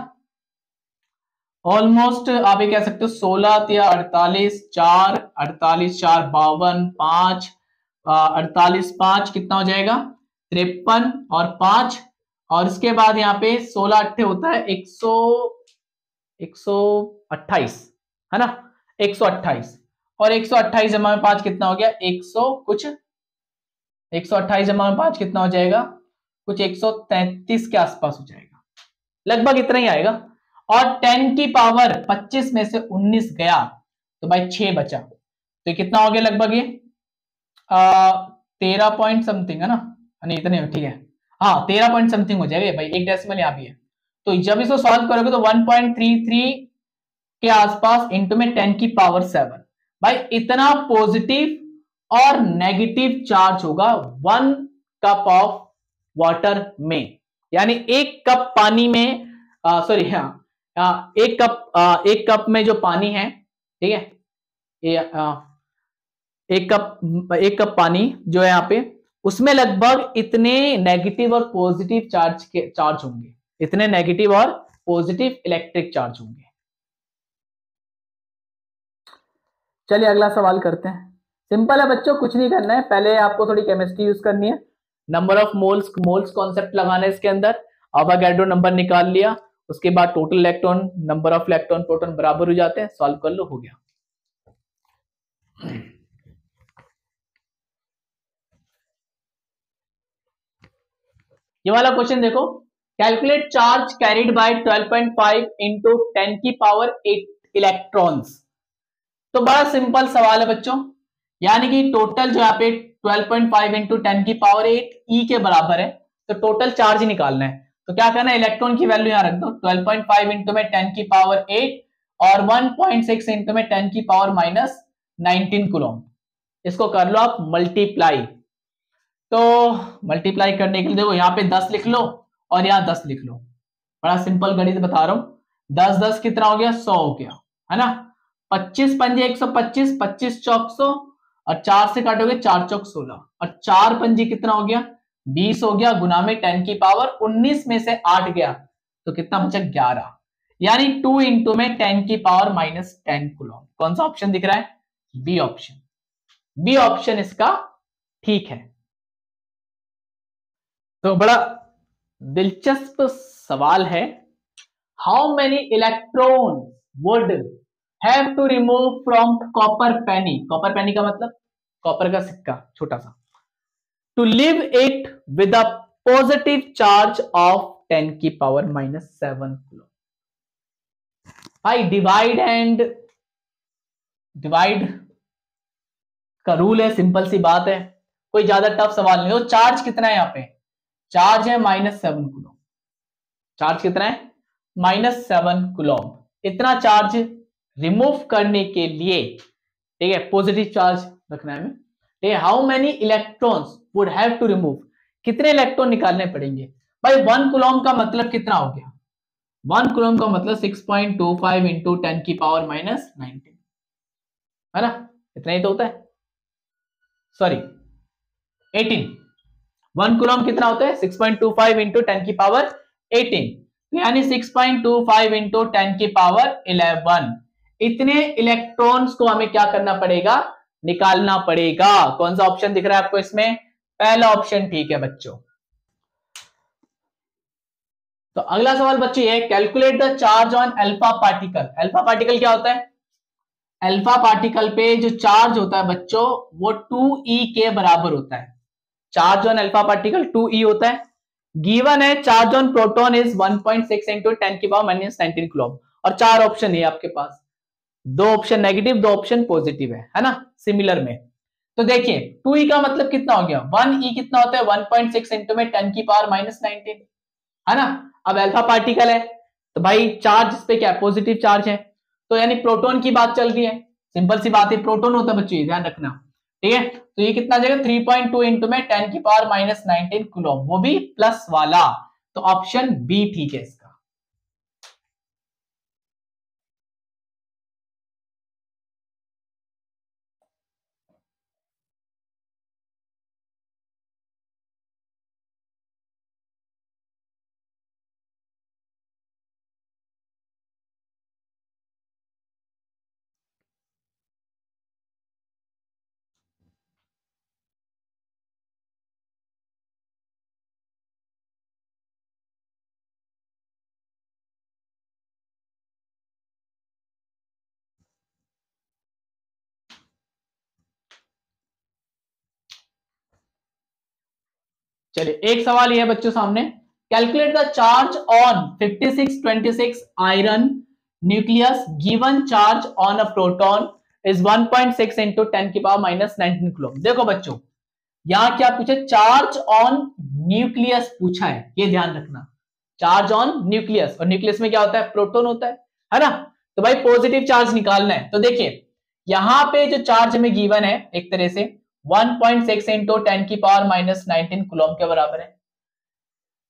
ऑलमोस्ट आप ये कह सकते हो, सोलह या अड़तालीस, चार अड़तालीस, चार, बावन, पाँच अड़तालीस, पाँच, कितना हो जाएगा? तिरपन और पाँच। और इसके बाद यहाँ पे सोलह अट्ठे होता है, एक सौ एक सौ है ना? एक सौ अट्ठाईस। और एक सौ अट्ठाईस जमा में पाँच कितना हो गया? एक सौ कुछ। एक सौ अट्ठाईस जमा में पाँच कितना हो जाएगा? कुछ एक सौ तैतीस के आसपास हो जाएगा। लगभग इतना ही आएगा। और टेन की पावर पच्चीस में से उन्नीस गया तो भाई छह बचा। तो कितना हो गया लगभग ये? तेरह पॉइंट समथिंग है ना? नहीं इतने ठीक है। हाँ तेरह पॉइंट समथिंग हो जाएगा भाई, एक डेसिमल यहाँ भी है। तो जब इसको सॉल्व करोगे तो 1.33 के आसपास इंटू में 10 की पावर 7 भाई, इतना पॉजिटिव और नेगेटिव चार्ज होगा वन कप ऑफ़ वाटर में। यानी एक कप पानी में सॉरी हाँ एक कप आ, एक कप में जो पानी है ठीक है? एक कप एक कप पानी जो है यहाँ पे उसमें लगभग इतने नेगेटिव और पॉजिटिव चार्ज के चार्ज होंगे। इतने नेगेटिव और पॉजिटिव इलेक्ट्रिक चार्ज होंगे। चलिए अगला सवाल करते हैं। सिंपल है बच्चों कुछ नहीं करना है। पहले आपको थोड़ी केमिस्ट्री यूज़ करनी है। Number of moles moles concept लगाना है इसके अंदर। आवागैड्रो नंबर निकाल लिया। उसके बाद total electron number of electron proton बराबर हो जाते हैं सॉल्व कर लो, हो गया। ये वाला क्वेश्चन देखो। Calculate charge carried by 12.5 point into ten की पावर एट इलेक्ट्रॉन्स तो बड़ा सिंपल सवाल है बच्चों। यानी कि टोटल जो यहाँ पे 12.5 पॉइंट फाइव इंटू टेन की पावर एट ई के बराबर है तो टोटल चार्ज निकालना है। तो क्या करना है? इलेक्ट्रॉन की वैल्यू यहाँ रख दो। 12.5 पॉइंट फाइव इंटू में टेन की पावर एट और 1.6 पॉइंट सिक्स इंटू में टेन की पावर माइनस नाइनटीन कुलोम इसको कर लो आप मल्टीप्लाई तो मल्टीप्लाई करने के लिए देखो, यहाँ पे दस लिख लो और यहाँ दस लिख लो। बड़ा सिंपल गणित बता रहा हूँ। दस दस कितना हो गया? सौ हो गया, है ना? पच्चीस पंजे एक सौ पच्चीस पच्चीस चौक सौ और चार से काटोगे चार चौक सोलह। और चार पंजे कितना हो गया? बीस हो गया, गुना में टेन की पावर, उन्नीस में से आठ गया तो कितना बचा ग्यारह। यानी टू इंटू में टेन की पावर माइनस टेन कुलॉम कौन सा ऑप्शन दिख रहा है? बी ऑप्शन बी ऑप्शन इसका ठीक है। तो बड़ा दिलचस्प सवाल है how many electron would have to remove from copper penny copper penny का मतलब? कॉपर का सिक्का, छोटा सा। To leave it with a positive charge of ten की पावर माइनस सेवन किलो भाई डिवाइड एंड डिवाइड का रूल है सिंपल सी बात है। कोई ज़्यादा टफ सवाल नहीं हो। चार्ज कितना है यहाँ पे? चार्ज है माइनस सेवन कुलोम चार्ज कितना है? माइनस सेवन कुलोम इतना चार्ज रिमूव करने के लिए, ठीक है पॉजिटिव चार्ज रखना है ठीक है how many electrons would have to remove कितने इलेक्ट्रॉन निकालने पड़ेंगे? भाई वन कुलोम का मतलब कितना हो गया? वन कुलोम का मतलब six point two five into ten की पावर माइनस नाइनटीन है ना? इतना ही तो होता है। सॉरी एटीन वन कुलोम कितना होता है? Six point two five into ten की पावर एटीन यानी six point two five into ten की पावर इलेवन इतने इलेक्ट्रॉन्स को हमें क्या करना पड़ेगा? निकालना पड़ेगा। कौन सा ऑप्शन दिख रहा है आपको इसमें? पहला ऑप्शन ठीक है बच्चों। तो अगला सवाल बच्चों ये calculate the charge on alpha particle alpha particle क्या होता है? अल्फ़ा पार्टिकल पे जो चार्ज होता है बच्चों, वो टू ई e के बराबर होता है। Charge on alpha particle two e होता है। गिवन है charge on proton is 1.6 point six into ten की पावर माइनस नाइनटीन किलो और चार ऑप्शन है आपके पास। दो ऑप्शन नेगेटिव दो ऑप्शन पॉजिटिव है है ना? सिमिलर में। तो देखिए टू ई e का मतलब कितना हो गया? वन ई e कितना होता है? वन पॉइंट सिक्स इंटू में टेन की पावर माइनस नाइनटीन है ना? अब अल्फ़ा पार्टिकल है। तो भाई चार्ज इस पे क्या है? पॉजिटिव चार्ज है। तो यानी प्रोटोन की बात चल रही है। सिंपल सी बात है प्रोटोन होता है बच्चे ध्यान रखना। ठीक है? तो ये कितना जाएगा? थ्री पॉइंट टू इंटू में टेन की पावर माइनस नाइनटीन कुलोम वो भी प्लस वाला। तो ऑप्शन बी ठीक है चलिए, एक सवाल यह है बच्चों सामने। Calculate the charge on 5626 iron nucleus given charge on a proton is 1.6 point six into ten की पावर माइनस नाइनटीन किलो देखो बच्चों, यहाँ क्या पूछे चार्ज ऑन न्यूक्लियस पूछा है, ये ध्यान रखना। चार्ज ऑन न्यूक्लियस और न्यूक्लियस में क्या होता है? प्रोटोन होता है है ना? तो भाई पॉजिटिव चार्ज निकालना है। तो देखिए, यहाँ पे जो चार्ज हमें गिवन है, एक तरह से 1.6 पॉइंट सिक्स इंटू टेन की पावर माइनस नाइनटीन कुलोम के बराबर है।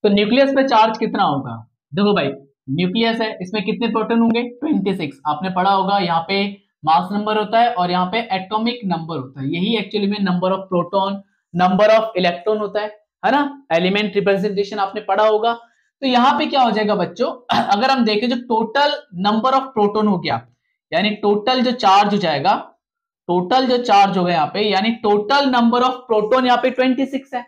तो न्यूक्लियस पे चार्ज कितना होगा? देखो भाई, न्यूक्लियस है, इसमें कितने प्रोटॉन होंगे? 26 आपने पढ़ा होगा, यहाँ पे मास नंबर होता है और यहाँ पे एटॉमिक नंबर होता है। यही एक्चुअली में number of proton, number of electron होता है है ना? एलिमेंट रिप्रेजेंटेशन आपने पढ़ा होगा। तो यहाँ पे क्या हो जाएगा बच्चों? अगर हम देखें जो टोटल नंबर ऑफ़ प्रोटोन हो गया, यानी टोटल जो चार्ज हो जाएगा टोटल जो चार्ज हो गया यहाँ पे, यानी टोटल नंबर ऑफ़ प्रोटोन यहाँ पे 26 है।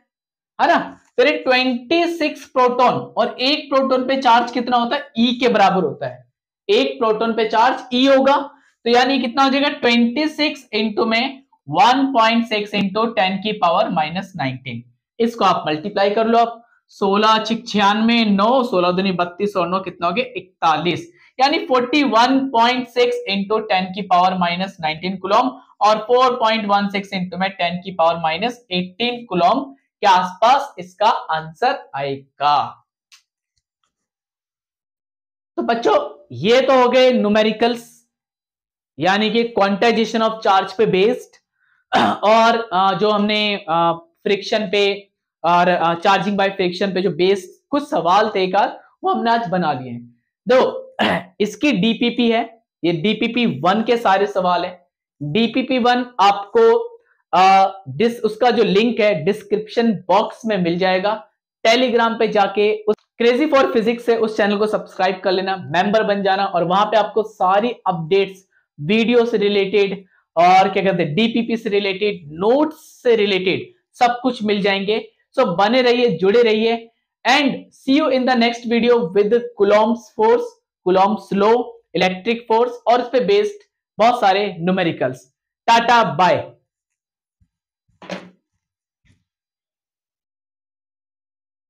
है ना? तो ये 26 प्रोटोन और एक प्रोटोन पे चार्ज कितना होता है? ई e के बराबर होता है। एक प्रोटोन पे चार्ज ई e होगा तो यानी कितना हो जाएगा? 26 सिक्स इंटू में 1.6 पॉइंट सिक्स इंटू टेन की पावर माइनस नाइनटीन इसको आप मल्टीप्लाई कर लो आप। सोलह छियानवे, नौ, सोलह दुनी बत्तीस और नौ कितना हो गया? इकतालीस। यानी 41.6 इंटू टेन की पावर माइनस नाइनटीन कुलोम और 4.16 इंटू में टेन की पावर माइनस एटीन कुलोम के आसपास इसका आंसर आएगा। तो बच्चों, ये तो हो गए न्यूमेरिकल्स यानी कि क्वांटाइजेशन ऑफ़ चार्ज पे बेस्ड और जो हमने फ्रिक्शन पे, और चार्जिंग बाय फ्रिक्शन पे जो बेस्ड कुछ सवाल थे वो हमने आज बना लिए हैं। दो इसकी डीपीपी है। ये डीपीपी वन के सारे सवाल है। डीपीपी वन आपको आ, डिस उसका जो लिंक है डिस्क्रिप्शन बॉक्स में मिल जाएगा। टेलीग्राम पे जाके उस क्रेजी फॉर फिजिक्स से उस चैनल को सब्सक्राइब कर लेना मेंबर बन जाना और वहाँ पे आपको सारी अपडेट्स वीडियो से रिलेटेड और क्या कहते हैं डीपीपी से रिलेटेड नोट्स से रिलेटेड सब कुछ मिल जाएँगे। सो बने रहिए जुड़े रहिए। and see you in the next video with Coulomb's force Coulomb's law electric force और इस पे बेस्ड बहुत सारे न्यूमेरिकल्स टाटा बाय